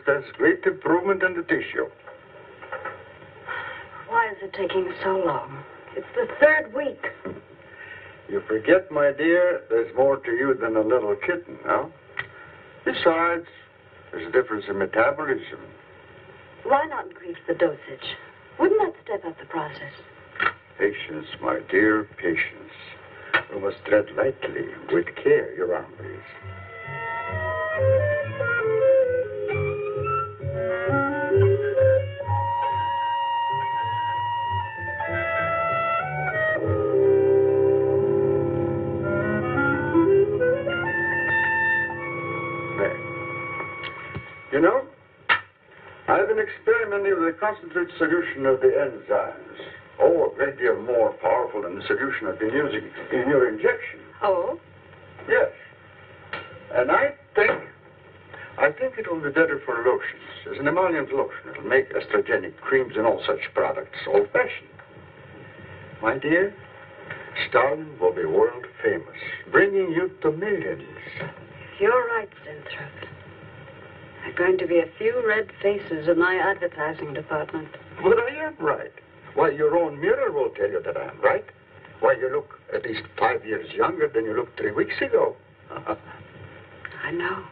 There's great improvement in the tissue. Why is it taking so long? It's the third week. You forget, my dear, there's more to you than a little kitten, no? Besides, there's a difference in metabolism. Why not increase the dosage? Wouldn't that step up the process? Patience, my dear, patience. We must tread lightly, with care, your arm, You know, I've been experimenting with a concentrated solution of the enzymes. Oh, a great deal more powerful than the solution I've been using in your injection. Oh? Yes. And I think, I think it will be better for lotions. As an emollient lotion, it'll make estrogenic creams and all such products old-fashioned. My dear, Starlin will be world famous, bringing you to millions. You're right, Zinthrop. There are going to be a few red faces in my advertising department. But I am right. Why, your own mirror will tell you that I am right. Why, you look at least five years younger than you looked three weeks ago. [LAUGHS] I know.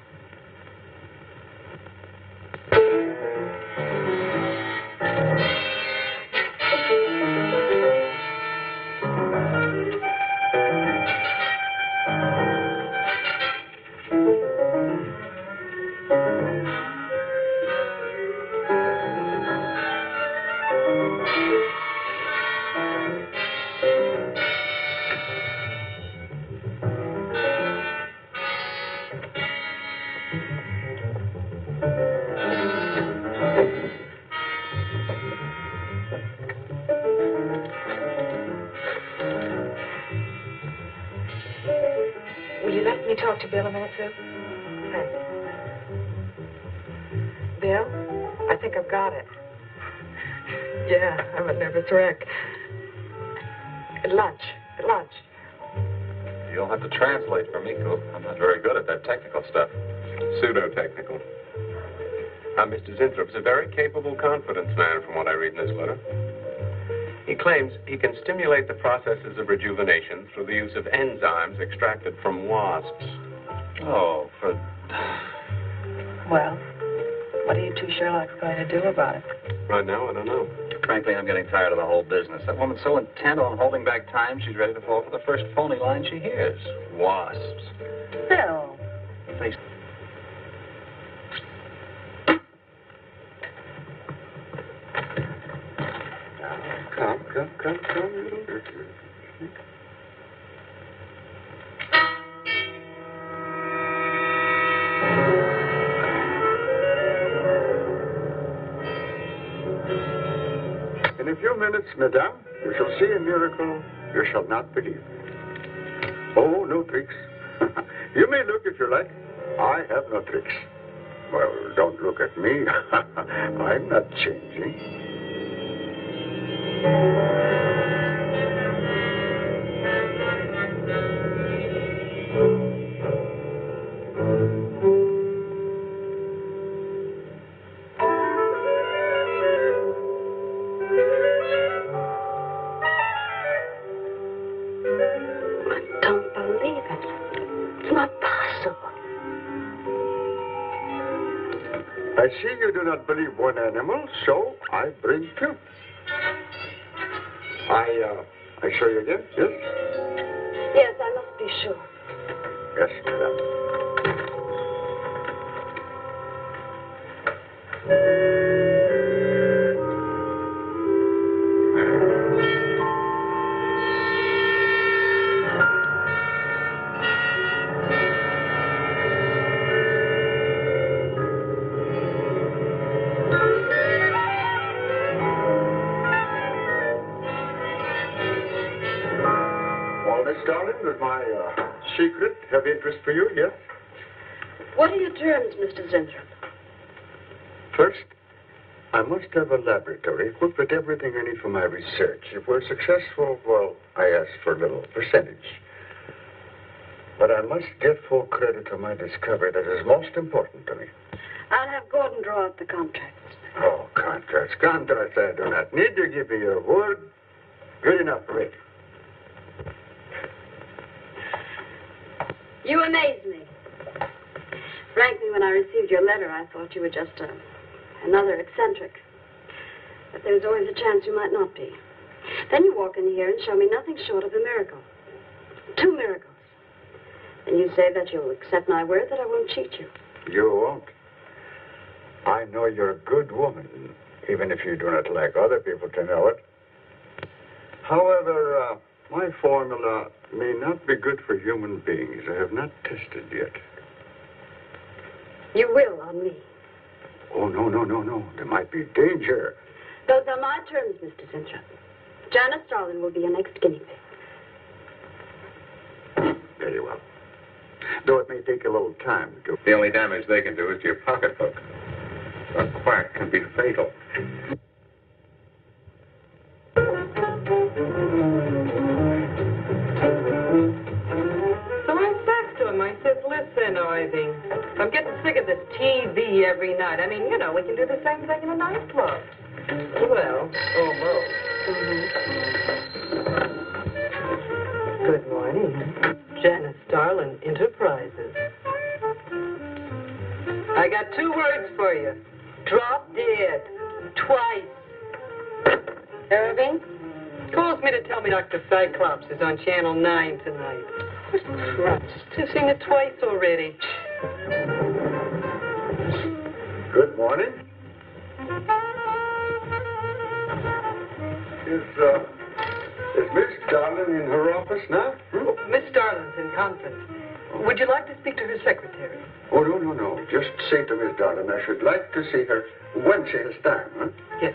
A. At lunch. At lunch. You'll have to translate for me, Coop. I'm not very good at that technical stuff. Pseudo-technical. Now, Mr. Zinthrop's a very capable confidence man from what I read in this letter. He claims he can stimulate the processes of rejuvenation through the use of enzymes extracted from wasps. Oh, for... Well, what are you two Sherlocks going to do about it? Right now, I don't know. Frankly, I'm getting tired of the whole business. That woman's so intent on holding back time, she's ready to fall for the first phony line she hears. Wasps. Bill. Face. Come, come, come, come. In a few minutes, madame, you shall see a miracle you shall not believe. Oh, no tricks. [LAUGHS] you may look if you like. I have no tricks. Well, don't look at me. [LAUGHS] I'm not changing. You do not believe one animal, so I bring two. I, uh, I show you again? Yes? Yes, I must be sure. Yes, madame. Secret have interest for you? Yes? What are your terms, Mr. Zinthrop? First, I must have a laboratory equipped with everything I need for my research. If we're successful, well, I ask for a little percentage. But I must get full credit for my discovery. That is most important to me. I'll have Gordon draw up the contract. Oh, contracts, contracts I do not need. You give me your word. Good enough, Rick. You amaze me. Frankly, when I received your letter, I thought you were just a, another eccentric. But there was always a chance you might not be. Then you walk in here and show me nothing short of a miracle. Two miracles. And you say that you'll accept my word that I won't cheat you. You won't. I know you're a good woman, even if you do not like other people to know it. However, uh, my formula may not be good for human beings. I have not tested yet. You will on me. Oh, no, no, no, no. There might be danger. Those are my terms, Mr. Zinthrop. Janice Starlin will be your next guinea pig. Very well. Though it may take a little time to. The only damage they can do is to your pocketbook. A quack can be fatal. Him, I said, listen, Irving, I'm getting sick of this TV every night. I mean, you know, we can do the same thing in a nightclub. Well, almost. Mm-hmm. Good morning. Janice Starlin Enterprises. I got two words for you. Drop dead. Twice. Irving? Calls me to tell me Dr. Cyclops is on Channel 9 tonight. I've seen it twice already. Good morning. Is, uh, is Miss Darling in her office now? Oh, Miss Starlin's in conference. Would you like to speak to her secretary? Oh, no, no, no. Just say to Miss Darling I should like to see her when she has time, huh? Yes.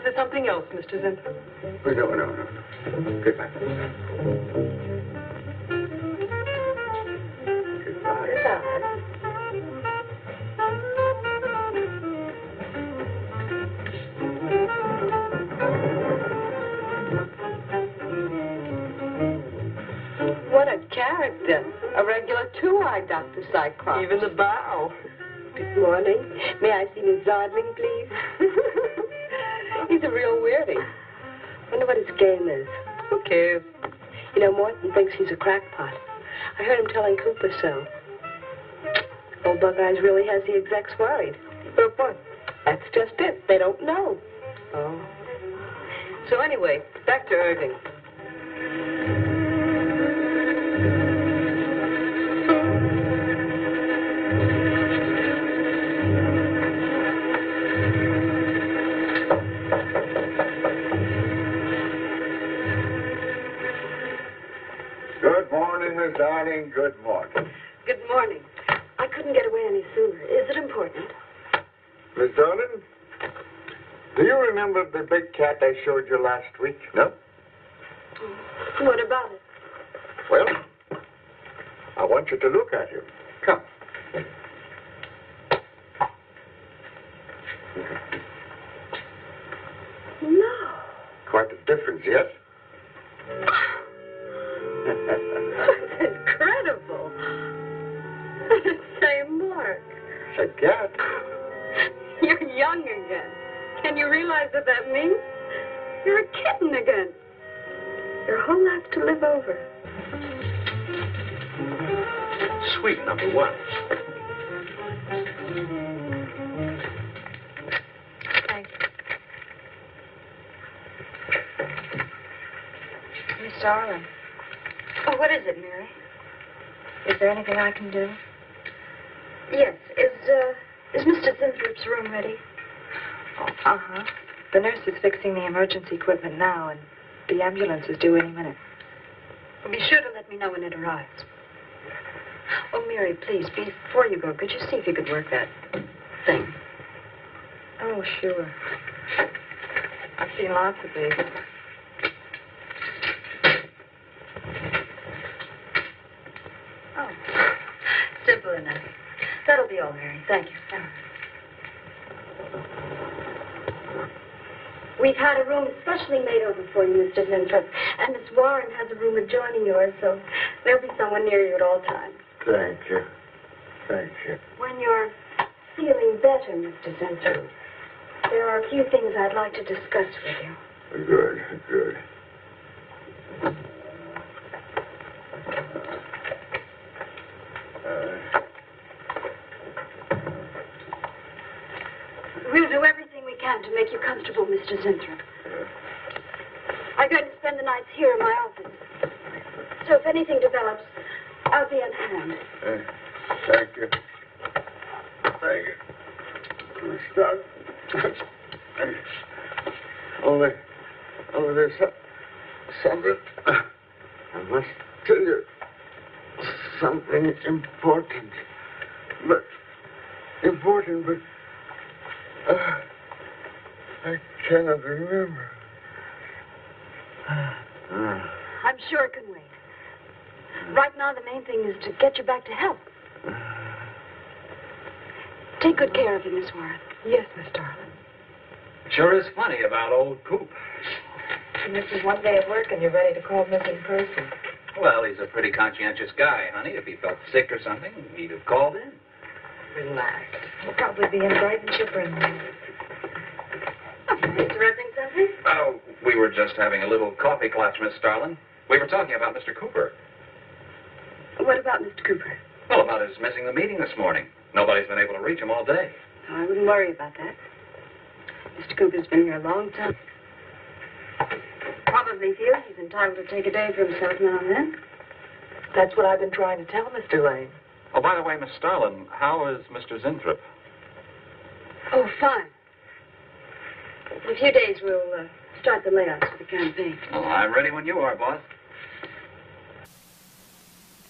Was there something else, Mr. Zinthrop? Oh, no, no, no, no. Goodbye. What a character. A regular two-eyed Dr. Cyclops. Even the bow. Good morning. May I see Miss Zardling, please? [LAUGHS] He's a real weirdie. Wonder what his game is. Who cares? You know, Morton thinks he's a crackpot. I heard him telling Cooper so. Old Bug Eyes really has the execs worried. But what? That's just it. They don't know. Oh. So anyway, back to Irving. Miss darling, good morning. Good morning. I couldn't get away any sooner. Is it important? Miss Darling? do you remember the big cat I showed you last week? No? Mm. What about it? Well, I want you to look at him. Come. No. Quite a difference, yes? [LAUGHS] Say, Mark, It's a cat. you're young again. Can you realize what that means? You're a kitten again. Your whole life to live over. Suite number one. Miss Darling, Oh, what is it, Mary? is there anything I can do? Yes. Is, uh, is Mr. Zinthrop's room ready? Uh-huh. The nurse is fixing the emergency equipment now, and the ambulance is due any minute. Be sure to let me know when it arrives. Oh, Mary, please, before you go, could you see if you could work that thing? Oh, sure. I've seen lots of these. Oh, simple enough. That'll be all, Mary. Thank you. We've had a room specially made over for you, Mr. Zinthrop. And Miss Warren has a room adjoining yours, so there'll be someone near you at all times. Thank you. Thank you. When you're feeling better, Mr. Zinthrop, there are a few things I'd like to discuss with you. Good, good. We'll do everything we can to make you comfortable, Mr. Zinthrop. I'm going to spend the nights here in my office. So if anything develops, I'll be in hand. Uh, thank you. Thank you. Darling. Only, only there's so- something. I must tell you something important. But important, but uh, I cannot remember. I'm sure it can wait. Right now, the main thing is to get you back to health. Take good care of him, Miss Warren. Yes, Miss Starlin. Sure is funny about old Coop. She misses one day at work and you're ready to call missing person. Well, he's a pretty conscientious guy, honey. If he felt sick or something, he'd have called in. Relax. We'll probably be in bright and chipper in the morning. Interrupting something? Oh, we were just having a little coffee clutch, Miss Starlin. We were talking about Mr. Cooper. What about Mr. Cooper? Well, about his missing the meeting this morning. Nobody's been able to reach him all day. Oh, I wouldn't worry about that. Mr. Cooper's been here a long time. Probably feels he's entitled to take a day for himself now and then. That's what I've been trying to tell Mr. Lane. Oh, by the way, Miss Starlin, how is Mr. Zinthrop? Oh, fine. In a few days, we'll uh, start the layouts for the campaign. Oh, I'm ready when you are, boss.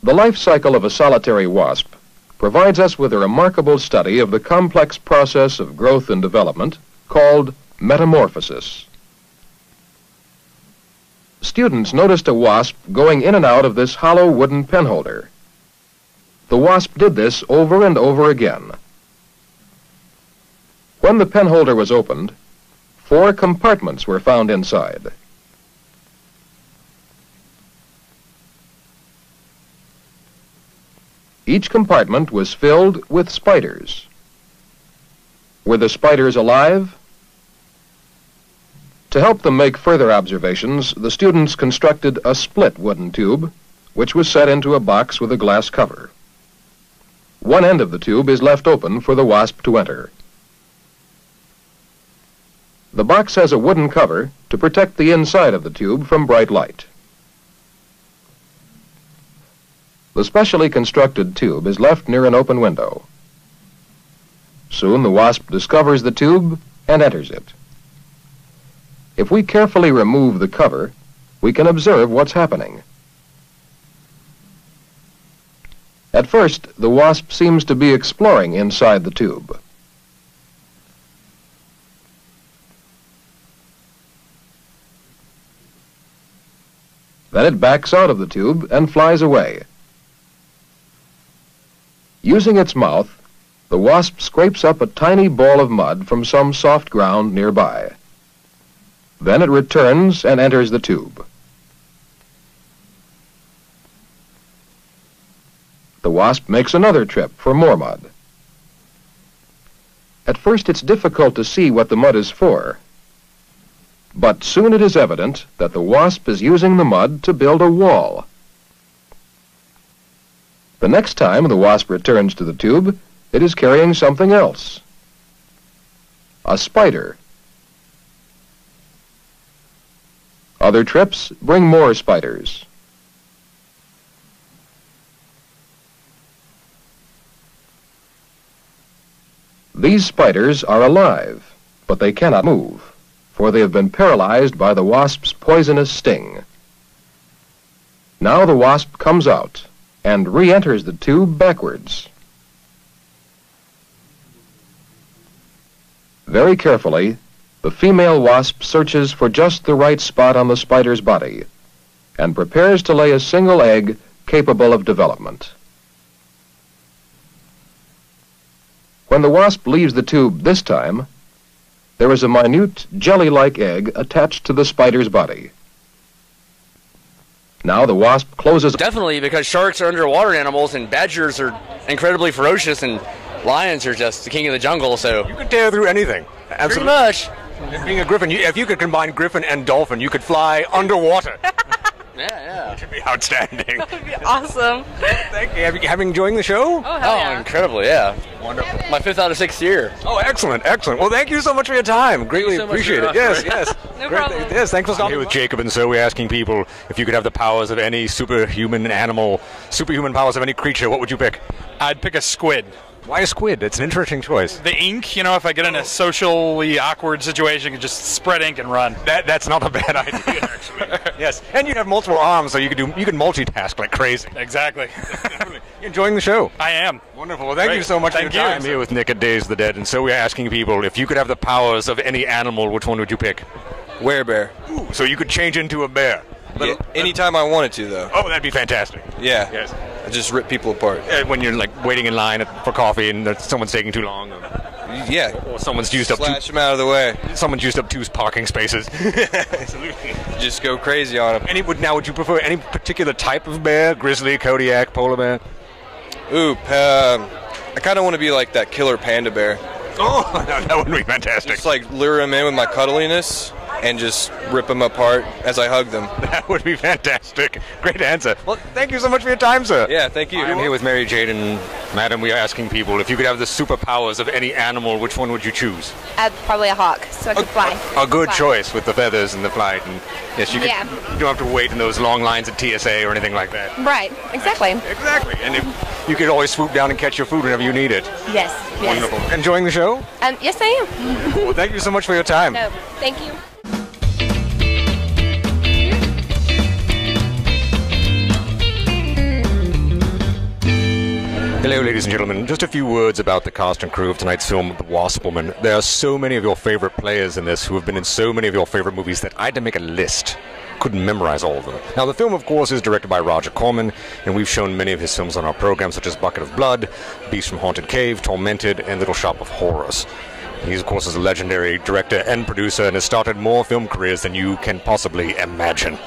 The life cycle of a solitary wasp provides us with a remarkable study of the complex process of growth and development called metamorphosis. Students noticed a wasp going in and out of this hollow wooden penholder. The wasp did this over and over again. When the penholder was opened, four compartments were found inside. Each compartment was filled with spiders. Were the spiders alive? To help them make further observations, the students constructed a split wooden tube, which was set into a box with a glass cover. One end of the tube is left open for the wasp to enter. The box has a wooden cover to protect the inside of the tube from bright light. The specially constructed tube is left near an open window. Soon the wasp discovers the tube and enters it. If we carefully remove the cover, we can observe what's happening. At first, the wasp seems to be exploring inside the tube. Then it backs out of the tube and flies away. Using its mouth, the wasp scrapes up a tiny ball of mud from some soft ground nearby. Then it returns and enters the tube. The wasp makes another trip for more mud. At first, it's difficult to see what the mud is for. But soon it is evident that the wasp is using the mud to build a wall. The next time the wasp returns to the tube, it is carrying something else. A spider. Other trips bring more spiders. These spiders are alive, but they cannot move, for they have been paralyzed by the wasp's poisonous sting. Now the wasp comes out and re-enters the tube backwards. Very carefully, the female wasp searches for just the right spot on the spider's body and prepares to lay a single egg capable of development. When the wasp leaves the tube this time, there is a minute jelly-like egg attached to the spider's body. Now the wasp closes. Definitely, because sharks are underwater animals and badgers are incredibly ferocious and lions are just the king of the jungle. So you could tear through anything. Pretty much. And being a griffin, you, if you could combine griffin and dolphin, you could fly underwater. [LAUGHS] Yeah, yeah. It would be outstanding. [LAUGHS] That would be awesome. Thank you. Have you having enjoying the show? Oh, hell oh, yeah. incredibly, yeah. Wonderful. My fifth out of sixth year. Oh, excellent, excellent. Well, thank you so much for your time. Greatly so appreciate it. Yes, yes. [LAUGHS] No Great. problem. Yes, thanks for I'm stopping. here Here with Jacob, and so we're asking people if you could have the powers of any superhuman animal, superhuman powers of any creature, what would you pick? I'd pick a squid. Why a squid? It's an interesting choice. The ink, you know, if I get in a socially awkward situation, I can just spread ink and run. That that's not a bad [LAUGHS] idea, actually. yes, and you have multiple arms, so you could do you can multitask like crazy. Exactly. You enjoying the show? I am. Wonderful. Well, thank you so much Thank for your you. time here with Nick at Days of the Dead. And so we're asking people if you could have the powers of any animal, which one would you pick? Werebear. Ooh, so you could change into a bear. Yeah, anytime I wanted to, though. Oh, that'd be fantastic. Yeah. Yes. I just rip people apart. Uh, when you're like waiting in line for coffee and someone's taking too long. Or, Yeah. or someone's used up Slash them out of the way. Someone's used up two parking spaces. [LAUGHS] Absolutely. Just go crazy on them. Any would now? Would you prefer any particular type of bear? Grizzly, Kodiak, polar bear? Ooh, um, I kind of want to be like that killer panda bear. [LAUGHS] Oh, [LAUGHS] that would be fantastic. Just like lure them in with my cuddliness and just rip them apart as I hug them. [LAUGHS] That would be fantastic. Great answer. Well, thank you so much for your time, sir. Yeah, thank you. I'm here with Mary Jade and Madam. We are asking people if you could have the superpowers of any animal, which one would you choose? Uh, probably a hawk, so I could fly. A good Fly. choice with the feathers and the flight, and yes, you could. Yeah. You don't have to wait in those long lines at TSA or anything like that. Right, exactly. Exactly. And if you could always swoop down and catch your food whenever you need it. Yes, yes. Wonderful. Enjoying the show? Um, yes, I am. [LAUGHS] Well, thank you so much for your time. No, thank you. Hello, ladies and gentlemen. Just a few words about the cast and crew of tonight's film, The Wasp Woman. There are so many of your favorite players in this who have been in so many of your favorite movies that I had to make a list. Couldn't memorize all of them. Now, the film, of course, is directed by Roger Corman, and we've shown many of his films on our program, such as Bucket of Blood, Beast from Haunted Cave, Tormented, and Little Shop of Horrors. He's, of course, is a legendary director and producer and has started more film careers than you can possibly imagine.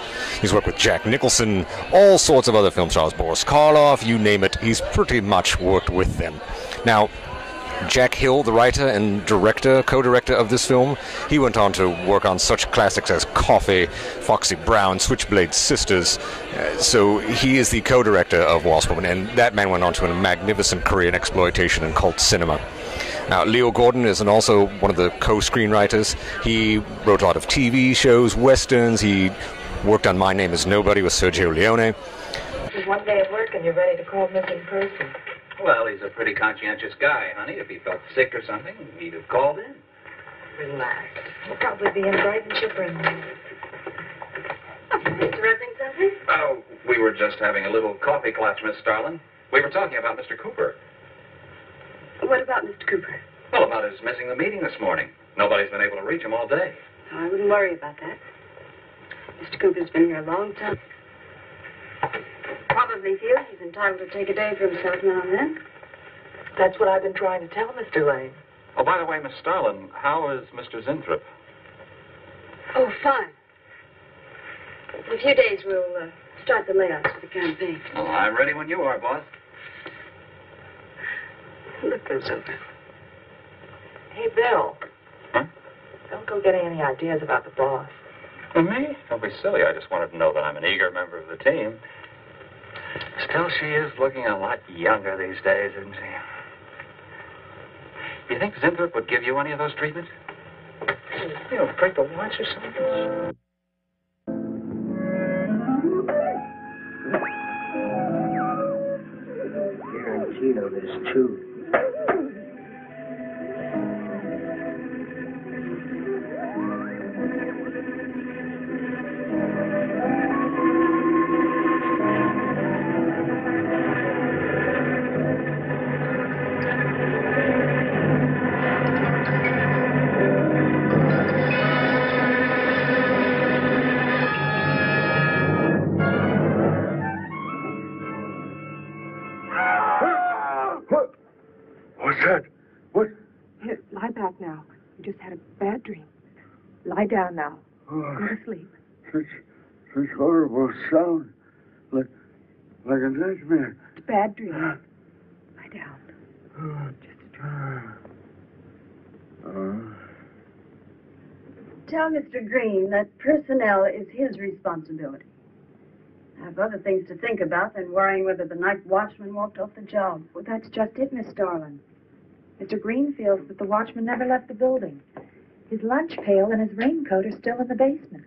He's worked with Jack Nicholson, all sorts of other film stars, Boris Karloff, you name it. He's pretty much worked with them. Now, Jack Hill, the writer and director, co-director of this film, he went on to work on such classics as Coffy, Foxy Brown, Switchblade Sisters. Uh, so he is the co-director of Wasp Woman, and that man went on to a magnificent career in exploitation and cult cinema. Now, Leo Gordon is also one of the co-screenwriters. He wrote a lot of TV shows, westerns. He worked on My Name Is Nobody with Sergio Leone. One day at work and you're ready to call missing person. Well, he's a pretty conscientious guy, honey. If he felt sick or something, he'd have called in. Relax. We'll probably be in bright and chipper in the morning. Interrupting something? Oh, we were just having a little coffee clutch, Miss Starlin. We were talking about Mr. Cooper. What about Mr. Cooper? Well, about his missing the meeting this morning. Nobody's been able to reach him all day. Oh, I wouldn't worry about that. Mr. Cooper's been here a long time. Probably feels he's entitled to take a day for himself now and then. That's what I've been trying to tell Mr. Lane. Oh, by the way, Miss Starlin, how is Mr. Zinthrop? Oh, fine. In a few days, we'll uh, start the layouts for the campaign. Well, I'm ready when you are, boss. Look those over. Hey, Bill. Huh? Don't go getting any ideas about the boss. For me? Don't be silly. I just wanted to know that I'm an eager member of the team. Still, she is looking a lot younger these days, isn't she? You think Zinthrop would give you any of those treatments? You know, break the watch or something? Guarantee of this, down now. Oh, Go to sleep. such, such horrible sound. Like, like a nightmare. It's a bad dream. Lie down. Uh, Tell Mr. Green that personnel is his responsibility. I have other things to think about than worrying whether the night watchman walked off the job. Well, that's just it, Miss Starlin. Mr. Green feels that the watchman never left the building. His lunch pail and his raincoat are still in the basement.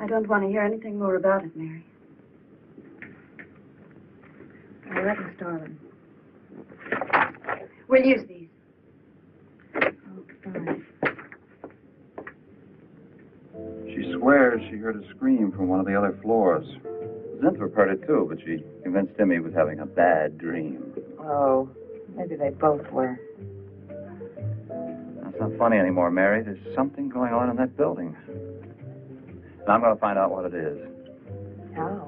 I don't want to hear anything more about it, Mary. All right, Miss Starlin. We'll use these. Oh, she swears she heard a scream from one of the other floors. Zinthrop heard it too, but she convinced him he was having a bad dream. Oh, maybe they both were. That's not funny anymore, Mary. There's something going on in that building. And I'm going to find out what it is. How?